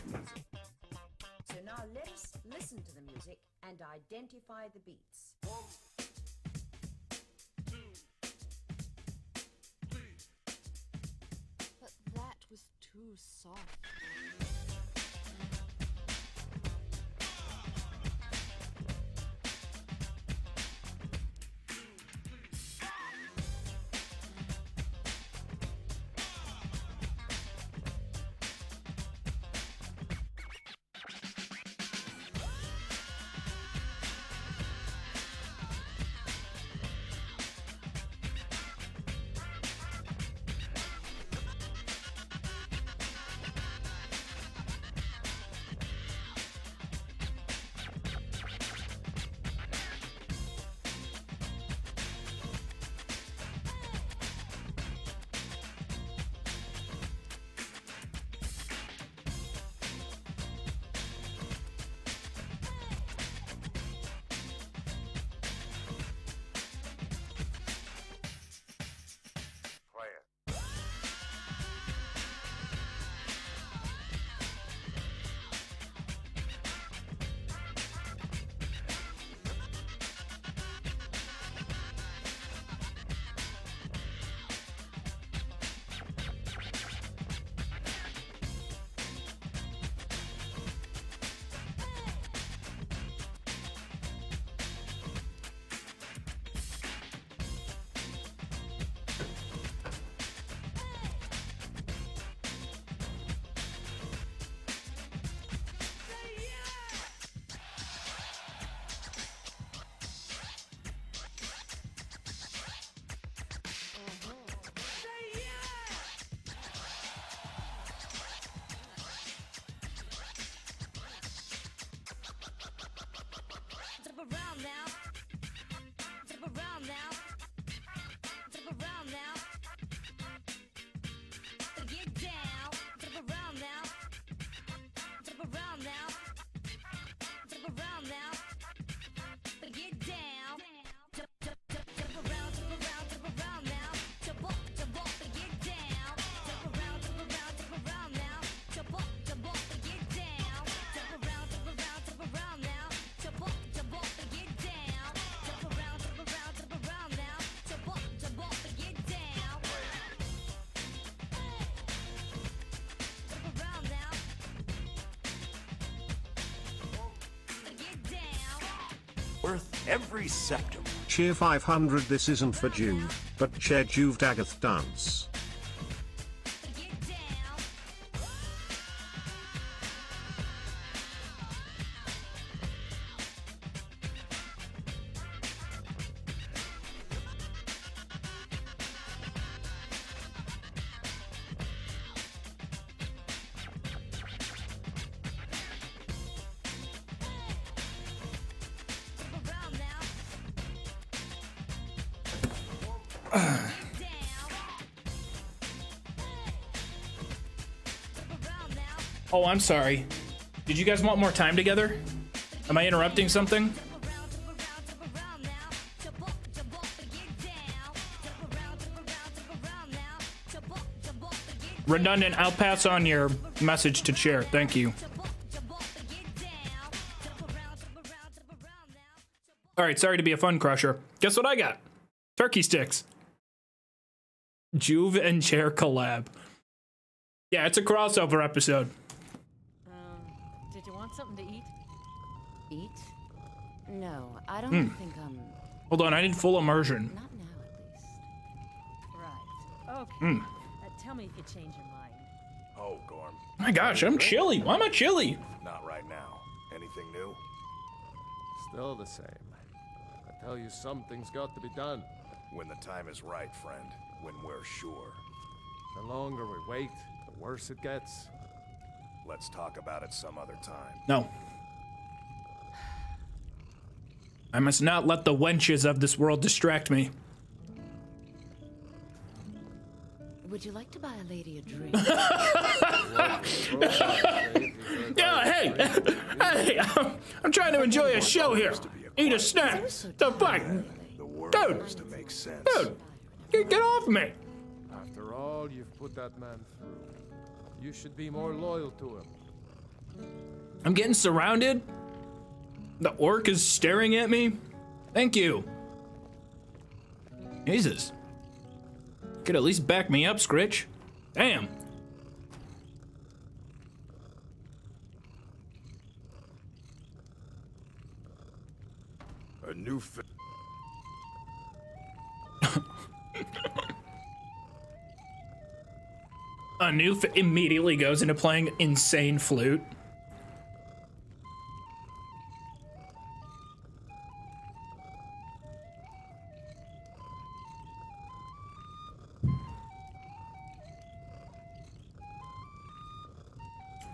Cheer 500 this isn't for Joov, but Che Juve Dagath dance. Oh, I'm sorry. Did you guys want more time together? Am I interrupting something? Redundant, I'll pass on your message to chair. Thank you. All right, sorry to be a fun crusher. Guess what I got? Turkey sticks. Joov and chair collab. Yeah, it's a crossover episode. On, I need full immersion. Not now, at least. Right. Okay. Mm. Uh, tell me if you change your mind. Oh, Gorm. My gosh, I'm chilly. Why am I chilly? Not right now. Anything new? Still the same. I tell you, something's got to be done. When the time is right, friend. When we're sure. The longer we wait, the worse it gets. Let's talk about it some other time. No. I must not let the wenches of this world distract me. Would you like to buy a lady a drink? Yeah, hey, hey, I'm, I'm trying to enjoy a show here. Eat a snack. The fuck? Dude, To make sense. dude, get, get off me. After all you've put that man through, you should be more loyal to him. I'm getting surrounded. The orc is staring at me. Thank you. Jesus. Could at least back me up, Scritch. Damn. A new fi- Anuf immediately goes into playing insane flute.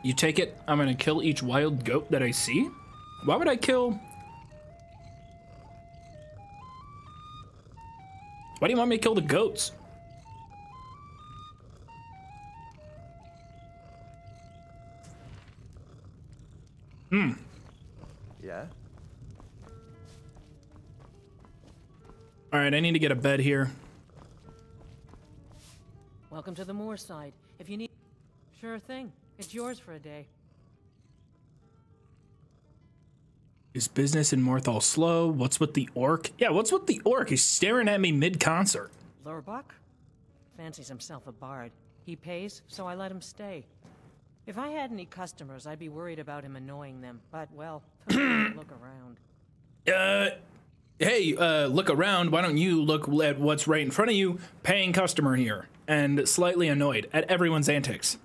You take it, I'm gonna kill each wild goat that I see? Why would I kill? Why do you want me to kill the goats? Hmm. Yeah? All right, I need to get a bed here. Welcome to the moorside. If you need. Sure thing. It's yours for a day. Is business in Morthal slow? What's with the orc? Yeah, what's with the orc? He's staring at me mid concert. Lurbuk? Fancies himself a bard. He pays, so I let him stay. If I had any customers, I'd be worried about him annoying them. But, well, look around. Uh, hey, uh, look around. Why don't you look at what's right in front of you? Paying customer here, and slightly annoyed at everyone's antics.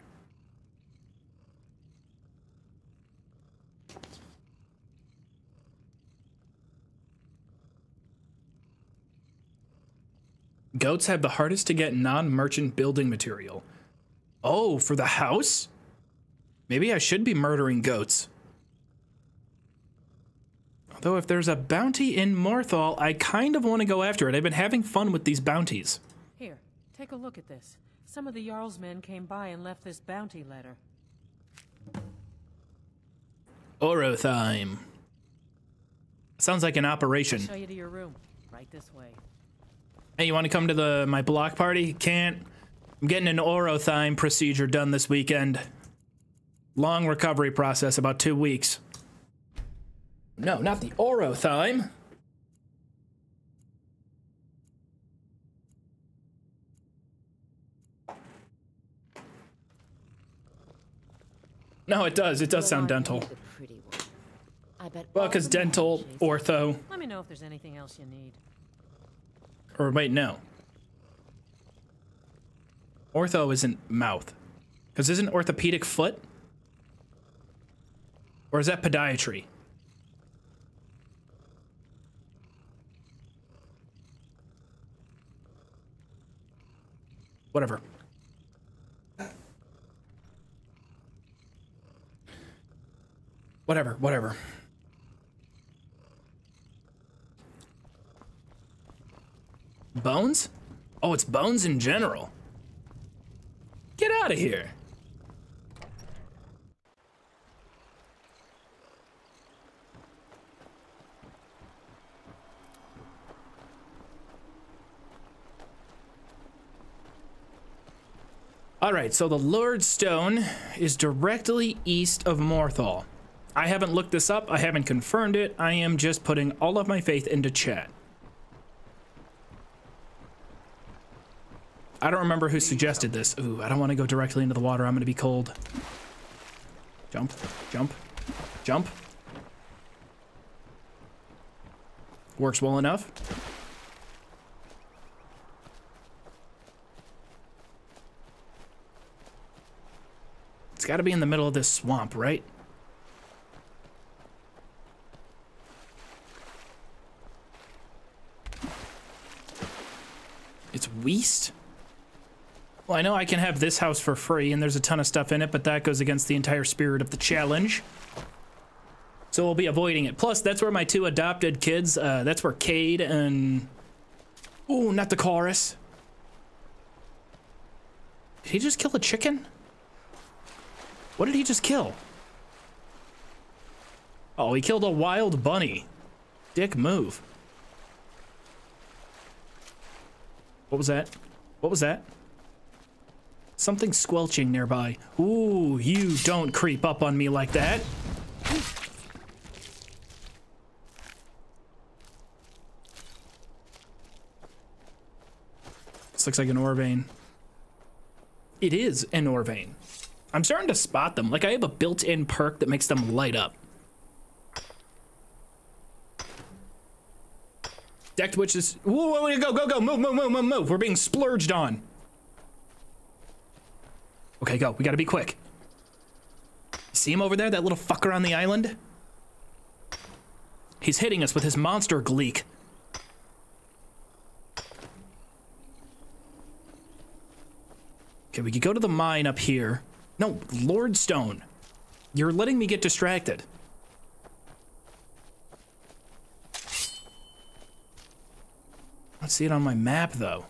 Goats have the hardest to get non merchant building material. Oh, for the house? Maybe I should be murdering goats. Although, if there's a bounty in Morthal, I kind of want to go after it. I've been having fun with these bounties. Here, take a look at this. Some of the Jarl's men came by and left this bounty letter. Orotheim. Sounds like an operation. Show you to your room. Right this way. Hey, you want to come to the my block party? Can't. I'm getting an Orotheim procedure done this weekend. Long recovery process, about two weeks. No, not the Orotheim. No, it does. It does sound dental. I bet Well, because dental, ortho. Let me know if there's anything else you need. Or wait, no. Ortho isn't mouth. Because isn't orthopedic foot? Or is that podiatry? Whatever. Whatever, whatever. Bones? Oh, it's bones in general. Get out of here. All right, so the Lord Stone is directly east of Morthal. I haven't looked this up. I haven't confirmed it. I am just putting all of my faith into chat. I don't remember who suggested this. Ooh, I don't want to go directly into the water. I'm going to be cold. Jump, jump, jump. Works well enough. It's got to be in the middle of this swamp, right? It's Weast? Well, I know I can have this house for free, and there's a ton of stuff in it, but that goes against the entire spirit of the challenge. So we'll be avoiding it. Plus, that's where my two adopted kids, uh, that's where Cade and... Ooh, not the Chaurus. Did he just kill a chicken? What did he just kill? Oh, he killed a wild bunny. Dick move. What was that? What was that? Something squelching nearby. Ooh, you don't creep up on me like that. This looks like an ore vein. It is an ore vein. I'm starting to spot them. Like I have a built-in perk that makes them light up. Decked witches. Whoa, whoa, go, go, go. Move, move, move, move, move. We're being splurged on. Okay, go. We gotta be quick. See him over there? That little fucker on the island? He's hitting us with his monster gleek. Okay, we could go to the mine up here. No, Lordstone. You're letting me get distracted. I don't see it on my map, though.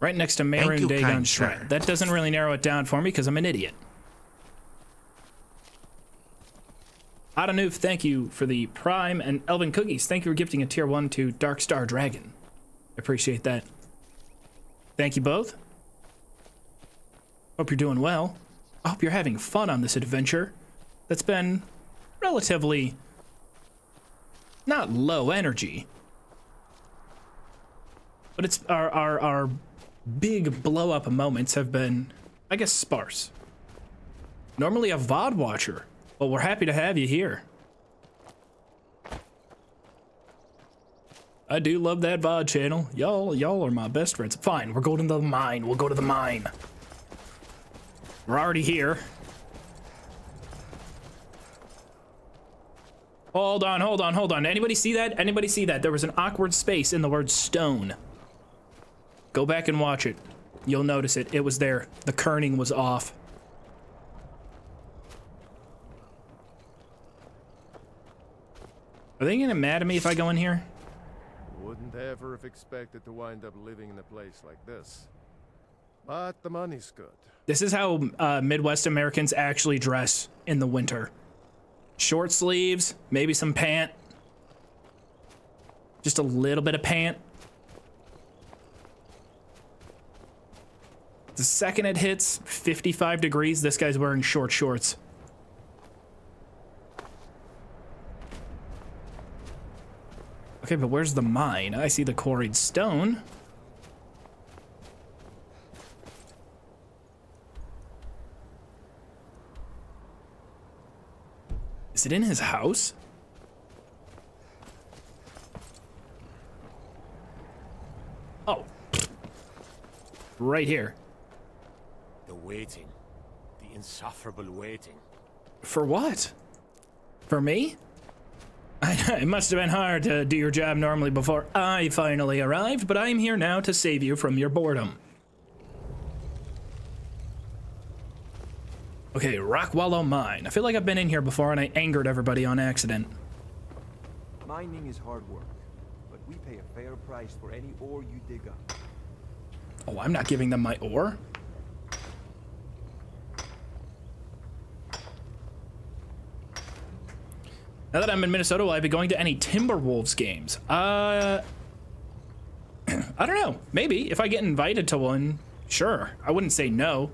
Right next to you, Dagon Shrine. That doesn't really narrow it down for me because I'm an idiot. Adanuf, thank you for the Prime, and Elvin Cookies, thank you for gifting a tier 1 to Dark Star Dragon. I appreciate that. Thank you both. Hope you're doing well. I hope you're having fun on this adventure that's been relatively not low energy, but it's our our our big blow up moments have been, I guess, sparse. Normally a VOD watcher, but we're happy to have you here. I do love that VOD channel. Y'all, y'all are my best friends. Fine, we're going to the mine. We'll go to the mine. We're already here. Hold on, hold on, hold on. Anybody see that? Anybody see that? There was an awkward space in the word stone. Go back and watch it. You'll notice it. It was there. The kerning was off. Are they gonna mad at me if I go in here? Wouldn't ever have expected to wind up living in a place like this. But the money's good. This is how uh, Midwest Americans actually dress in the winter. Short sleeves, maybe some pant. Just a little bit of pant. The second it hits 55 degrees, this guy's wearing short shorts. Okay, but where's the mine? I see the quarried stone. Is it in his house? Oh. Right here. The waiting. The insufferable waiting. For what? For me? it must have been hard to do your job normally before I finally arrived, but I'm here now to save you from your boredom. Okay, Rockwallow Mine. I feel like I've been in here before and I angered everybody on accident. Mining is hard work, but we pay a fair price for any ore you dig up. Oh, I'm not giving them my ore. Now that I'm in Minnesota, will I be going to any Timberwolves games? Uh, I don't know. Maybe if I get invited to one, sure. I wouldn't say no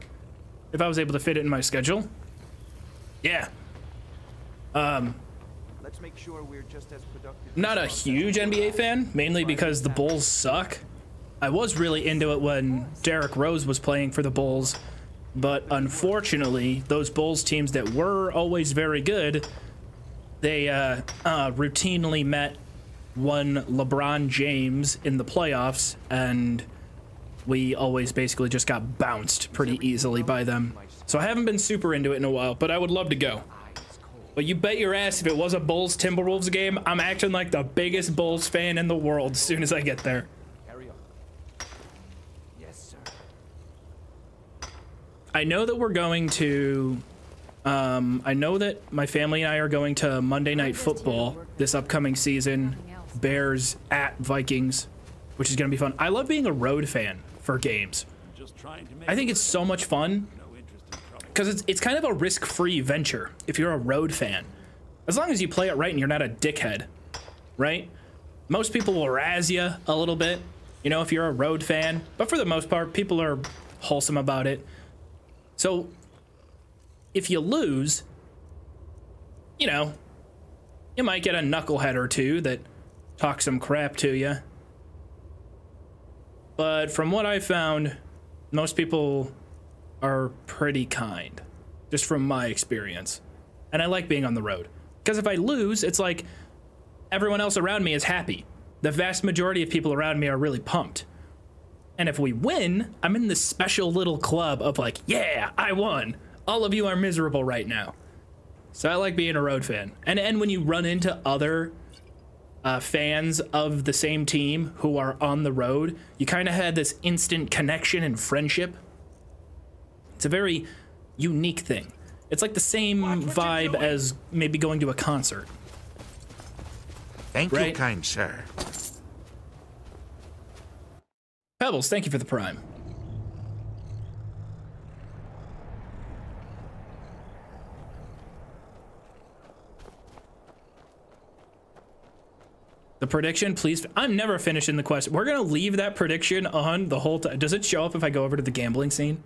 if I was able to fit it in my schedule. Yeah. Um, Let's make sure we're just as productive. not a huge NBA fan, mainly because the Bulls suck. I was really into it when Derrick Rose was playing for the Bulls, but unfortunately, those Bulls teams that were always very good, they uh, uh, routinely met one LeBron James in the playoffs, and we always basically just got bounced pretty easily by them. So I haven't been super into it in a while, but I would love to go. But you bet your ass if it was a Bulls Timberwolves game, I'm acting like the biggest Bulls fan in the world as soon as I get there. Yes, sir. I know that we're going to. Um, I know that my family and I are going to Monday Night Football this upcoming season. Bears at Vikings, which is going to be fun. I love being a road fan for games. I think it's so much fun because it's it's kind of a risk-free venture if you're a road fan, as long as you play it right and you're not a dickhead, right? Most people will razz you a little bit, you know, if you're a road fan, but for the most part, people are wholesome about it. So if you lose, you know, you might get a knucklehead or two that talk some crap to you. But from what I found, most people are pretty kind, just from my experience. And I like being on the road. Because if I lose, it's like everyone else around me is happy. The vast majority of people around me are really pumped. And if we win, I'm in this special little club of like, yeah, I won. All of you are miserable right now. So I like being a road fan. And and when you run into other uh, fans of the same team who are on the road, you kind of had this instant connection and friendship. It's a very unique thing. It's like the same vibe as maybe going to a concert. Thank you, kind sir. Pebbles, thank you for the prime. The prediction, please. I'm never finishing the quest. We're gonna leave that prediction on the whole time. Does it show up if I go over to the gambling scene?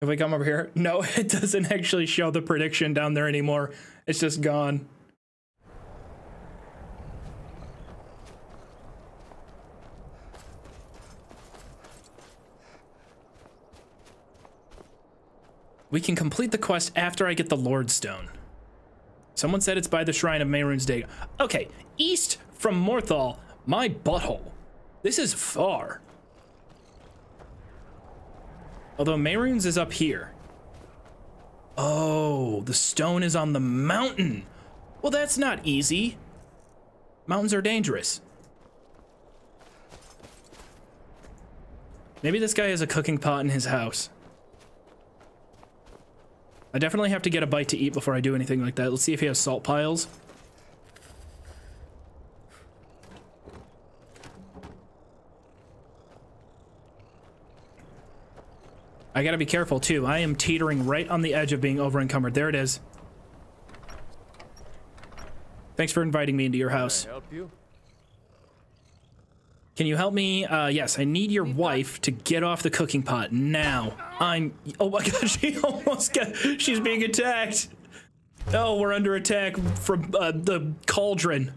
If I come over here? No, it doesn't actually show the prediction down there anymore. It's just gone. We can complete the quest after I get the Lord Stone. Someone said it's by the Shrine of Mehrunes Dagon. Okay, east from Morthal, my butthole. This is far. Although Mehrunes is up here. Oh, the stone is on the mountain. Well, that's not easy. Mountains are dangerous. Maybe this guy has a cooking pot in his house. I definitely have to get a bite to eat before I do anything like that. Let's see if he has salt piles. I gotta be careful too. I am teetering right on the edge of being over encumbered. There it is. Thanks for inviting me into your house. Help you? Can you help me? Uh, yes, I need your wife to get off the cooking pot now. I'm. Oh my god, she almost got. She's being attacked. Oh, we're under attack from uh, the cauldron.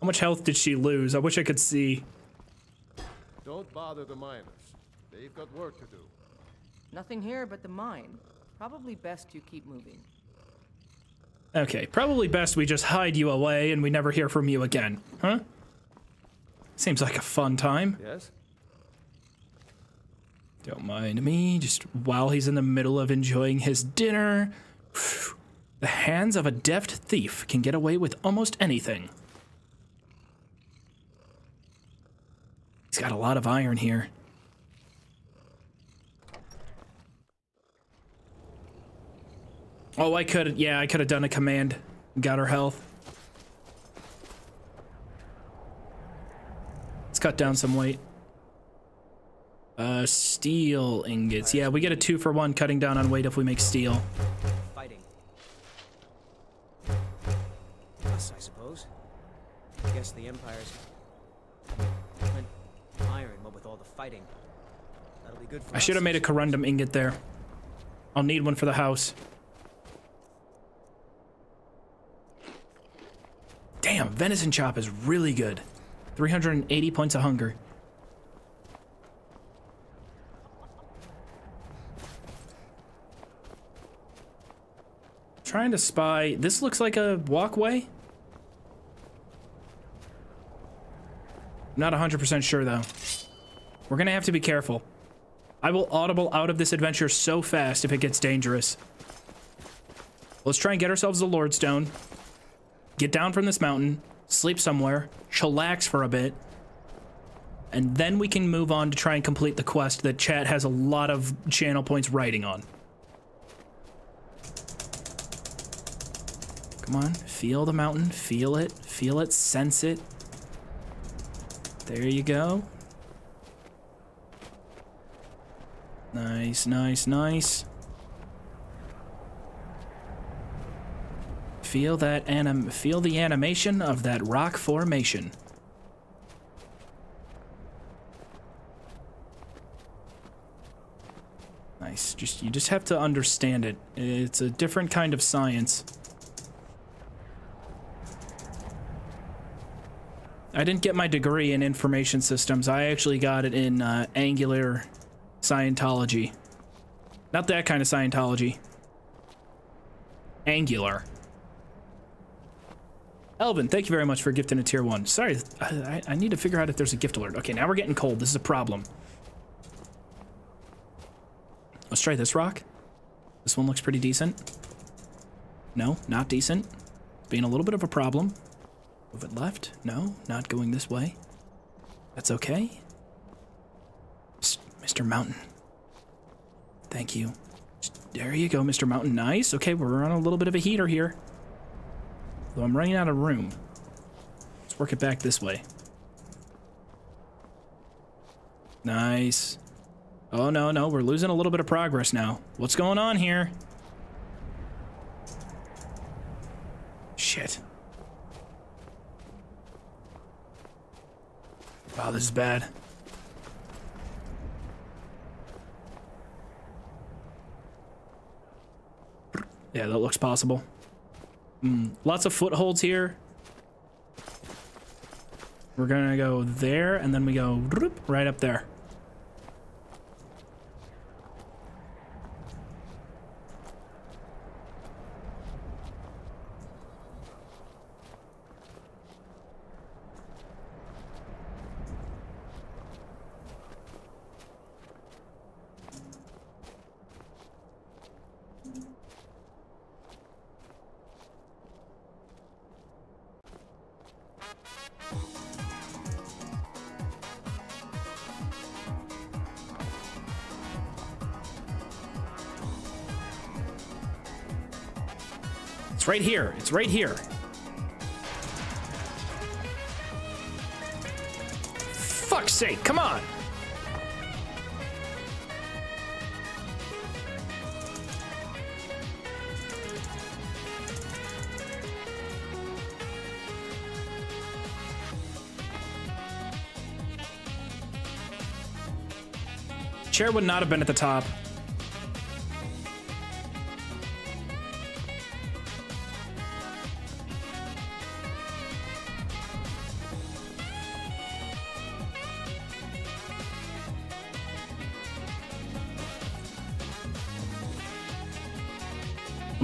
How much health did she lose? I wish I could see. Don't bother the miners. They've got work to do. Nothing here but the mine. Probably best you keep moving. Okay, probably best we just hide you away and we never hear from you again, huh? Seems like a fun time. Yes? Don't mind me, just while he's in the middle of enjoying his dinner. The hands of a deft thief can get away with almost anything. He's got a lot of iron here. Oh, I could, yeah, I could have done a command. Got her health. Let's cut down some weight. Uh, steel ingots. Yeah, we get a two for one cutting down on weight if we make steel. Fighting. Us, I suppose. I guess the Empire's went iron, what with all the fighting. That'll be good for I should have made a corundum ingot there. I'll need one for the house. Damn, venison chop is really good. 380 points of hunger. Trying to spy. This looks like a walkway. Not 100% sure though. We're gonna have to be careful. I will audible out of this adventure so fast if it gets dangerous. Let's try and get ourselves a Lordstone. Get down from this mountain, sleep somewhere, chillax for a bit, and then we can move on to try and complete the quest that chat has a lot of channel points writing on. Come on, feel the mountain, feel it, feel it, sense it. There you go. Nice, nice, nice. Feel that anim feel the animation of that rock formation. Nice. Just you just have to understand it. It's a different kind of science. I didn't get my degree in information systems. I actually got it in uh, Angular Scientology. Not that kind of Scientology. Angular. Elvin, thank you very much for gifting a tier one. Sorry, I, I, need to figure out if there's a gift alert. Okay, now we're getting cold. This is a problem. Let's try this rock. This one looks pretty decent. No, not decent. Being a little bit of a problem. Move it left. No, not going this way. That's okay. Mr. Mountain. Thank you. There you go, Mr. Mountain. Nice. Okay, we're on a little bit of a heater here. Though I'm running out of room. Let's work it back this way. Nice. Oh, no, no. We're losing a little bit of progress now. What's going on here? Shit. Wow, this is bad. Yeah, that looks possible. Mm, lots of footholds here. We're gonna go there, and then we go right up there. Right here. It's right here. Fuck's sake, come on. Chair would not have been at the top.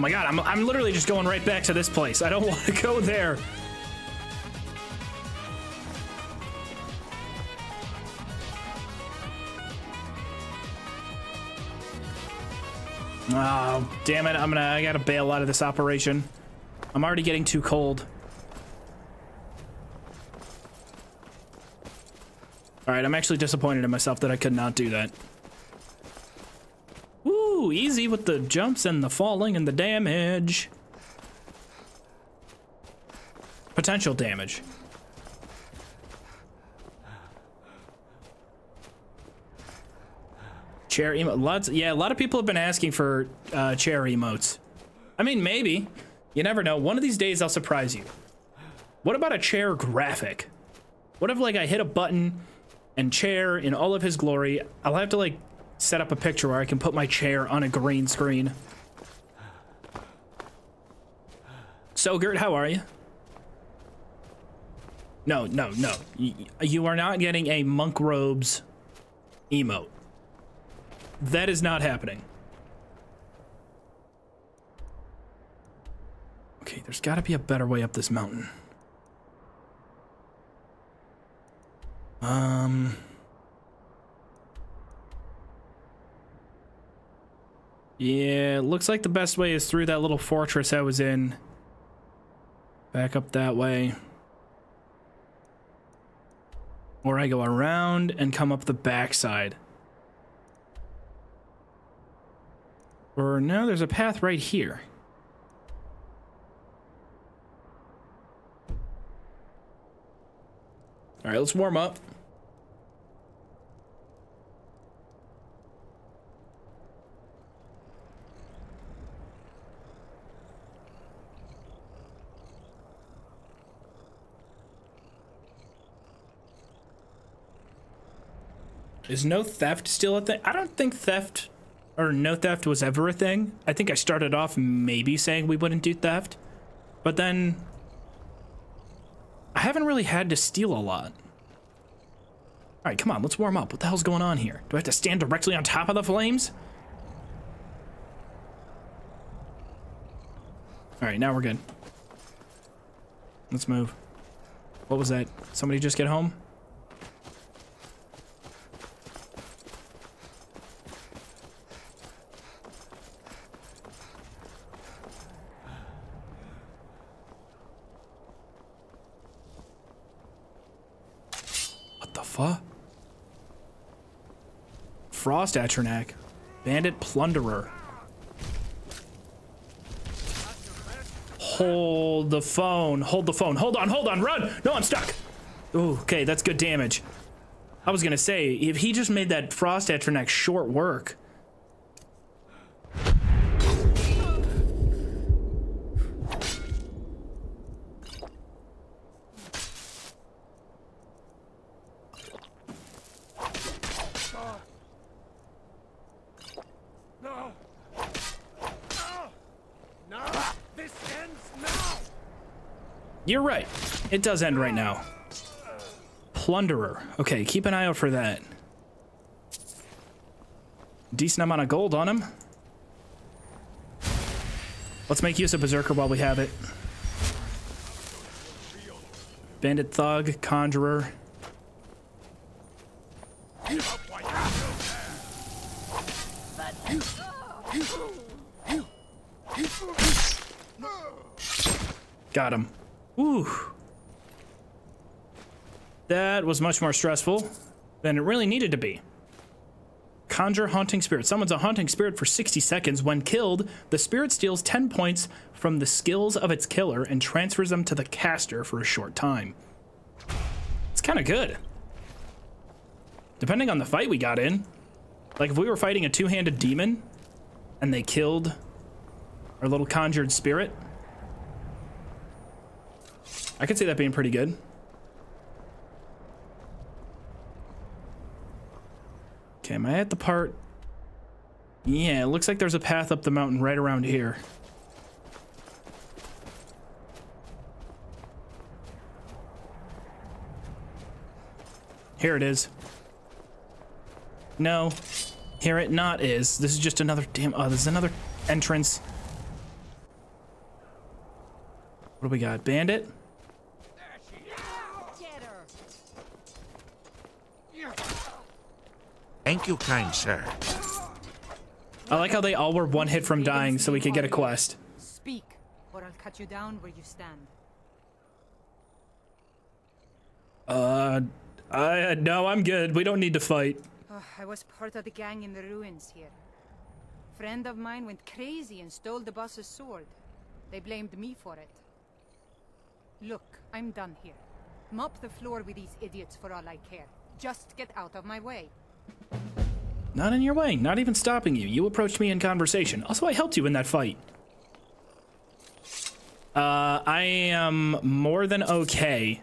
My god, I'm, I'm literally just going right back to this place. I don't want to go there. Oh, damn it. I'm gonna, I gotta bail out of this operation. I'm already getting too cold. All right, I'm actually disappointed in myself that I could not do that. Ooh, easy with the jumps and the falling and the damage. Potential damage. Chair emote. Lots. Yeah, a lot of people have been asking for uh, chair emotes. I mean, maybe. You never know. One of these days, I'll surprise you. What about a chair graphic? What if, like, I hit a button and chair in all of his glory? I'll have to, like, set up a picture where I can put my chair on a green screen. So, Gert, how are you? No, no, no. You are not getting a monk robes emote. That is not happening. Okay, there's got to be a better way up this mountain. Um. Yeah, looks like the best way is through that little fortress I was in. Back up that way. Or I go around and come up the backside. Or no, there's a path right here. All right, let's warm up. Is no theft still a thing? I don't think theft or no theft was ever a thing. I think I started off maybe saying we wouldn't do theft, but then I haven't really had to steal a lot. All right, come on, let's warm up. What the hell's going on here? Do I have to stand directly on top of the flames? All right, now we're good. Let's move. What was that? Somebody just get home? Fuck? Frost Atronach. Bandit Plunderer. Hold the phone. Hold the phone. Hold on, hold on, run! No, I'm stuck! Ooh, okay, that's good damage. I was gonna say, if he just made that Frost Atronach short work. No! No! No! This ends now! You're right. It does end right now. Plunderer. Okay, keep an eye out for that. Decent amount of gold on him. Let's make use of Berserker while we have it. Bandit Thug, Conjurer. Got him. Ooh. That was much more stressful than it really needed to be. Conjure Haunting Spirit. Summons a Haunting Spirit for 60 seconds. When killed, the spirit steals 10 points from the skills of its killer and transfers them to the caster for a short time. It's kind of good. Depending on the fight we got in. Like if we were fighting a two-handed demon and they killed our little conjured spirit, I could see that being pretty good. Okay, am I at the part? Yeah, it looks like there's a path up the mountain right around here. Here it is. No, here it not is. This is just another damn. Oh, this is another entrance. What do we got? Bandit? Thank you, kind sir. I like how they all were one hit from dying so we could get a quest. Speak, or I'll cut you down where you stand. Uh, I, no, I'm good. We don't need to fight. Oh, I was part of the gang in the ruins here. Friend of mine went crazy and stole the boss's sword. They blamed me for it. Look, I'm done here. Mop the floor with these idiots for all I care. Just get out of my way. Not in your way, not even stopping you. You approached me in conversation. Also, I helped you in that fight. Uh, I am more than okay.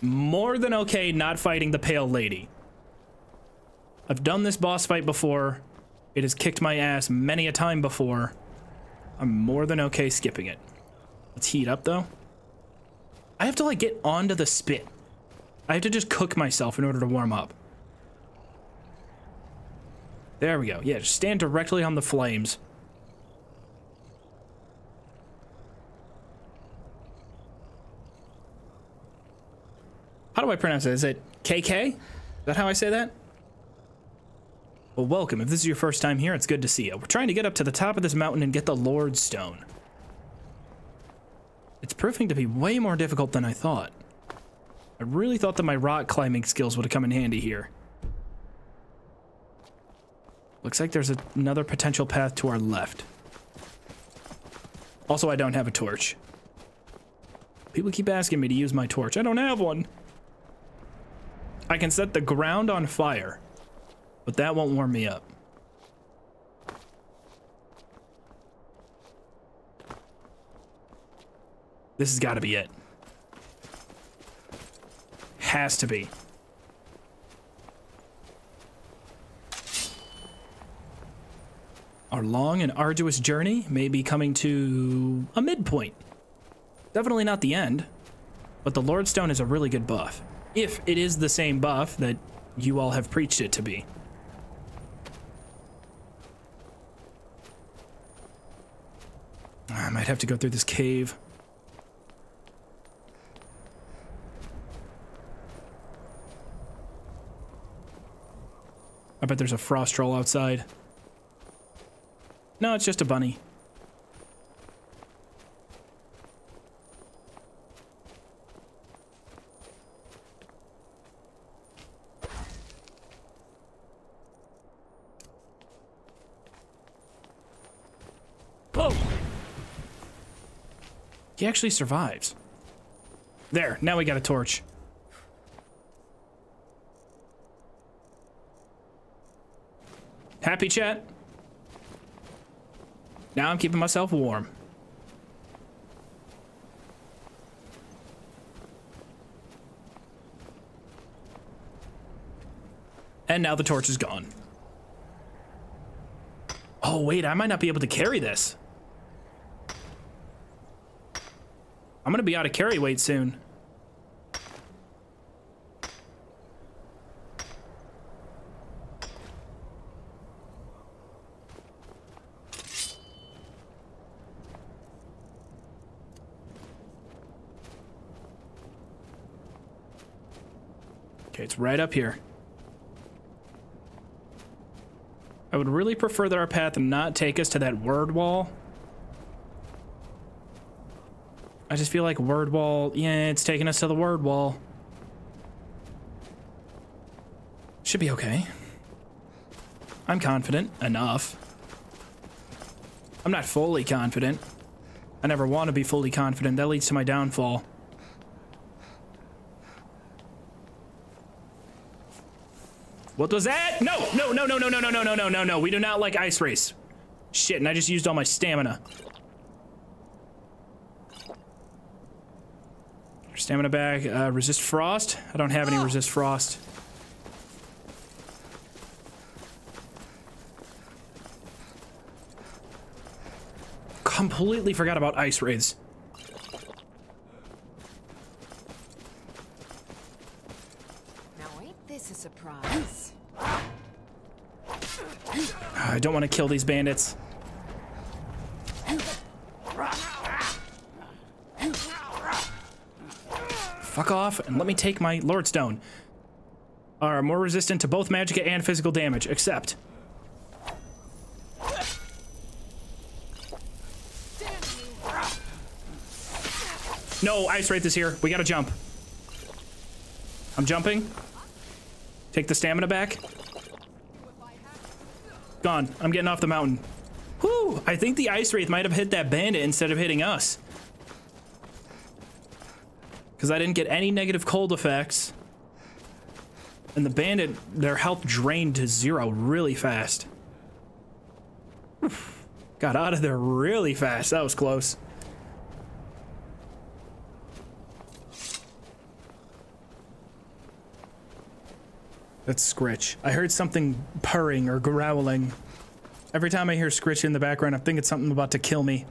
More than okay not fighting the Pale Lady. I've done this boss fight before. It has kicked my ass many a time before. I'm more than okay skipping it. Let's heat up, though. I have to, like, get onto the spit. I have to just cook myself in order to warm up. There we go. Yeah, just stand directly on the flames. How do I pronounce it? Is it KK? Is that how I say that? Well, welcome. If this is your first time here, it's good to see you. We're trying to get up to the top of this mountain and get the Lord Stone. It's proving to be way more difficult than I thought. I really thought that my rock climbing skills would have come in handy here. Looks like there's a, another potential path to our left. Also, I don't have a torch. People keep asking me to use my torch. I don't have one. I can set the ground on fire, but that won't warm me up. This has got to be it. Has to be. Our long and arduous journey may be coming to a midpoint. Definitely not the end, but the Lordstone is a really good buff. If it is the same buff that you all have preached it to be. I might have to go through this cave. I bet there's a frost troll outside. No, it's just a bunny. He actually survives. There, now we got a torch. Happy chat? Now I'm keeping myself warm. And now the torch is gone. Oh, wait, I might not be able to carry this. I'm gonna be out of carry weight soon. It's right up here. I would really prefer that our path not take us to that word wall. I just feel like word wall, yeah, it's taking us to the word wall. Should be okay. I'm confident enough. I'm not fully confident. I never want to be fully confident. That leads to my downfall. What was that? No, no, no, no, no, no, no, no, no, no, no, no. We do not like ice wraiths. Shit, and I just used all my stamina. Stamina back. Uh, resist frost. I don't have any resist frost. Completely forgot about ice wraiths. Now ain't this a surprise? I don't want to kill these bandits. fuck off and let me take my Lord Stone. Are more resistant to both magic and physical damage, except. No, Ice Wraith is here. We gotta jump. I'm jumping. Take the stamina back. Gone. I'm getting off the mountain. Whew! I think the Ice Wraith might have hit that bandit instead of hitting us. Because I didn't get any negative cold effects. And the bandit, their health drained to zero really fast. Got out of there really fast. That was close. That's Scritch. I heard something purring or growling. Every time I hear Scritch in the background, I'm thinking something about to kill me.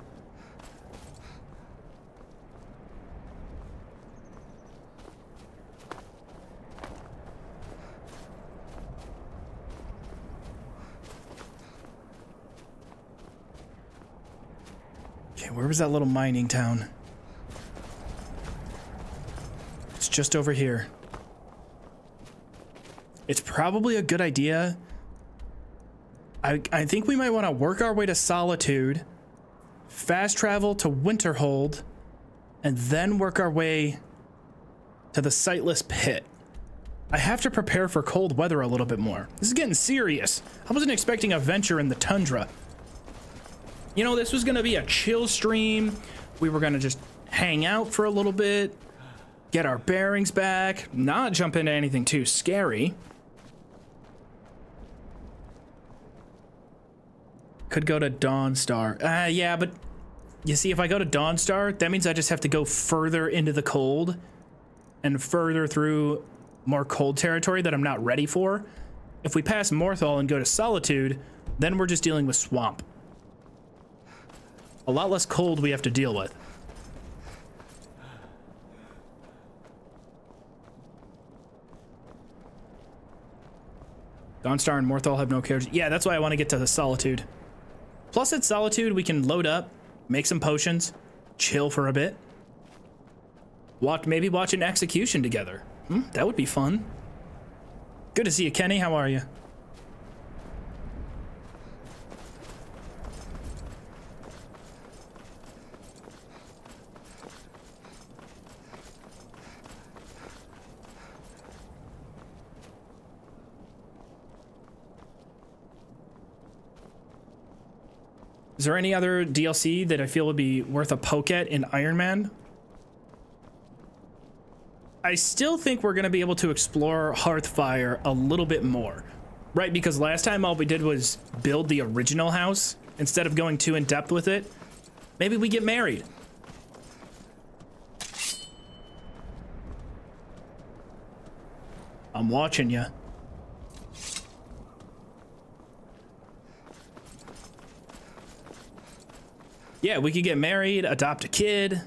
Okay, where was that little mining town? It's just over here. It's probably a good idea. I, I think we might want to work our way to Solitude, fast travel to Winterhold, and then work our way to the Sightless Pit. I have to prepare for cold weather a little bit more. This is getting serious. I wasn't expecting a venture in the tundra. You know, this was going to be a chill stream. We were going to just hang out for a little bit, get our bearings back, not jump into anything too scary. Could go to Dawnstar. Uh, yeah, but you see, if I go to Dawnstar, that means I just have to go further into the cold and further through more cold territory that I'm not ready for. If we pass Morthal and go to Solitude, then we're just dealing with swamp. A lot less cold we have to deal with. Dawnstar and Morthal have no carriage. Yeah, that's why I want to get to the Solitude. Plus at Solitude, we can load up, make some potions, chill for a bit. Watch, maybe watch an execution together. Hmm, that would be fun. Good to see you, Kenny. How are you? Is there any other DLC that I feel would be worth a poke at in Iron Man? I still think we're going to be able to explore Hearthfire a little bit more, right? Because last time all we did was build the original house instead of going too in depth with it. Maybe we get married. I'm watching you. Yeah, we could get married, adopt a kid.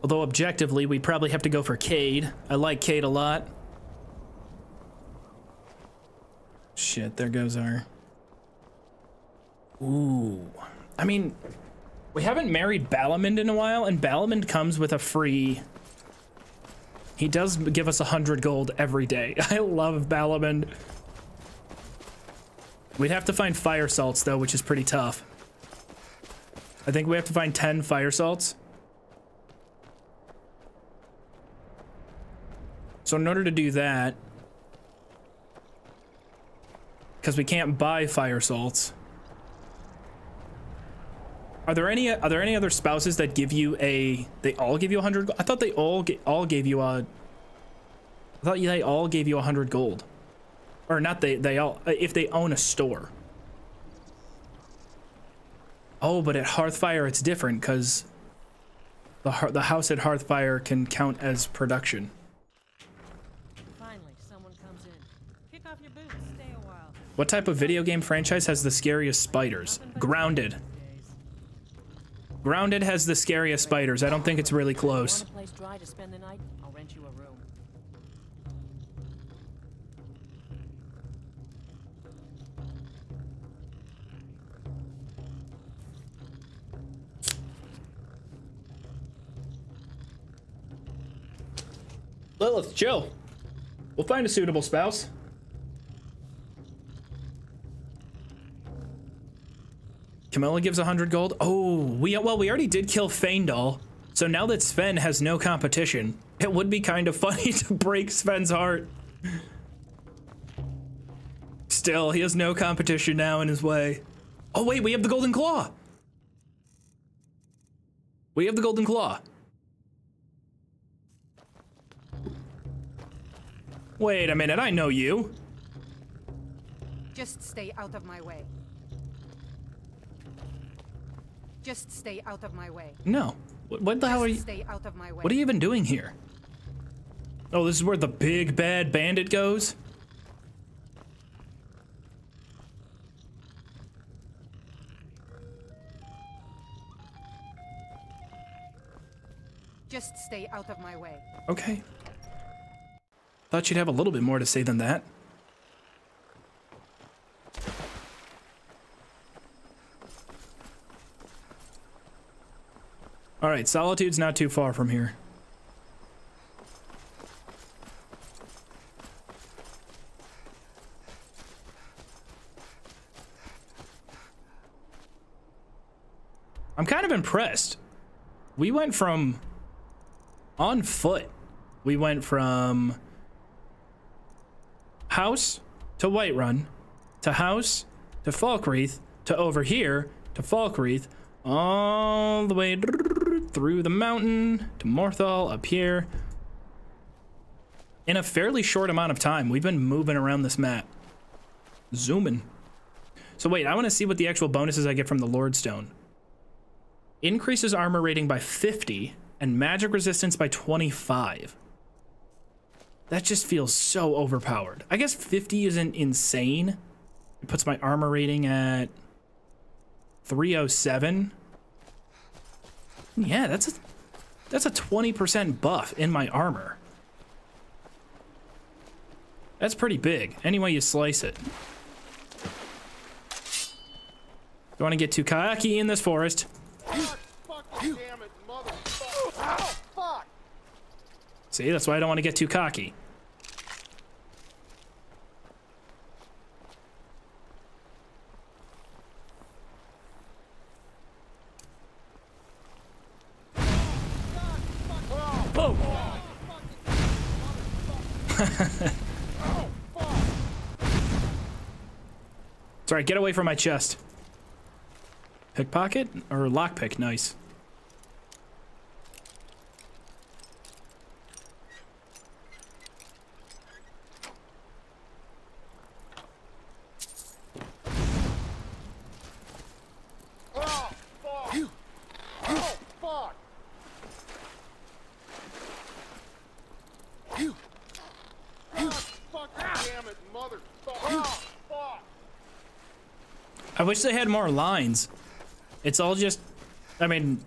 Although objectively, we'd probably have to go for Cade. I like Cade a lot. Shit, there goes our... Ooh. I mean, we haven't married Balimund in a while, and Balimund comes with a free... He does give us a hundred gold every day. I love Balimund. We'd have to find fire salts, though, which is pretty tough. I think we have to find 10 fire salts. So in order to do that, because we can't buy fire salts, are there any are there any other spouses that give you a they all give you a hundred? I thought they all all gave you a. I thought they all gave you a hundred gold or not they they all uh, if they own a store. Oh but at hearthfire it's different because the the house at hearthfire can count as production. Finally, someone comes in. Kick off your boots, stay a while. what type of video game franchise has the scariest spiders? Grounded. grounded has the scariest spiders. I don't think it's really close Lilith, chill. We'll find a suitable spouse. Camilla gives 100 gold. Oh, we well, we already did kill Faendal. So now that Sven has no competition, it would be kind of funny to break Sven's heart. Still, he has no competition now in his way. Oh wait, we have the Golden Claw. We have the Golden Claw. Wait a minute, I know you. Just stay out of my way. Just stay out of my way. No. What, what the hell are you? Stay out of my way. What are you even doing here? Oh, this is where the big bad bandit goes? Just stay out of my way. Okay. Thought you'd have a little bit more to say than that. Alright, Solitude's not too far from here. I'm kind of impressed. We went from on foot. We went from house to Whiterun to house to Falkreath to over here to Falkreath all the way through the mountain to Morthal up here. In a fairly short amount of time, we've been moving around this map. Zooming. So wait, I want to see what the actual bonuses I get from the Lord Stone. Increases armor rating by 50 and magic resistance by 25. That just feels so overpowered. I guess 50 isn't insane. It puts my armor rating at 307. Yeah, that's a that's a 20% buff in my armor. That's pretty big, any way you slice it. Don't want to get too cocky in this forest. See, that's why I don't want to get too cocky. Boom! Sorry, get away from my chest. Pickpocket or lockpick? Nice. Wish they had more lines. It's all just, I mean,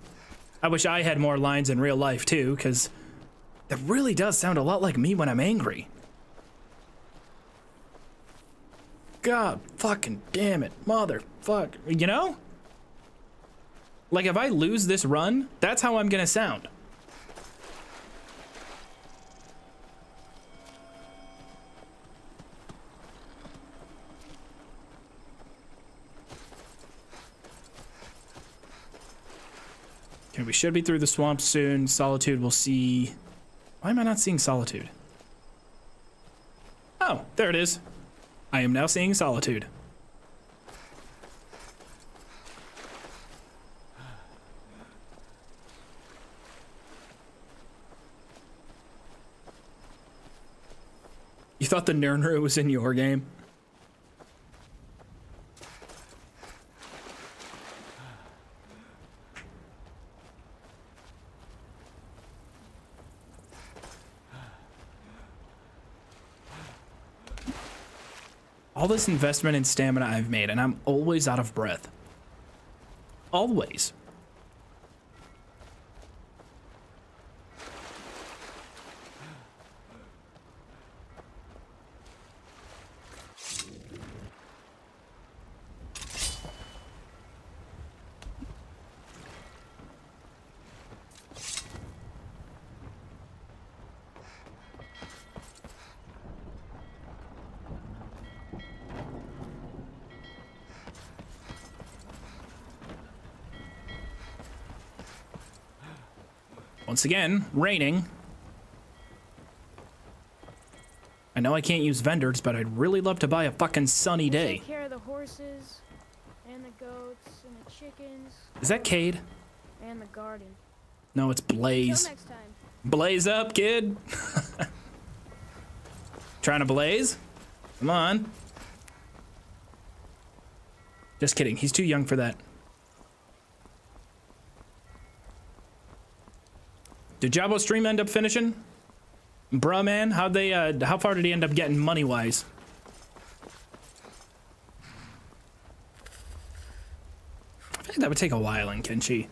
I wish I had more lines in real life too, because that really does sound a lot like me when I'm angry. God fucking damn it, motherfucker. You know? Like if I lose this run, that's how I'm gonna sound. Okay, we should be through the swamp soon. Solitude, we'll see. Why am I not seeing Solitude? Oh, there it is. I am now seeing Solitude. You thought the Nirnroot was in your game? All this investment in stamina I've made, and I'm always out of breath. Always. Once again, raining. I know I can't use vendors, but I'd really love to buy a fucking sunny day. Take care of the horses, and the goats, and the chickens, Is that Cade? and the garden. No, it's Blaze. Blaze up, kid. Trying to blaze? Come on. Just kidding. He's too young for that. Did Jabo stream end up finishing? Bruh, man, how they uh how far did he end up getting money wise? I think that would take a while in Kenshi.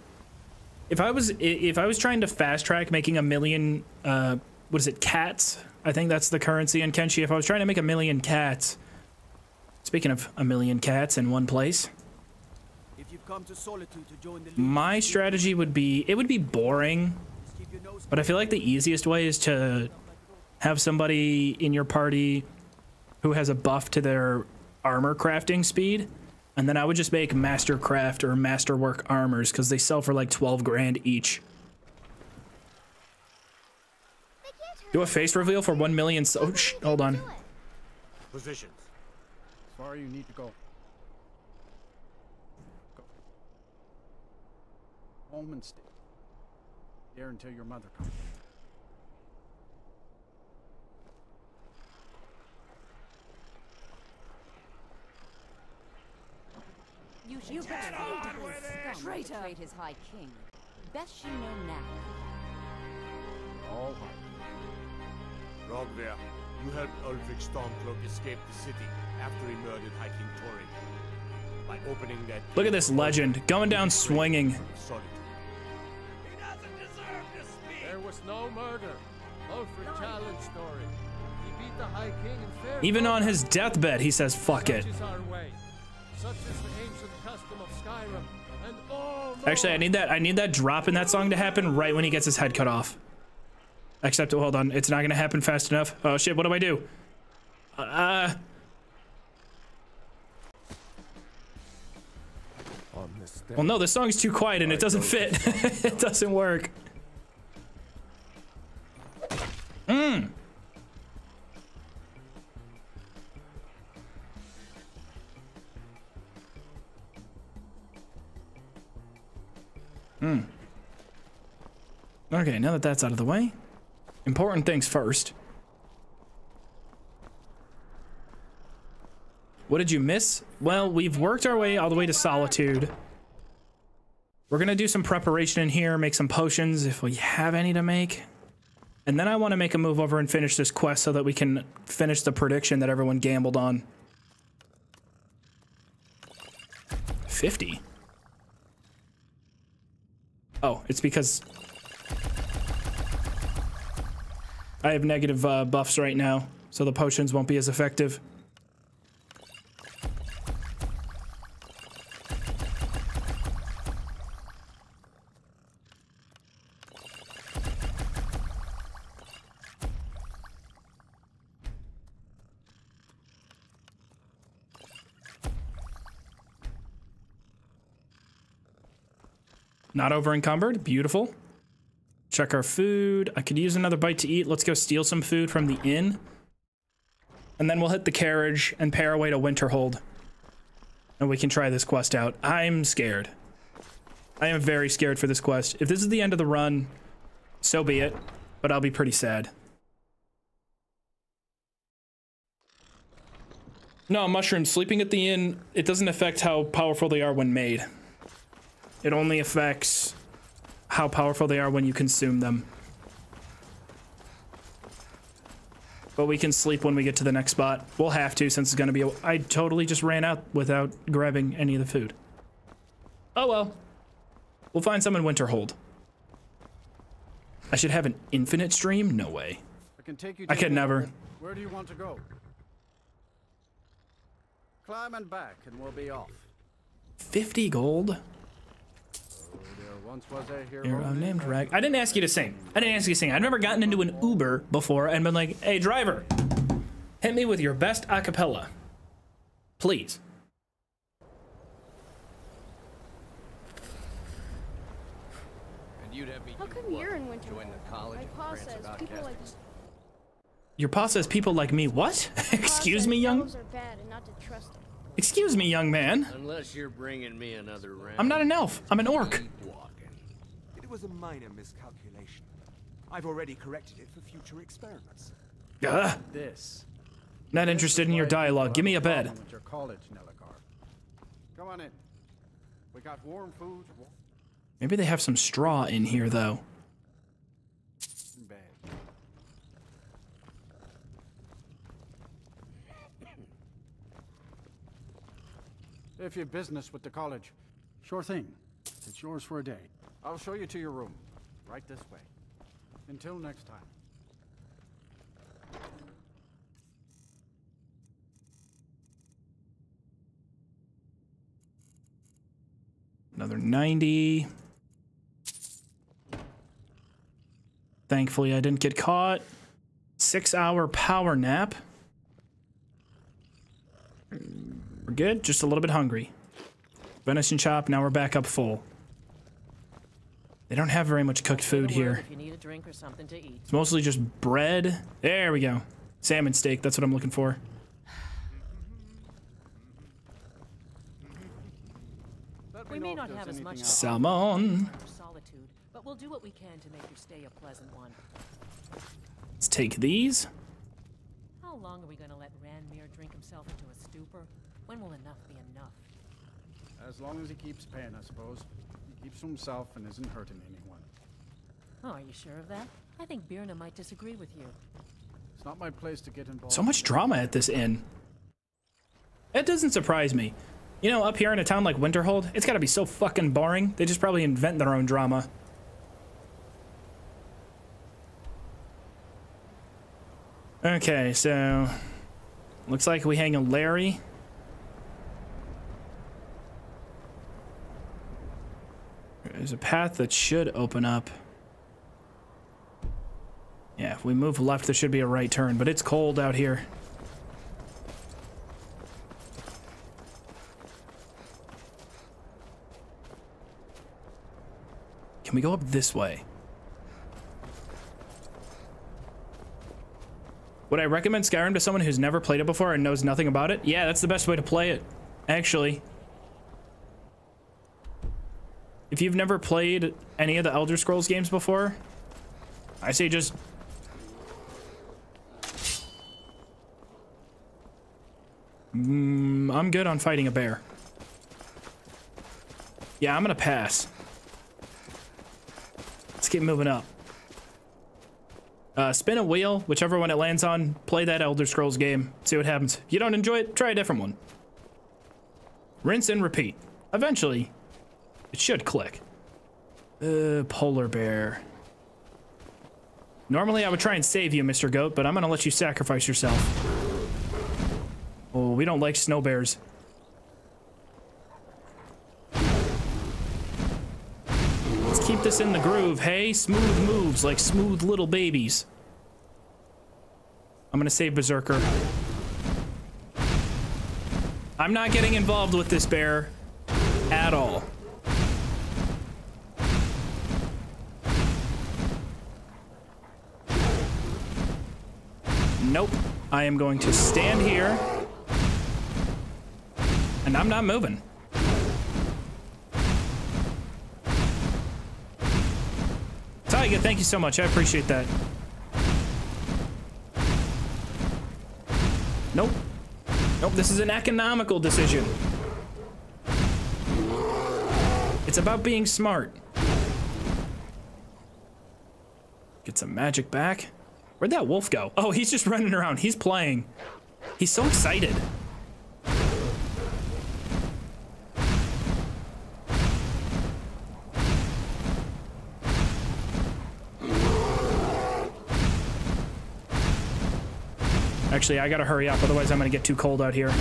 If I was if I was trying to fast track making a million uh what is it cats? I think that's the currency in Kenshi. If I was trying to make a million cats, speaking of a million cats in one place, If you've come to Solitude to join the my strategy would be it would be boring, but I feel like the easiest way is to have somebody in your party who has a buff to their armor crafting speed, and then I would just make mastercraft or masterwork armors because they sell for like 12 grand each. Do a face reveal for 1 million. So oh, sh- hold on. Positions. As far you need to go. Go. Home and stay. There until your mother comes. You should you betrayed his scum Traitor. betrayed his high king. Best you know now. All right. Roggvir, you helped Ulfric Stormcloak escape the city after he murdered High King Torygg. By opening that Look at this legend going down swinging. solitude. There was no murder. Ulfric challenged Torygg. He beat the High King in fair Even on his deathbed, he says, fuck it. Such is our way. Such is the ancient custom of Skyrim. Actually, I need that. I need that drop in that song to happen right when he gets his head cut off. Except, hold on, it's not gonna happen fast enough. Oh shit! What do I do? Uh, On well, no, the song's too quiet and it doesn't fit. it doesn't work. Mmm. Hmm. Okay, now that that's out of the way, important things first. What did you miss? Well, we've worked our way all the way to Solitude. We're gonna do some preparation in here, make some potions if we have any to make. And then I want to make a move over and finish this quest so that we can finish the prediction that everyone gambled on. 50? Oh, it's because I have negative uh, buffs right now, so the potions won't be as effective. Not over encumbered. Beautiful. Check our food. I could use another bite to eat. Let's go steal some food from the inn. And then we'll hit the carriage and pay away to Winterhold. And we can try this quest out. I'm scared. I am very scared for this quest. If this is the end of the run, so be it. But I'll be pretty sad. No, mushrooms. Sleeping at the inn, it doesn't affect how powerful they are when made. It only affects how powerful they are when you consume them. But we can sleep when we get to the next spot. We'll have to since it's gonna be a- I totally just ran out without grabbing any of the food. Oh well. We'll find some in Winterhold. I should have an infinite stream? No way. I can take you. I to could never. Where do you want to go? Climb and back, and we'll be off. 50 gold? There once was a hero. Hero named Rag. I didn't ask you to sing. I didn't ask you to sing. I've never gotten into an Uber before and been like, hey, driver, hit me with your best a cappella. Please. And you'd have me How come you're in winter. Join the college My pa says people like Your pa says people like me. What? Excuse me, young. elves are bad not to trust. Excuse me, young man. Unless you're bringing me another round. I'm not an elf. I'm an orc. It was a minor miscalculation. I've already corrected it for future experiments. Ugh. This. Not interested in your dialogue. Give me a bed. Your college, Nelacar. Come on in. We got warm food. Maybe they have some straw in here, though. If you've business with the college, sure thing. It's yours for a day. I'll show you to your room. Right this way. Until next time. Another 90. Thankfully, I didn't get caught. Six hour power nap. We're good, just a little bit hungry. Venison chop, now we're back up full. They don't have very much cooked food here. If you need a drink or something to eat. It's mostly just bread. There we go. Salmon steak, that's what I'm looking for. We may not have as much Salmon. solitude, but we'll do what we can to make your stay a pleasant one. Let's take these. How long are we going to let Ranmir drink himself into a stupor? When will enough be enough? As long as he keeps paying, I suppose. He keeps to himself and isn't hurting anyone. Oh, are you sure of that? I think Birna might disagree with you. It's not my place to get involved. So much drama at this inn. That doesn't surprise me. You know, up here in a town like Winterhold, it's gotta be so fucking boring. They just probably invent their own drama. Okay, so looks like we hang a Larry. There's a path that should open up. Yeah, if we move left, there should be a right turn, but it's cold out here. Can we go up this way? Would I recommend Skyrim to someone who's never played it before and knows nothing about it? Yeah, that's the best way to play it, actually. If you've never played any of the Elder Scrolls games before, I say just Mm, I'm good on fighting a bear. Yeah, I'm gonna pass. Let's keep moving up. Uh, spin a wheel, whichever one it lands on. Play that Elder Scrolls game. See what happens. If you don't enjoy it, try a different one. Rinse and repeat. Eventually, it should click. Uh, polar bear. Normally, I would try and save you, Mr. Goat, but I'm gonna let you sacrifice yourself. Oh, we don't like snow bears. Let's keep this in the groove, hey? Smooth moves like smooth little babies. I'm gonna save Berserker. I'm not getting involved with this bear at all. Nope. I am going to stand here. And I'm not moving. Taiga, thank you so much. I appreciate that. Nope. Nope, this is an economical decision. It's about being smart. Get some magic back. Where'd that wolf go? Oh, he's just running around. He's playing. He's so excited. Actually, I gotta hurry up, otherwise I'm gonna get too cold out here.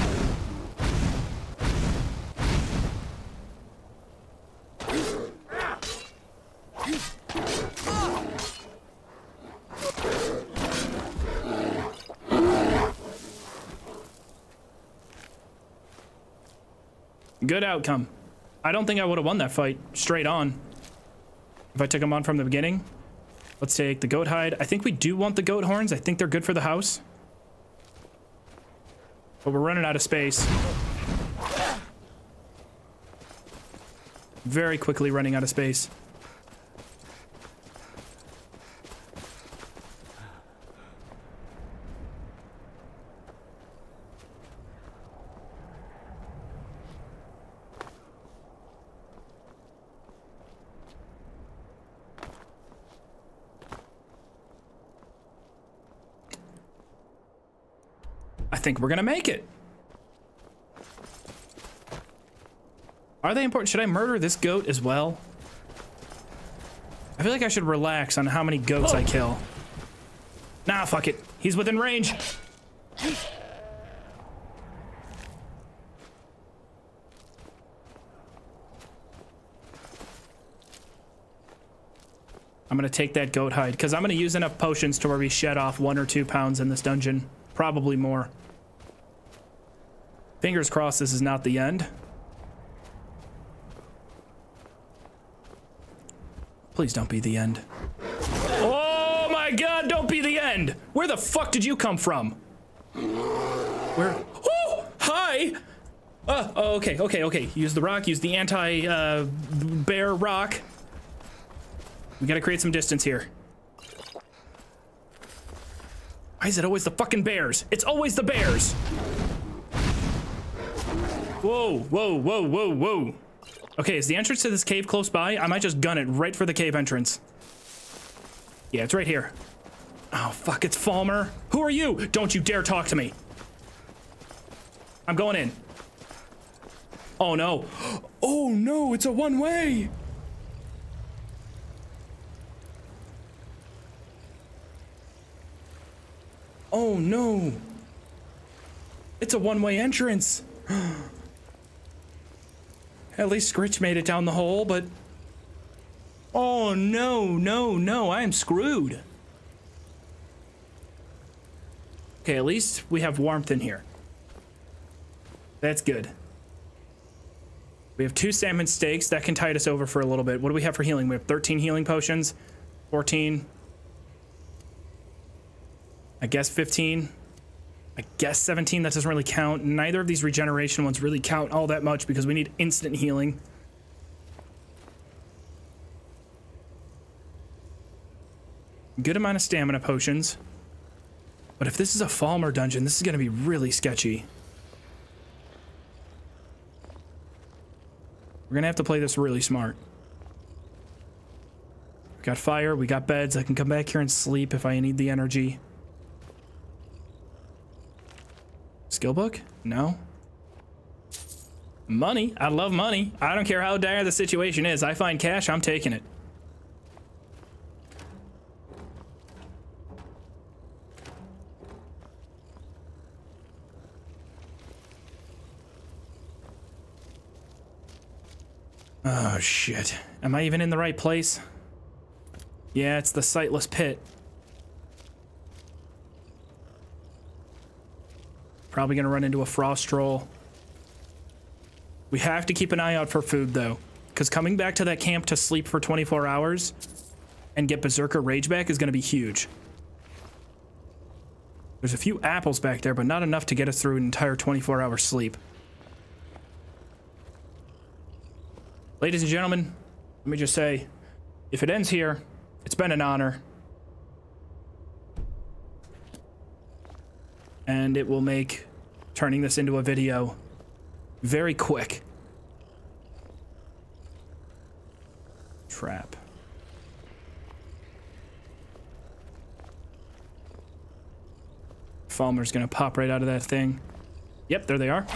Good outcome. I don't think I would have won that fight straight on. If I took him on from the beginning. Let's take the goat hide. I think we do want the goat horns. I think they're good for the house. But we're running out of space. Very quickly running out of space. Think we're gonna make it. Are they important? Should I murder this goat as well? I feel like I should relax on how many goats I kill. Nah, fuck it. He's within range. I'm gonna take that goat hide because I'm gonna use enough potions to where we shed off one or two pounds in this dungeon. Probably more. Fingers crossed this is not the end. Please don't be the end. Oh my god, don't be the end! Where the fuck did you come from? Where? Oh, hi! Uh, oh, okay, okay, okay. Use the rock, use the anti uh, bear rock. We gotta create some distance here. Why is it always the fucking bears? It's always the bears! Whoa, whoa, whoa, whoa, whoa. Okay, is the entrance to this cave close by? I might just gun it right for the cave entrance. Yeah, it's right here. Oh, fuck, it's Falmer. Who are you? Don't you dare talk to me. I'm going in. Oh, no. Oh, no, it's a one-way. Oh, no. It's a one-way entrance. Oh, At least Scritch made it down the hole, but... Oh, no, no, no, I am screwed. Okay, at least we have warmth in here. That's good. We have two salmon steaks. That can tide us over for a little bit. What do we have for healing? We have 13 healing potions. 14. I guess 15. I guess 17, that doesn't really count. Neither of these regeneration ones really count all that much because we need instant healing. Good amount of stamina potions. But if this is a Falmer dungeon, this is going to be really sketchy. We're going to have to play this really smart. We got fire, we got beds. I can come back here and sleep if I need the energy. Skill book? No. Money? I love money. I don't care how dire the situation is. I find cash, I'm taking it. Oh, shit. Am I even in the right place? Yeah, it's the sightless pit. Probably gonna run into a frost troll. We have to keep an eye out for food though, because coming back to that camp to sleep for 24 hours and get Berserker Rage back is gonna be huge. There's a few apples back there, but not enough to get us through an entire 24 hour sleep. Ladies and gentlemen, let me just say, if it ends here, it's been an honor. And it will make turning this into a video very quick. Trap. Falmer's gonna pop right out of that thing. Yep, there they are.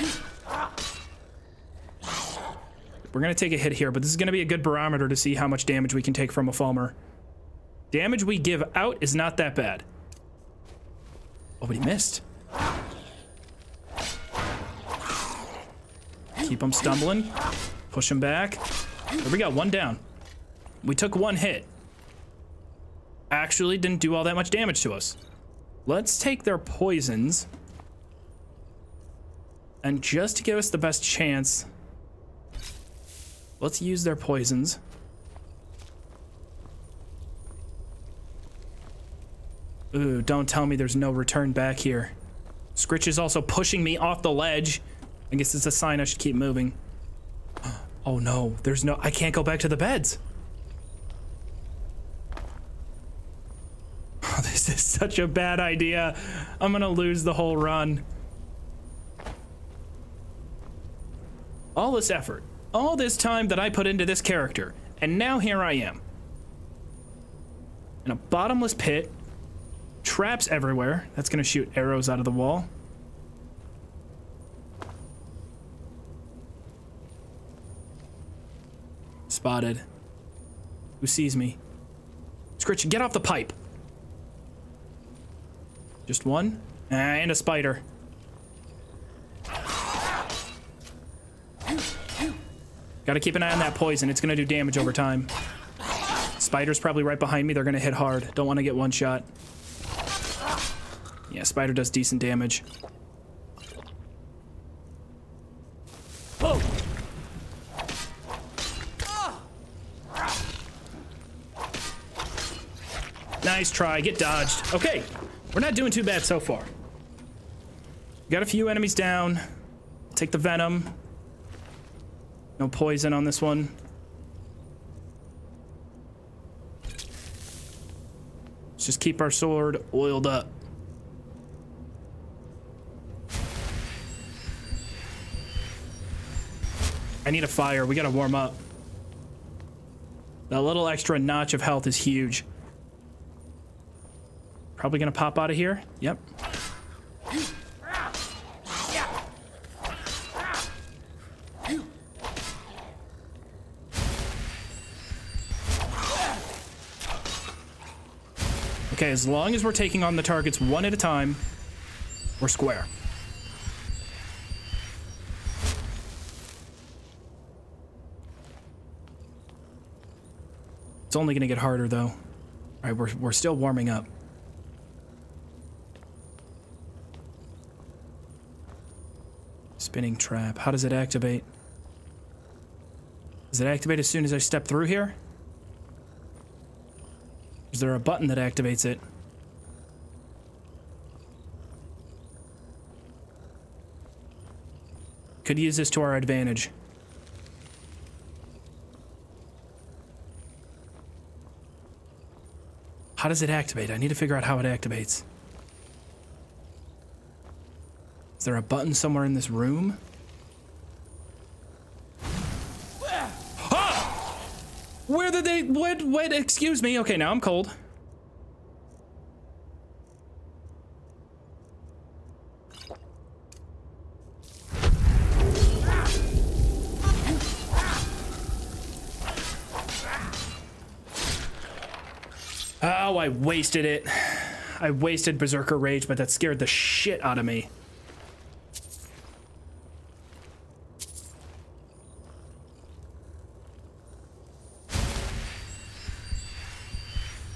We're gonna take a hit here, but this is gonna be a good barometer to see how much damage we can take from a Falmer. Damage we give out is not that bad. Oh, but he missed. Keep him stumbling. Push him back. There we go, one down. We took one hit. Actually didn't do all that much damage to us. Let's take their poisons. And just to give us the best chance, let's use their poisons. Ooh, don't tell me there's no return back here. Scritch is also pushing me off the ledge. I guess it's a sign I should keep moving. Oh no, there's no, I can't go back to the beds. Oh, this is such a bad idea. I'm gonna lose the whole run. All this effort, all this time that I put into this character, and now here I am. In a bottomless pit, traps everywhere. That's gonna shoot arrows out of the wall. Spotted. Who sees me? Scritch, get off the pipe. Just one? Ah, and a spider. Gotta keep an eye on that poison. It's gonna do damage over time. Spider's probably right behind me. They're gonna hit hard. Don't want to get one shot. Yeah, spider does decent damage. Nice try. Get dodged. Okay. We're not doing too bad so far. Got a few enemies down. Take the venom. No poison on this one. Let's just keep our sword oiled up. I need a fire. We gotta warm up. That little extra notch of health is huge. Probably gonna pop out of here. Yep. Okay, as long as we're taking on the targets one at a time, we're square. It's only gonna get harder though. All right, we're, we're still warming up. Spinning trap. How does it activate? Does it activate as soon as I step through here? Is there a button that activates it? Could use this to our advantage. How does it activate? I need to figure out how it activates. Is there a button somewhere in this room? Where did they, what, what, excuse me. Okay, now I'm cold. Oh, I wasted it. I wasted Berserker Rage, but that scared the shit out of me.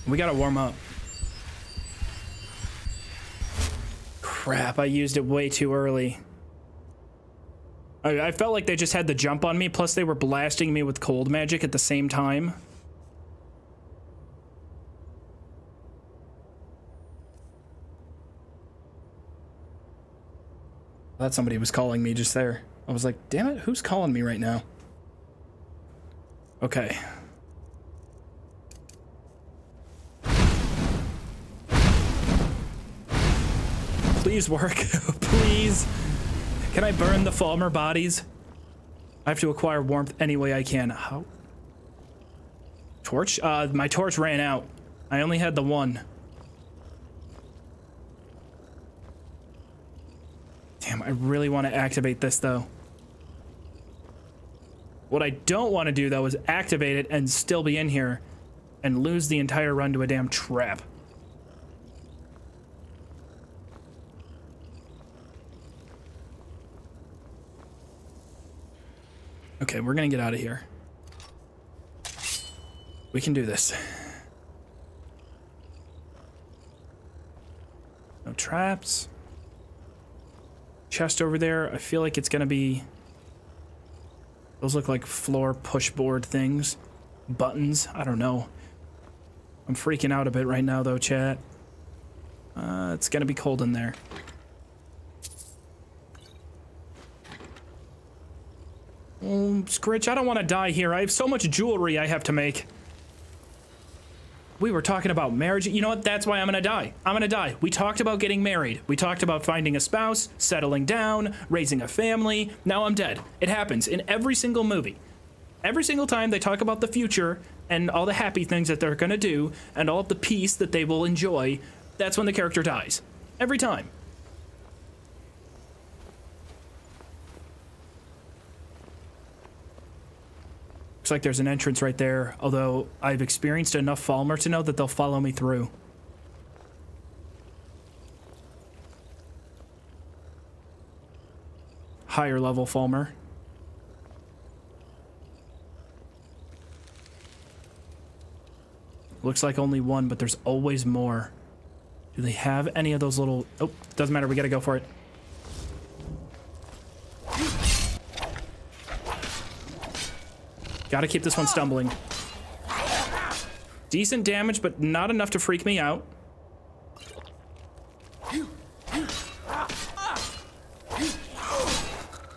We gotta warm up. Crap, I used it way too early. I, I felt like they just had the jump on me, plus they were blasting me with cold magic at the same time. I thought somebody was calling me just there. I was like, damn it, who's calling me right now? Okay. Please work. Please. Can I burn the Falmer bodies? I have to acquire warmth any way I can. How? Torch? Uh, my torch ran out. I only had the one. Damn, I really want to activate this though. What I don't want to do though is activate it and still be in here and lose the entire run to a damn trap. Okay, we're gonna get out of here. We can do this. No traps. Chest over there. I feel like it's gonna be... Those look like floor pushboard things. Buttons. I don't know. I'm freaking out a bit right now though, chat. Uh, it's gonna be cold in there. Oh, Scritch, I don't want to die here. I have so much jewelry I have to make. We were talking about marriage. You know what? That's why I'm gonna die. I'm gonna die. We talked about getting married. We talked about finding a spouse, settling down, raising a family. Now I'm dead. It happens in every single movie. Every single time they talk about the future and all the happy things that they're gonna do and all of the peace that they will enjoy, that's when the character dies. Every time. Looks like there's an entrance right there, although I've experienced enough Falmer to know that they'll follow me through. Higher level Falmer. Looks like only one, but there's always more. Do they have any of those little... Oh, doesn't matter. We gotta go for it. Gotta keep this one stumbling. Decent damage, but not enough to freak me out.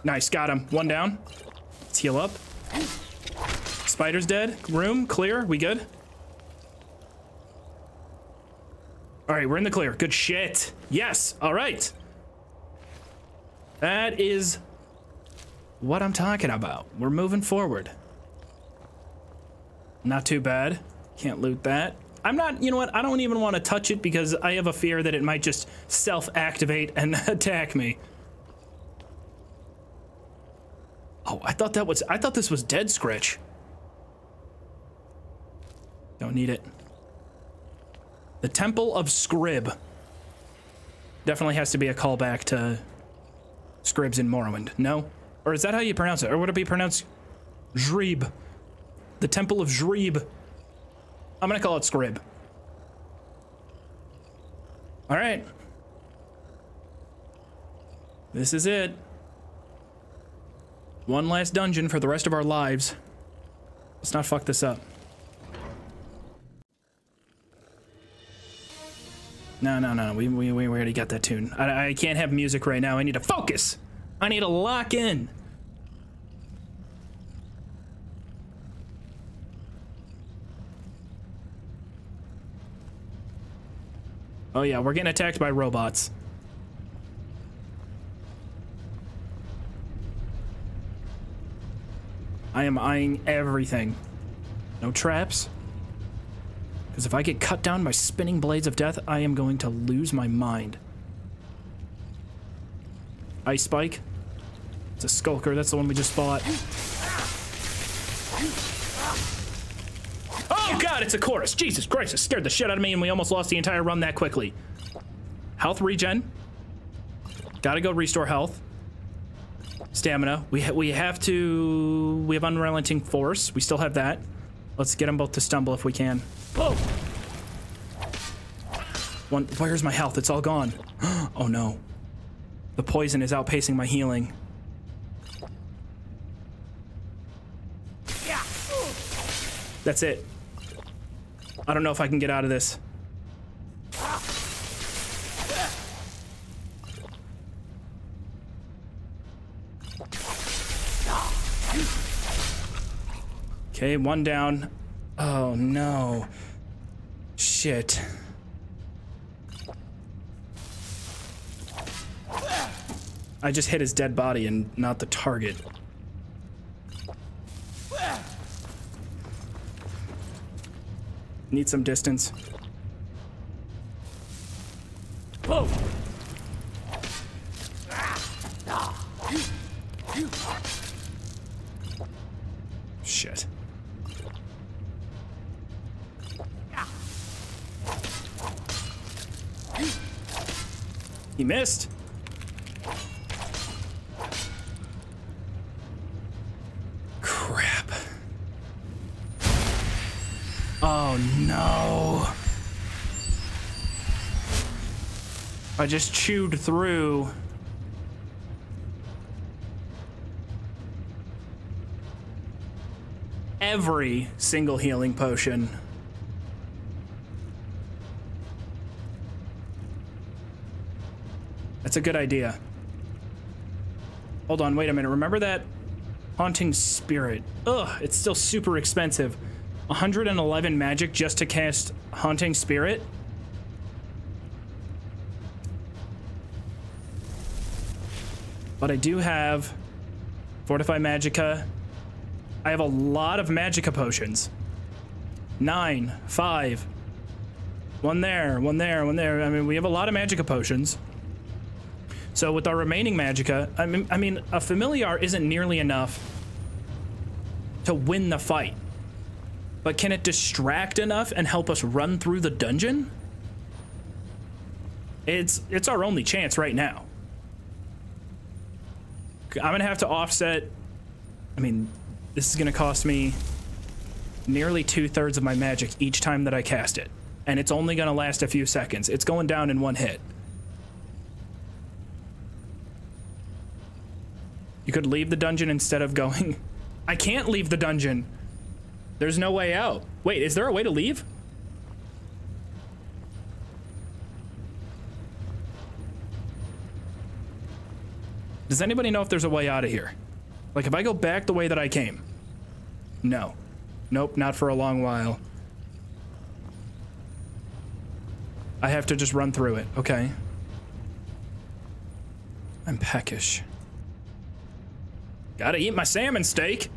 Nice, got him. One down. Let's heal up. Spider's dead. Room, clear. We good? All right, we're in the clear. Good shit. Yes, all right. That is what I'm talking about. We're moving forward. Not too bad. Can't loot that. I'm not, you know what? I don't even want to touch it because I have a fear that it might just self-activate and attack me. Oh, I thought that was, I thought this was dead Scritch. Don't need it. The Temple of Scrib. Definitely has to be a callback to Scribs in Morrowind. No? Or is that how you pronounce it? Or would it be pronounced Zrib? The Temple of Zrib. I'm gonna call it Scrib. All right. This is it. One last dungeon for the rest of our lives. Let's not fuck this up. No, no, no. We, we, we already got that tune. I, I can't have music right now. I need to focus. I need to lock in. Oh yeah, we're getting attacked by robots. I am eyeing everything. No traps. Because if I get cut down by spinning blades of death, I am going to lose my mind. Ice Spike. It's a Skulker. That's the one we just bought. Oh god, it's a Chaurus. Jesus Christ, it scared the shit out of me and we almost lost the entire run that quickly. Health regen. Gotta go restore health. Stamina. We, ha we have to... We have Unrelenting Force. We still have that. Let's get them both to stumble if we can. Whoa! One, where's my health? It's all gone. oh no. The poison is outpacing my healing. That's it. I don't know if I can get out of this. Okay, one down. Oh no. Shit. I just hit his dead body and not the target. Need some distance. Whoa! Shit. He missed. Crap. Oh no. I just chewed through. Every single healing potion. That's a good idea. Hold on, wait a minute. Remember that haunting spirit? Ugh, it's still super expensive. 111 magic just to cast haunting spirit. But I do have Fortify Magicka. I have a lot of Magicka potions. Nine, five, one there, one there, one there. I mean, we have a lot of Magicka potions. So with our remaining Magicka, I mean, I mean, a Familiar isn't nearly enough to win the fight. But can it distract enough and help us run through the dungeon? It's it's our only chance right now. I'm gonna have to offset. I mean, this is gonna cost me nearly two thirds of my magic each time that I cast it, and it's only gonna last a few seconds. It's going down in one hit. You could leave the dungeon instead of going. I can't leave the dungeon. There's no way out. Wait, is there a way to leave? Does anybody know if there's a way out of here? Like, if I go back the way that I came? No. Nope, not for a long while. I have to just run through it. Okay. I'm peckish. Gotta eat my salmon steak.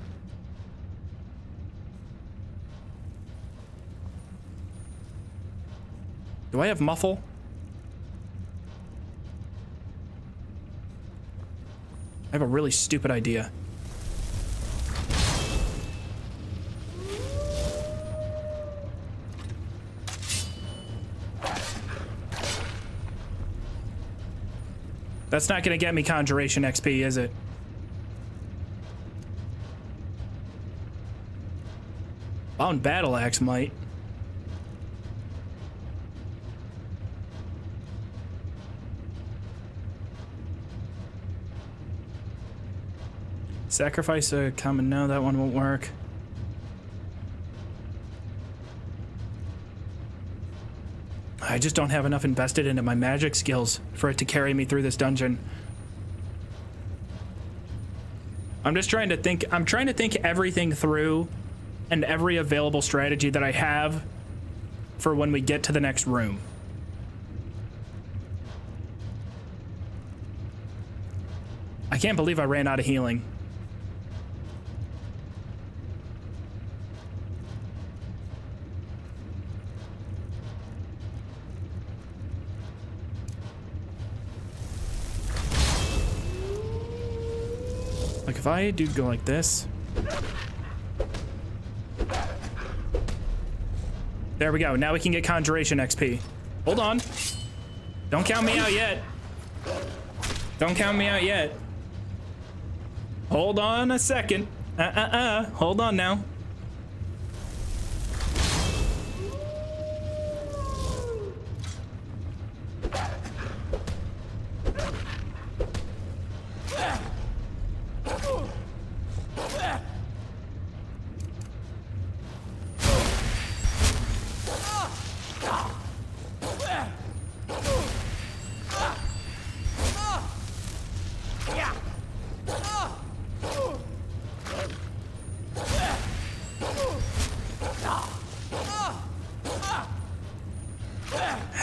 Do I have muffle? I have a really stupid idea. That's not gonna get me conjuration XP, is it? Bound battle axe might. Sacrifice a common. No, that one won't work. I just don't have enough invested into my magic skills for it to carry me through this dungeon. I'm just trying to think. I'm trying to think everything through and every available strategy that I have for when we get to the next room. I can't believe I ran out of healing. If I do go like this. There we go. Now we can get conjuration XP. Hold on. Don't count me out yet. Don't count me out yet. Hold on a second. Uh-uh-uh. Hold on now.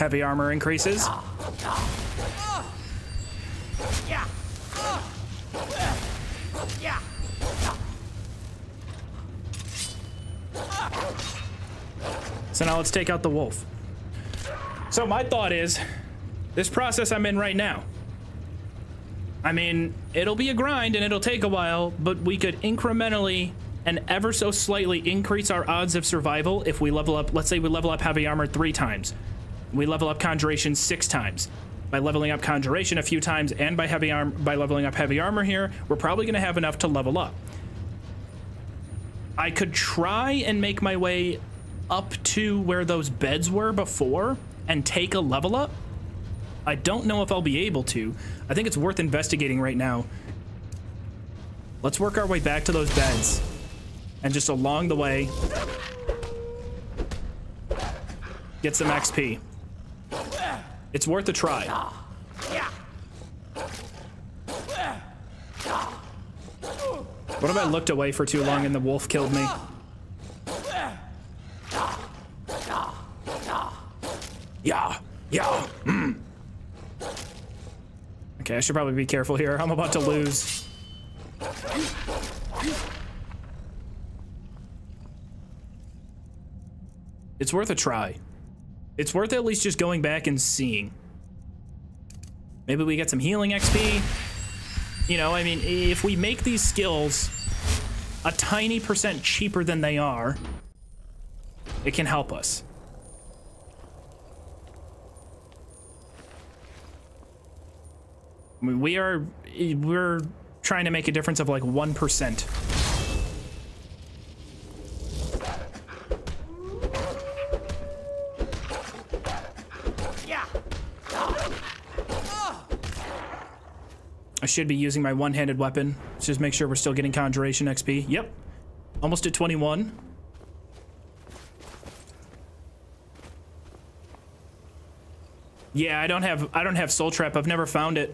Heavy armor increases. So now let's take out the wolf. So my thought is, this process I'm in right now. I mean, it'll be a grind and it'll take a while, but we could incrementally and ever so slightly increase our odds of survival if we level up, let's say we level up heavy armor three times. We level up conjuration six times. By leveling up conjuration a few times and by heavy arm by leveling up heavy armor here, we're probably gonna have enough to level up. I could try and make my way up to where those beds were before and take a level up. I don't know if I'll be able to. I think it's worth investigating right now. Let's work our way back to those beds. And just along the way, get some XP. It's worth a try. What if I looked away for too long and the wolf killed me? Yeah, yeah. Mm. Okay, I should probably be careful here. I'm about to lose. It's worth a try. It's worth at least just going back and seeing. Maybe we get some healing XP. You know, I mean, if we make these skills a tiny percent cheaper than they are, it can help us. I mean, we are, we're trying to make a difference of like 1%. I should be using my one-handed weapon. Let's just make sure we're still getting Conjuration XP. Yep. Almost at 21. Yeah, I don't have I don't have Soul Trap. I've never found it.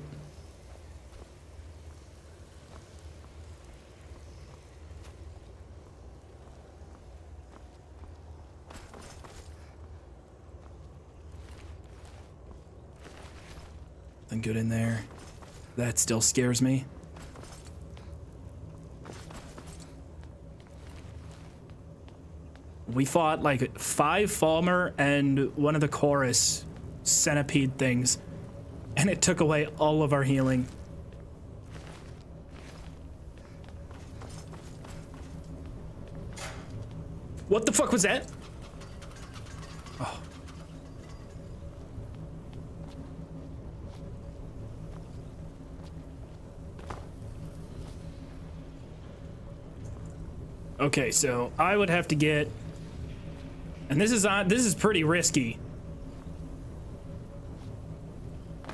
Nothing good in there. That still scares me. We fought like five Falmer and one of the Chaurus centipede things, and it took away all of our healing. What the fuck was that? Okay, so I would have to get, and this is on. This is pretty risky.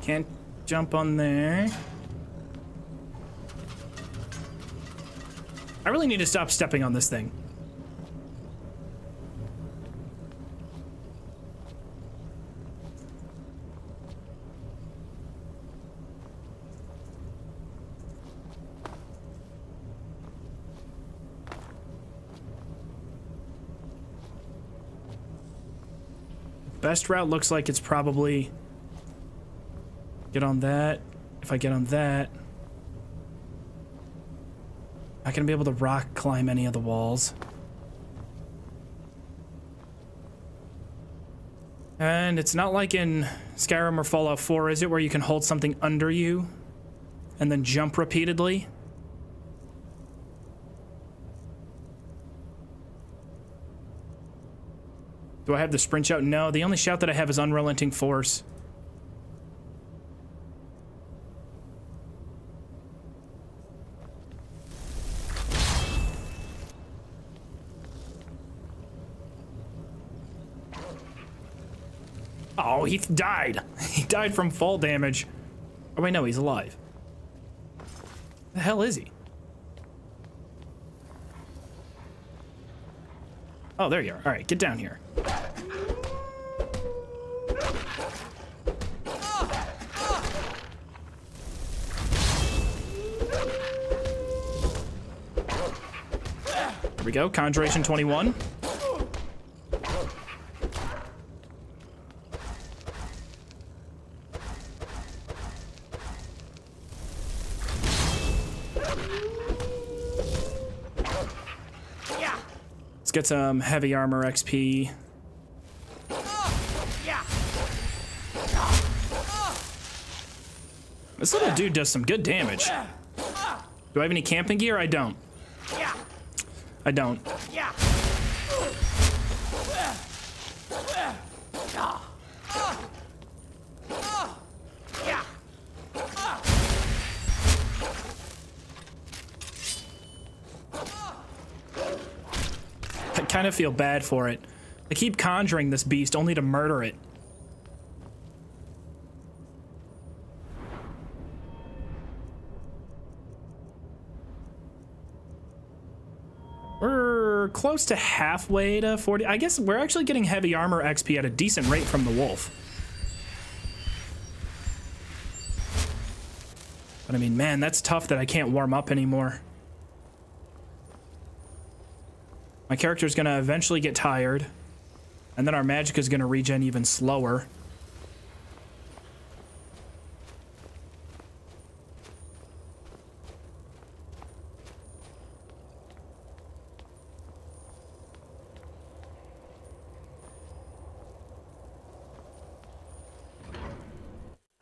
Can't jump on there. I really need to stop stepping on this thing. Best route looks like it's probably get on that. If I get on that, I can be able to rock climb any of the walls. And it's not like in Skyrim or Fallout 4, is it, where you can hold something under you and then jump repeatedly? Do I have the sprint shout? No, the only shout that I have is Unrelenting Force. Oh, he died. He died from fall damage. Oh, wait, no, he's alive. The hell is he? Oh, there you are. All right, get down here. There we go. Conjuration 21. Get some heavy armor XP. This little dude does some good damage. Do I have any camping gear? I don't. I don't. I kind of feel bad for it. I keep conjuring this beast only to murder it. We're close to halfway to 40. I guess we're actually getting heavy armor XP at a decent rate from the wolf. But I mean, man, that's tough that I can't warm up anymore. My character is gonna eventually get tired. And then our magic is gonna regen even slower.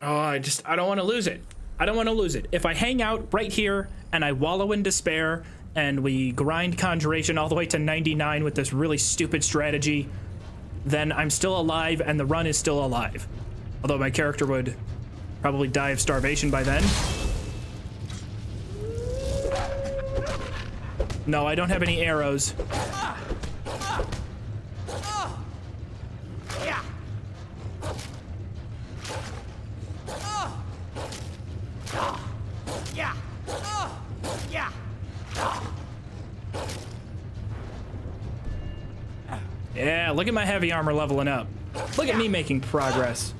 Oh, I just, I don't want to lose it. I don't want to lose it. If I hang out right here and I wallow in despair and we grind conjuration all the way to 99 with this really stupid strategy, then I'm still alive and the run is still alive. Although my character would probably die of starvation by then. No, I don't have any arrows. Look at my heavy armor leveling up. Look at me making progress.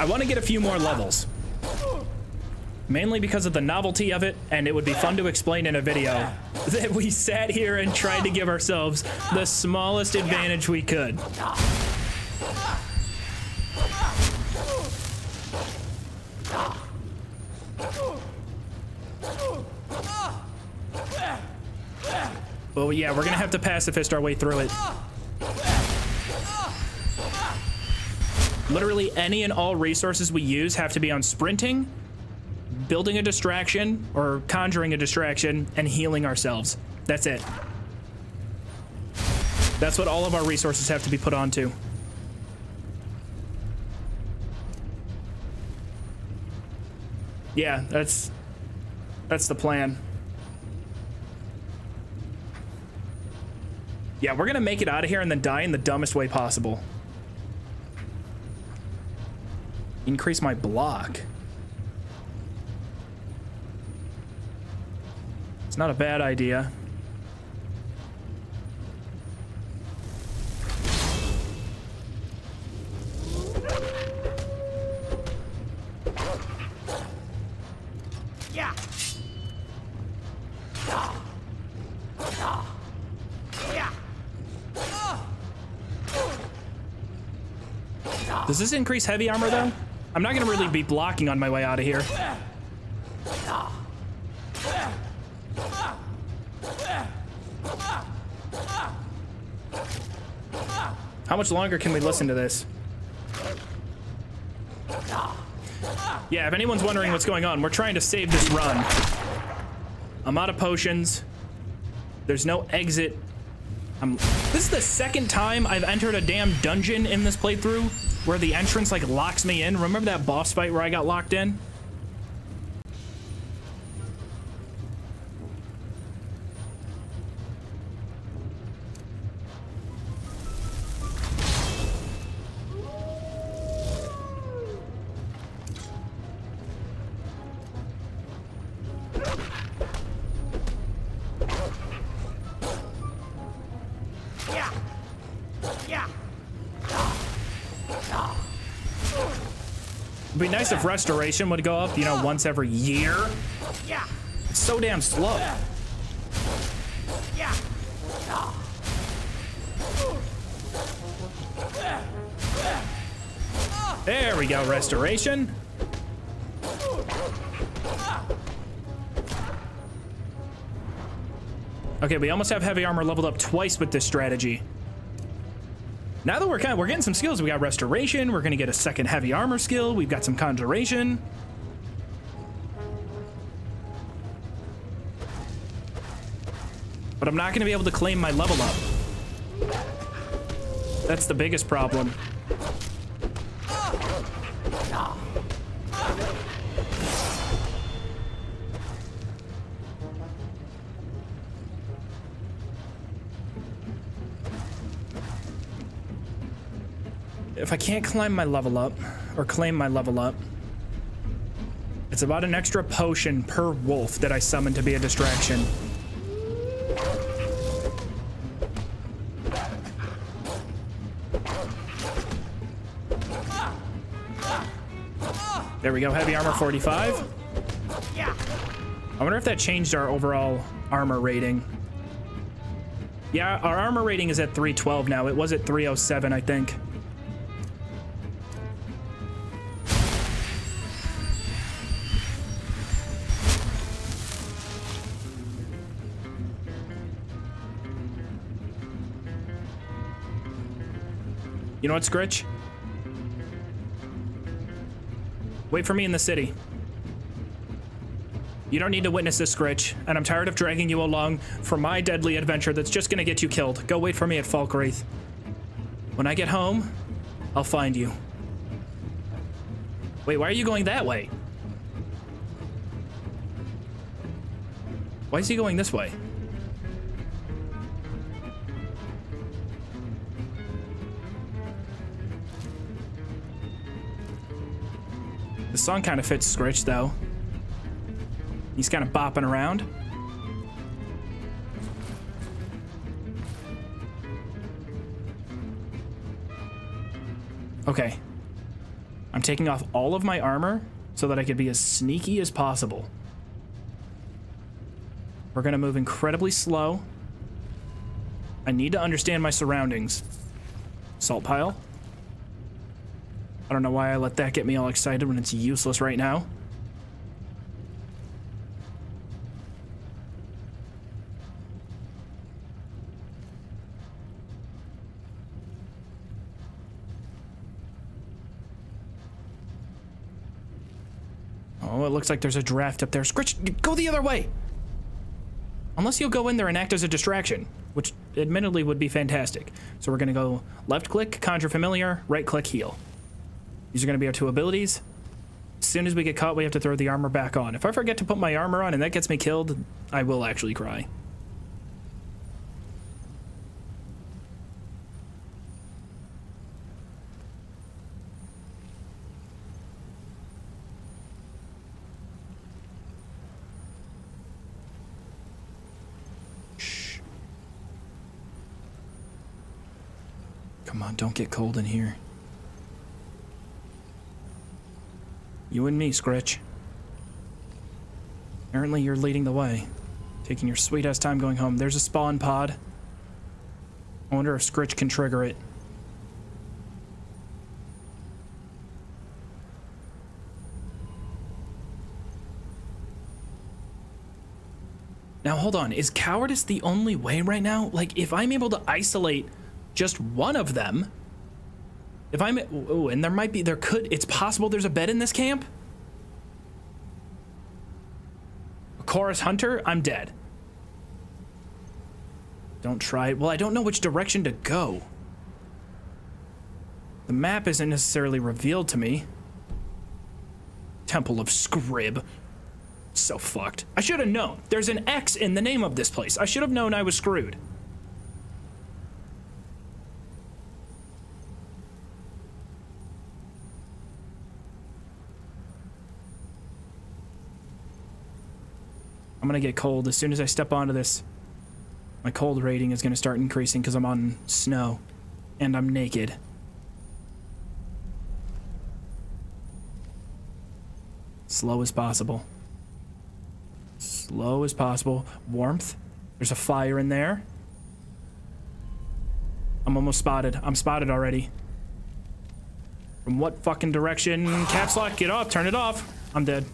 I want to get a few more levels. Mainly because of the novelty of it, and it would be fun to explain in a video that we sat here and tried to give ourselves the smallest advantage we could. But yeah, we're gonna have to pacifist our way through it. Literally any and all resources we use have to be on sprinting, building a distraction, or conjuring a distraction, and healing ourselves. That's it. That's what all of our resources have to be put onto. Yeah, that's that's the plan. Yeah, we're gonna make it out of here and then die in the dumbest way possible. Increase my block. It's not a bad idea. Increase heavy armor though? I'm not gonna really be blocking on my way out of here. How much longer can we listen to this? Yeah, if anyone's wondering what's going on, we're trying to save this run. I'm out of potions. There's no exit. I'm, this is the second time I've entered a damn dungeon in this playthrough where the entrance like locks me in. Remember that boss fight where I got locked in? Nice if restoration would go up, you know, once every year. Yeah. It's so damn slow. There we go, restoration. Okay, we almost have heavy armor leveled up twice with this strategy. Now that we're kind of, we're getting some skills, we got restoration, we're gonna get a second heavy armor skill, we've got some conjuration. But I'm not gonna be able to claim my level up. That's the biggest problem. If I can't climb my level up, or claim my level up, it's about an extra potion per wolf that I summon to be a distraction. There we go, heavy armor 45. I wonder if that changed our overall armor rating. Yeah, our armor rating is at 312 now. It was at 307, I think. You know what, Scritch? Wait for me in the city. You don't need to witness this, Scritch, and I'm tired of dragging you along for my deadly adventure that's just gonna get you killed. Go wait for me at Falkreath. When I get home, I'll find you. Wait, why are you going that way? Why is he going this way? The song kind of fits Scritch, though. He's kind of bopping around. Okay. I'm taking off all of my armor so that I could be as sneaky as possible. We're gonna move incredibly slow. I need to understand my surroundings. Salt pile. I don't know why I let that get me all excited when it's useless right now. Oh, it looks like there's a draft up there. Scritch, go the other way! Unless you'll go in there and act as a distraction, which admittedly would be fantastic. So we're gonna go left click, conjure familiar, right click, heal. These are gonna be our two abilities. As soon as we get caught, we have to throw the armor back on. If I forget to put my armor on and that gets me killed, I will actually cry. Come on, don't get cold in here. You and me, Scritch. Apparently you're leading the way. Taking your sweet ass time going home. There's a spawn pod. I wonder if Scritch can trigger it. Now hold on, is cowardice the only way right now? Like if I'm able to isolate just one of them, if I'm, oh, and there might be, there could, it's possible there's a bed in this camp. A Chaurus hunter, I'm dead. Don't try it. Well, I don't know which direction to go. The map isn't necessarily revealed to me. Temple of Scrib. So fucked. I should have known. There's an X in the name of this place. I should have known I was screwed. I'm gonna get cold as soon as I step onto this. My cold rating is gonna start increasing because I'm on snow and I'm naked. Slow as possible. Slow as possible. Warmth. There's a fire in there. I'm almost spotted. I'm spotted already. From what fucking direction? Caps lock, get off, turn it off. I'm dead.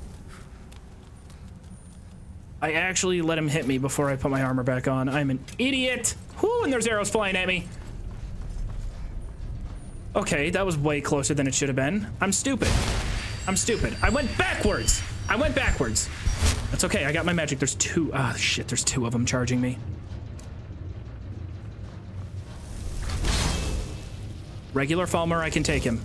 I actually let him hit me before I put my armor back on. I'm an idiot. Whoo, and there's arrows flying at me. Okay, that was way closer than it should have been. I'm stupid. I'm stupid. I went backwards. I went backwards. That's okay. I got my magic. There's two. Ah, shit. There's two of them charging me. Regular Falmer, I can take him.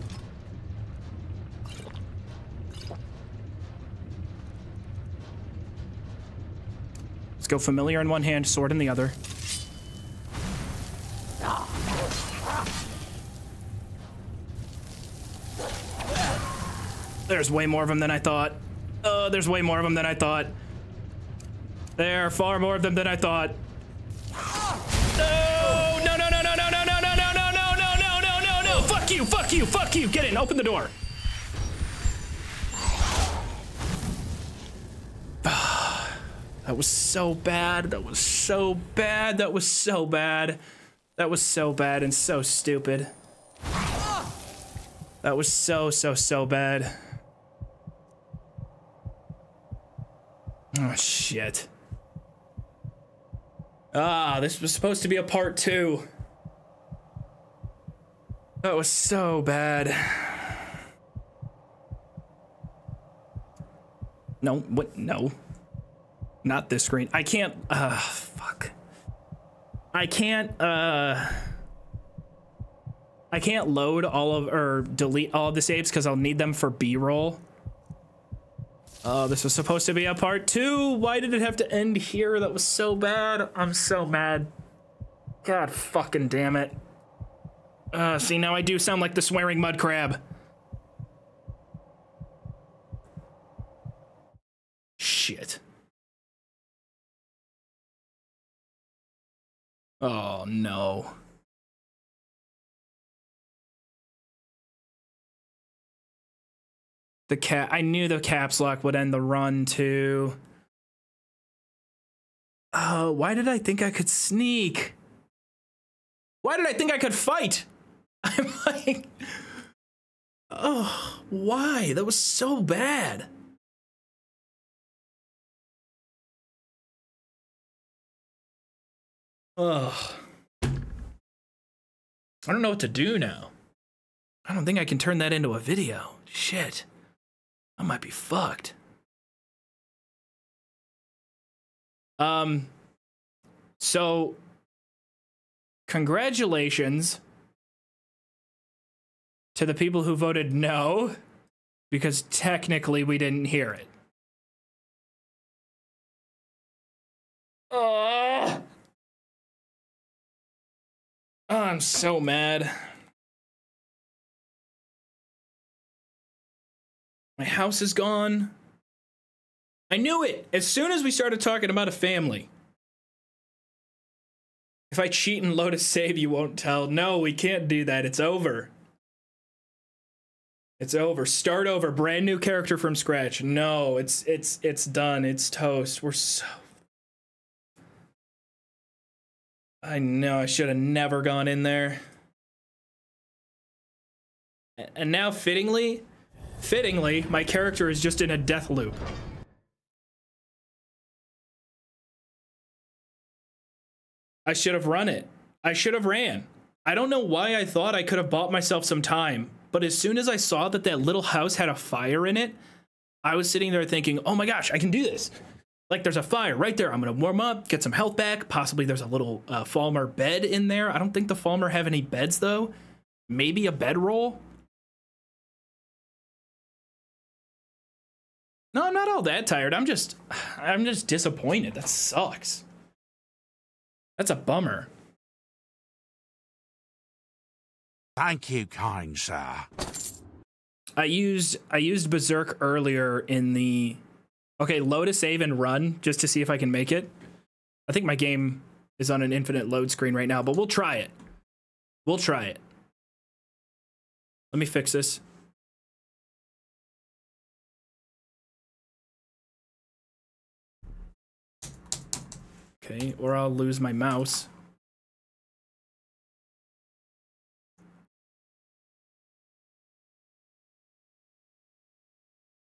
Go familiar in one hand, sword in the other. There's way more of them than I thought. Uh, there's way more of them than I thought. There are far more of them than I thought. No! No, no, no, no, no, no, no, no, no, no, no, no, no, no, no, no! Fuck you, fuck you, fuck you! Get in, open the door. That was so bad. That was so bad. That was so bad. That was so bad and so stupid. That was so, so, so bad. Oh, shit. Ah, this was supposed to be a part two. That was so bad. No, what? No. Not this screen. I can't, uh, fuck. I can't, uh... I can't load all of, or delete all of the saves because I'll need them for B-roll. Oh, this was supposed to be a part two. Why did it have to end here? That was so bad. I'm so mad. God fucking damn it. Uh, see, now I do sound like the swearing mud crab. Shit. Oh, no. The cat. I knew the caps lock would end the run too. Oh, why did I think I could sneak? Why did I think I could fight? I'm like, oh, why? That was so bad. Ugh. I don't know what to do now. I don't think I can turn that into a video. Shit. I might be fucked. Um, so congratulations to the people who voted no, because technically we didn't hear it. Oh, I'm so mad. My house is gone. I knew it as soon as we started talking about a family. If I cheat and load a save, you won't tell. No, we can't do that. It's over. It's over. Start over. Brand new character from scratch. No, it's it's it's done. It's toast. We're so I know I should have never gone in there. And now fittingly, Fittingly, my character is just in a death loop. I should have run it. I should have ran. I don't know why I thought I could have bought myself some time, but as soon as I saw that that little house had a fire in it, I was sitting there thinking, oh my gosh, I can do this. Like there's a fire right there. I'm gonna warm up, get some health back. Possibly there's a little uh, Falmer bed in there. I don't think the Falmer have any beds though. Maybe a bedroll. No, I'm not all that tired. I'm just I'm just disappointed. That sucks. That's a bummer. Thank you, kind sir. I used I used Berserk earlier in the Okay, load a save and run just to see if I can make it. I think my game is on an infinite load screen right now, but we'll try it. We'll try it. Let me fix this. Okay, or I'll lose my mouse.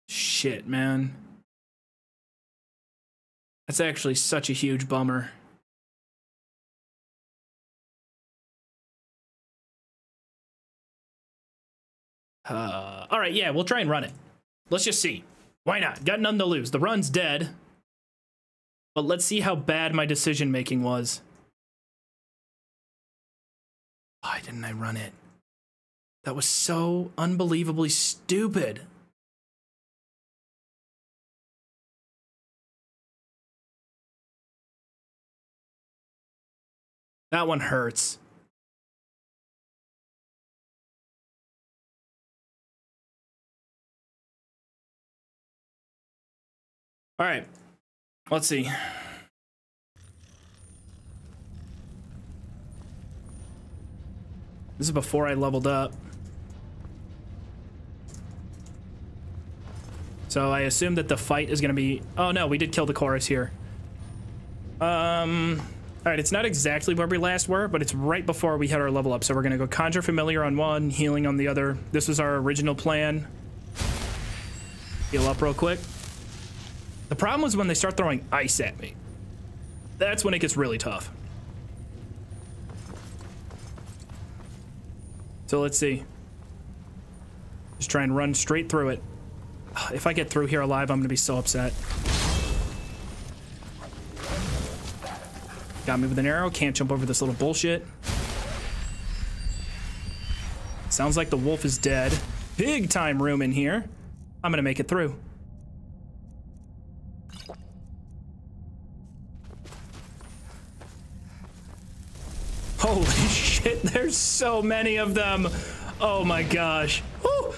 Shit, man. That's actually such a huge bummer. Uh, all right, yeah, we'll try and run it. Let's just see. Why not? Got none to lose. The run's dead. But let's see how bad my decision making was. Why didn't I run it? That was so unbelievably stupid. That one hurts. All right. Let's see. This is before I leveled up. So I assume that the fight is going to be... Oh no, we did kill the Chaurus here. Um, all right, it's not exactly where we last were, but it's right before we hit our level up. So we're gonna go Conjure Familiar on one, Healing on the other. This was our original plan. Heal up real quick. The problem was when they start throwing ice at me. That's when it gets really tough. So let's see. Just try and run straight through it. If I get through here alive, I'm gonna be so upset. Got me with an arrow, can't jump over this little bullshit. Sounds like the wolf is dead. Big time room in here. I'm gonna make it through. Holy shit, there's so many of them. Oh my gosh. Woo.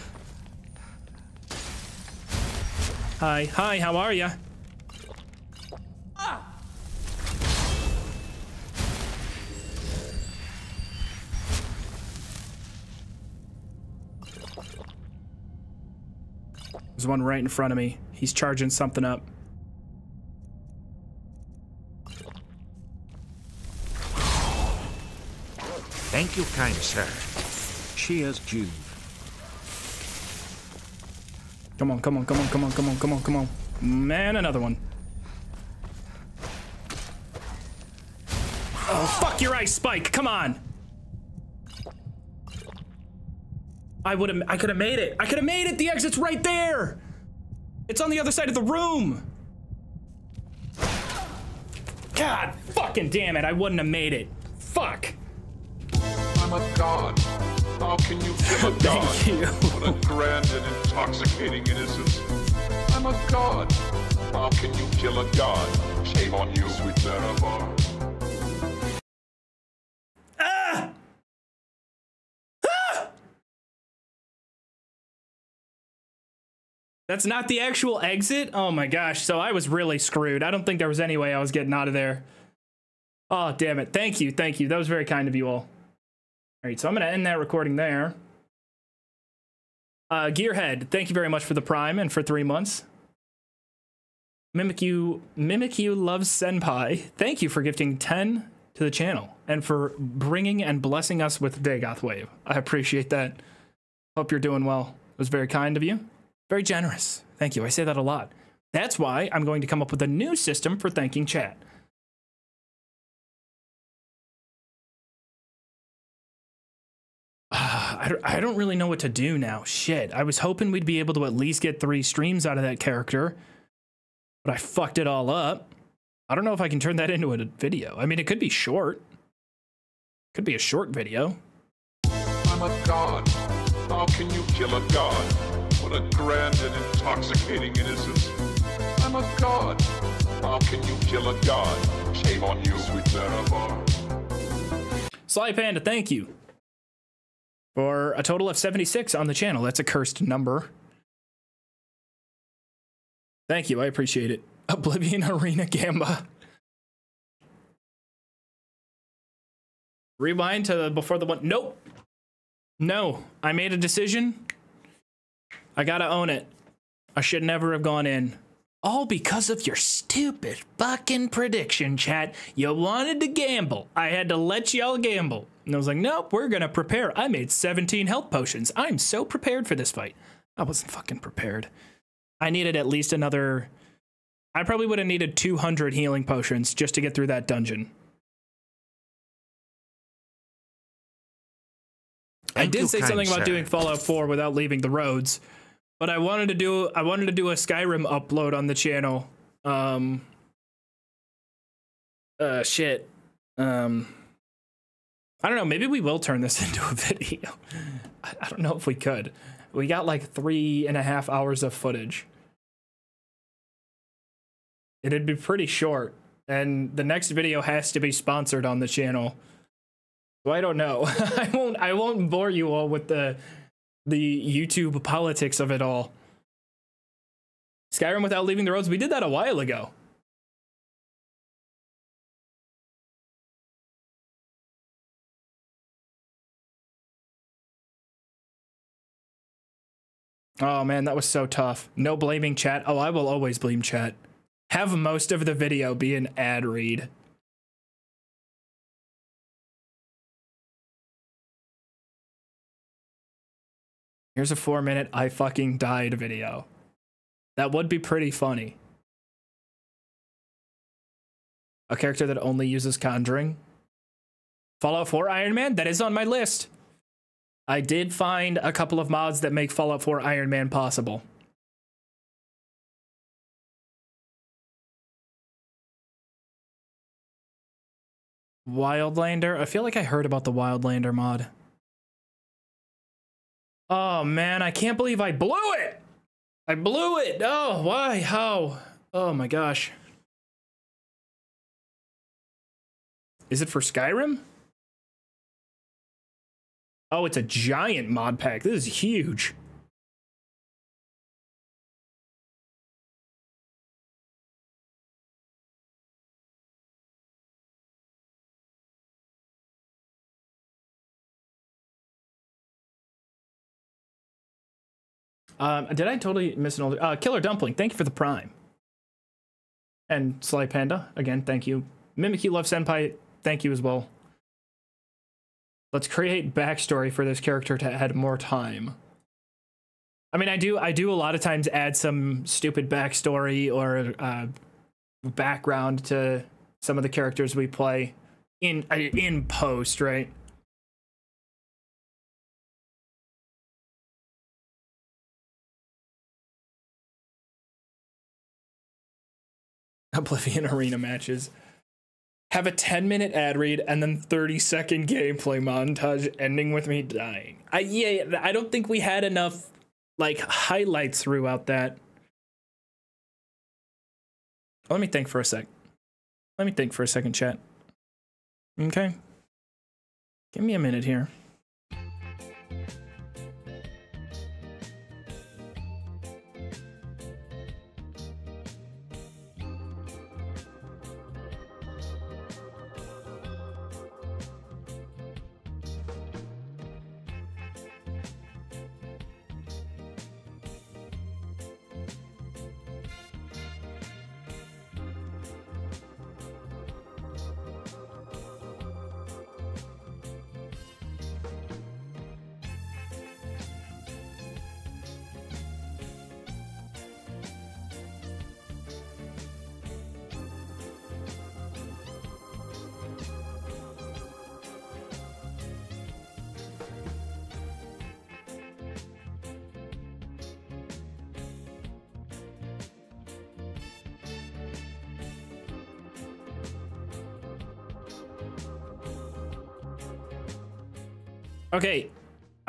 Hi, hi, how are ya? There's one right in front of me. He's charging something up. Thank you, kind sir. Cheers, Jude. Come on, come on, come on, come on, come on, come on, come on. Man, another one. Oh, fuck your ice spike. Come on. I would have, I could have made it. I could have made it. The exit's right there. It's on the other side of the room. God fucking damn it. I wouldn't have made it. Fuck. I'm a god. How can you kill a god? What a grand and intoxicating innocence. I'm a god. How can you kill a god? Shame on you, sweet Nerevar. That's not the actual exit? Oh my gosh, so I was really screwed. I don't think there was any way I was getting out of there. Oh, damn it. Thank you, thank you. That was very kind of you all. All right, so I'm gonna end that recording there. Uh, Gearhead, thank you very much for the prime and for three months. Mimic you loves Senpai. Thank you for gifting 10 to the channel and for bringing and blessing us with Dagoth Wave. I appreciate that. Hope you're doing well. It was very kind of you. Very generous. Thank you. I say that a lot. That's why I'm going to come up with a new system for thanking chat. I don't, I don't really know what to do now. Shit. I was hoping we'd be able to at least get three streams out of that character, but I fucked it all up. I don't know if I can turn that into a video. I mean, it could be short. Could be a short video. I'm a god. How can you kill a god? What a grand and intoxicating innocence. I'm a god. How can you kill a god? Shame on you, sweet. Sly Panda, thank you. For a total of 76 on the channel. That's a cursed number. Thank you. I appreciate it. Oblivion Arena Gamba. Rewind to before the one. Nope. No. I made a decision. I gotta own it. I should never have gone in. All because of your stupid fucking prediction, chat. You wanted to gamble. I had to let y'all gamble. And I was like, nope, we're gonna prepare. I made 17 health potions. I'm so prepared for this fight. I wasn't fucking prepared. I needed at least another. I probably would have needed 200 healing potions just to get through that dungeon. I did say something about doing Fallout 4 without leaving the roads, but I wanted to do I wanted to do a Skyrim upload on the channel. Um uh shit. Um I don't know, maybe we will turn this into a video. I, I don't know if we could. We got like three and a half hours of footage. It'd be pretty short, and the next video has to be sponsored on the channel. So I don't know. I won't I won't bore you all with the the YouTube politics of it all. Skyrim without leaving the roads. We did that a while ago. Oh man, that was so tough. No blaming chat. Oh, I will always blame chat. Have most of the video be an ad read. Here's a four minute I fucking died video. That would be pretty funny. A character that only uses Conjuring. Fallout 4 Iron Man, that is on my list. I did find a couple of mods that make Fallout 4 Iron Man possible. Wildlander? I feel like I heard about the Wildlander mod. Oh man, I can't believe I blew it! I blew it! Oh, why? How? Oh my gosh. Is it for Skyrim? Oh, it's a giant mod pack. This is huge. Um, did I totally miss an old uh, Killer Dumpling? Thank you for the prime. And Sly Panda again. Thank you. Mimikyu Love Senpai. Thank you as well. Let's create backstory for this character to add more time. I mean, I do. I do a lot of times add some stupid backstory or uh, background to some of the characters we play in uh, in post, right? Oblivion Arena matches. Have a 10 minute ad read and then 30 second gameplay montage ending with me dying. I yeah, I don't think we had enough like highlights throughout that. Let me think for a sec. Let me think for a second, chat. Okay. Give me a minute here.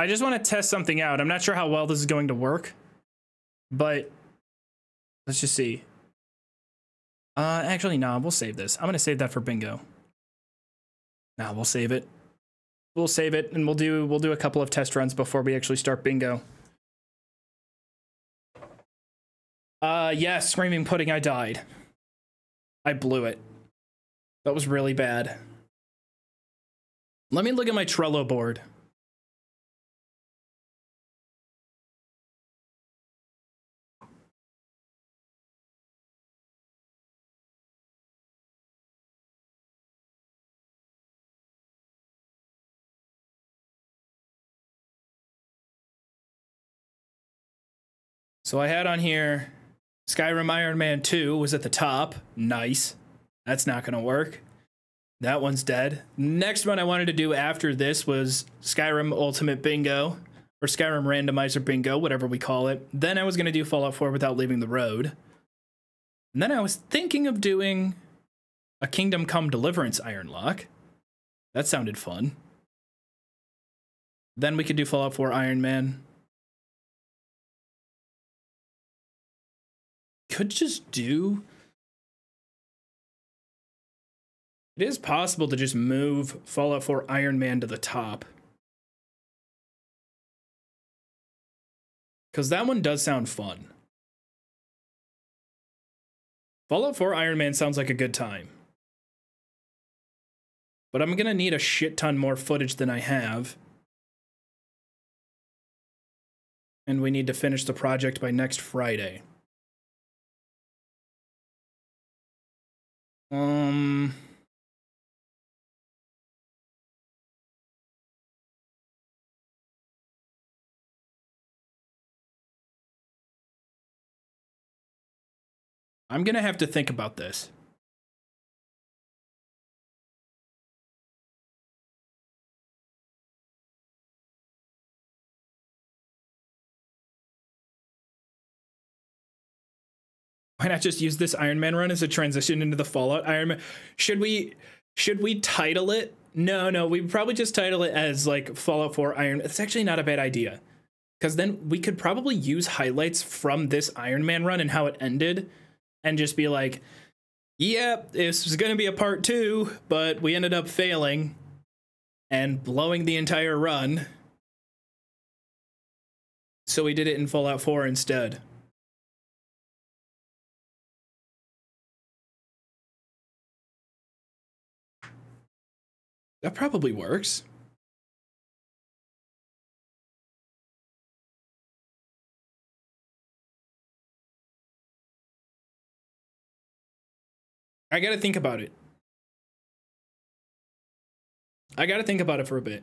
Just want to test something out. I'm not sure how well this is going to work, but let's just see. Uh, actually, no, we'll save this. I'm gonna save that for bingo. Now we'll save it. We'll save it, and we'll do we'll do a couple of test runs before we actually start bingo. Uh, yes, yeah, screaming pudding. I died. I blew it. That was really bad. Let me look at my Trello board. So I had on here Skyrim Iron Man 2 was at the top. Nice. That's not going to work. That one's dead. Next one I wanted to do after this was Skyrim Ultimate Bingo or Skyrim Randomizer Bingo, whatever we call it. Then I was going to do Fallout 4 without leaving the road. And then I was thinking of doing a Kingdom Come Deliverance Iron Lock. That sounded fun. Then we could do Fallout 4 Iron Man. Could just do. It is possible to just move Fallout 4 Iron Man to the top. Because that one does sound fun. Fallout 4 Iron Man sounds like a good time. But I'm going to need a shit ton more footage than I have. And we need to finish the project by next Friday. Um. I'm gonna have to think about this. Why not just use this Iron Man run as a transition into the Fallout Iron Man? Should we should we title it? No, no, we probably just title it as like Fallout 4 Iron. It's actually not a bad idea. Cuz then we could probably use highlights from this Iron Man run and how it ended and just be like, "Yep, this was going to be a part 2, but we ended up failing and blowing the entire run." So we did it in Fallout 4 instead. That probably works. I got to think about it. I got to think about it for a bit.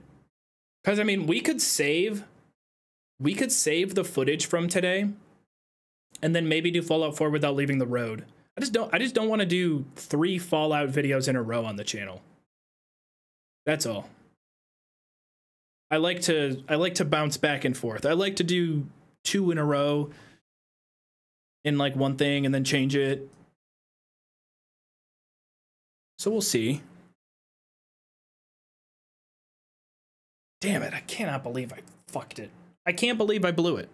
Cuz I mean, we could save we could save the footage from today and then maybe do Fallout 4 without leaving the road. I just don't I just don't want to do 3 Fallout videos in a row on the channel. That's all. I like to I like to bounce back and forth. I like to do two in a row in like one thing and then change it. So we'll see. Damn it, I cannot believe I fucked it. I can't believe I blew it.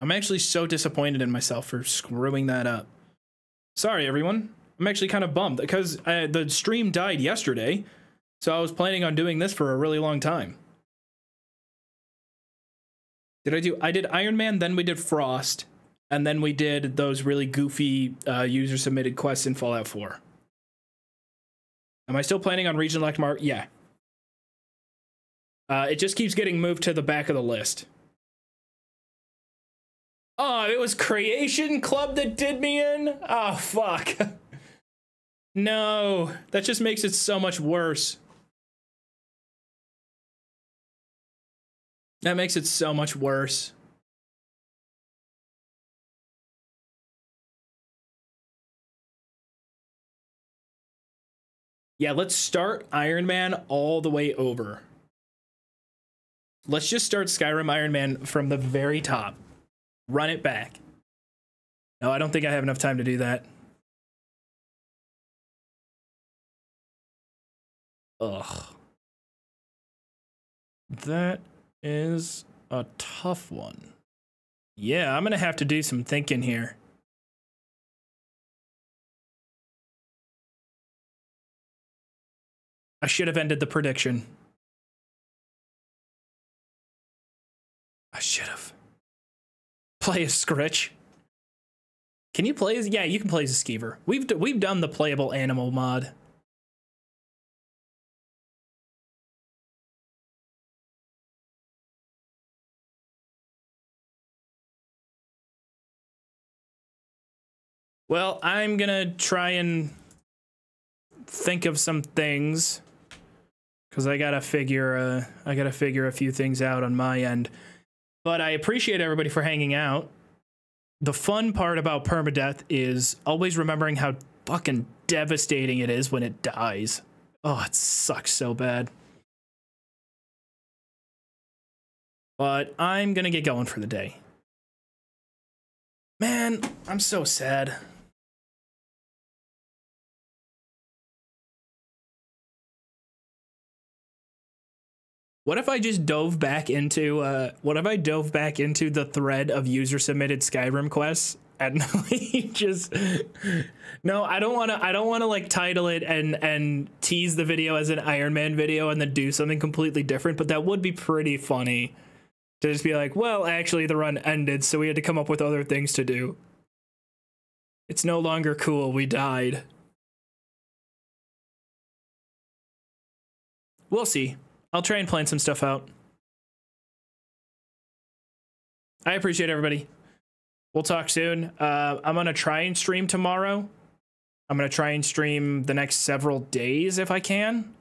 I'm actually so disappointed in myself for screwing that up. Sorry, everyone. I'm actually kind of bummed because uh, the stream died yesterday. So I was planning on doing this for a really long time. Did I do? I did Iron Man, then we did Frost, and then we did those really goofy uh, user submitted quests in Fallout 4. Am I still planning on Region Elect Mark? Yeah. Uh, it just keeps getting moved to the back of the list. Oh, it was Creation Club that did me in? Oh, fuck. no, that just makes it so much worse. That makes it so much worse. Yeah, let's start Iron Man all the way over. Let's just start Skyrim Iron Man from the very top. Run it back. No, I don't think I have enough time to do that. Ugh. That is a tough one. Yeah, I'm gonna have to do some thinking here. I should have ended the prediction. I should have. Play as Scritch. Can you play as? Yeah, you can play as a Skeever. We've we've done the playable animal mod. Well, I'm gonna try and think of some things because I gotta figure uh, I gotta figure a few things out on my end. But I appreciate everybody for hanging out. The fun part about permadeath is always remembering how fucking devastating it is when it dies. Oh, it sucks so bad. But I'm gonna get going for the day. Man, I'm so sad. What if I just dove back into uh what if I dove back into the thread of user submitted Skyrim quests and just No, I don't want to I don't want to like title it and and tease the video as an Iron Man video and then do something completely different, but that would be pretty funny. To just be like, well, actually the run ended, so we had to come up with other things to do. It's no longer cool, we died. We'll see. I'll try and plan some stuff out. I appreciate everybody. We'll talk soon. Uh, I'm gonna try and stream tomorrow. I'm going to try and stream the next several days if I can.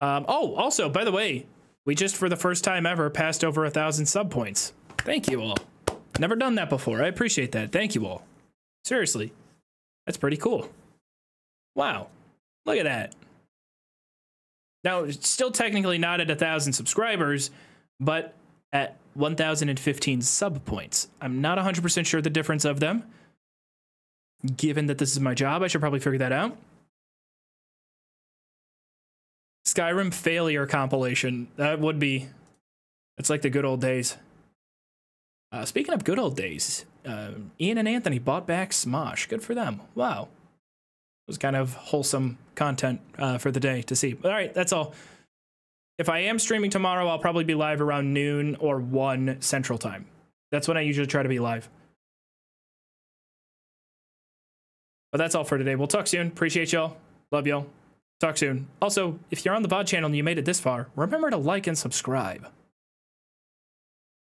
Um, oh, also, by the way, we just for the first time ever passed over a thousand sub points. Thank you all. Never done that before. I appreciate that. Thank you all. Seriously, that's pretty cool. Wow, look at that. Now, still technically not at a thousand subscribers, but at 1,015 sub points. I'm not 100% sure the difference of them. Given that this is my job, I should probably figure that out. Skyrim failure compilation. That would be. It's like the good old days. Uh, speaking of good old days, uh, Ian and Anthony bought back Smosh. Good for them. Wow. It was kind of wholesome content uh, for the day to see. But all right, that's all. If I am streaming tomorrow, I'll probably be live around noon or 1 Central Time. That's when I usually try to be live. But that's all for today. We'll talk soon. Appreciate y'all. Love y'all. Talk soon. Also, if you're on the VOD channel and you made it this far, remember to like and subscribe.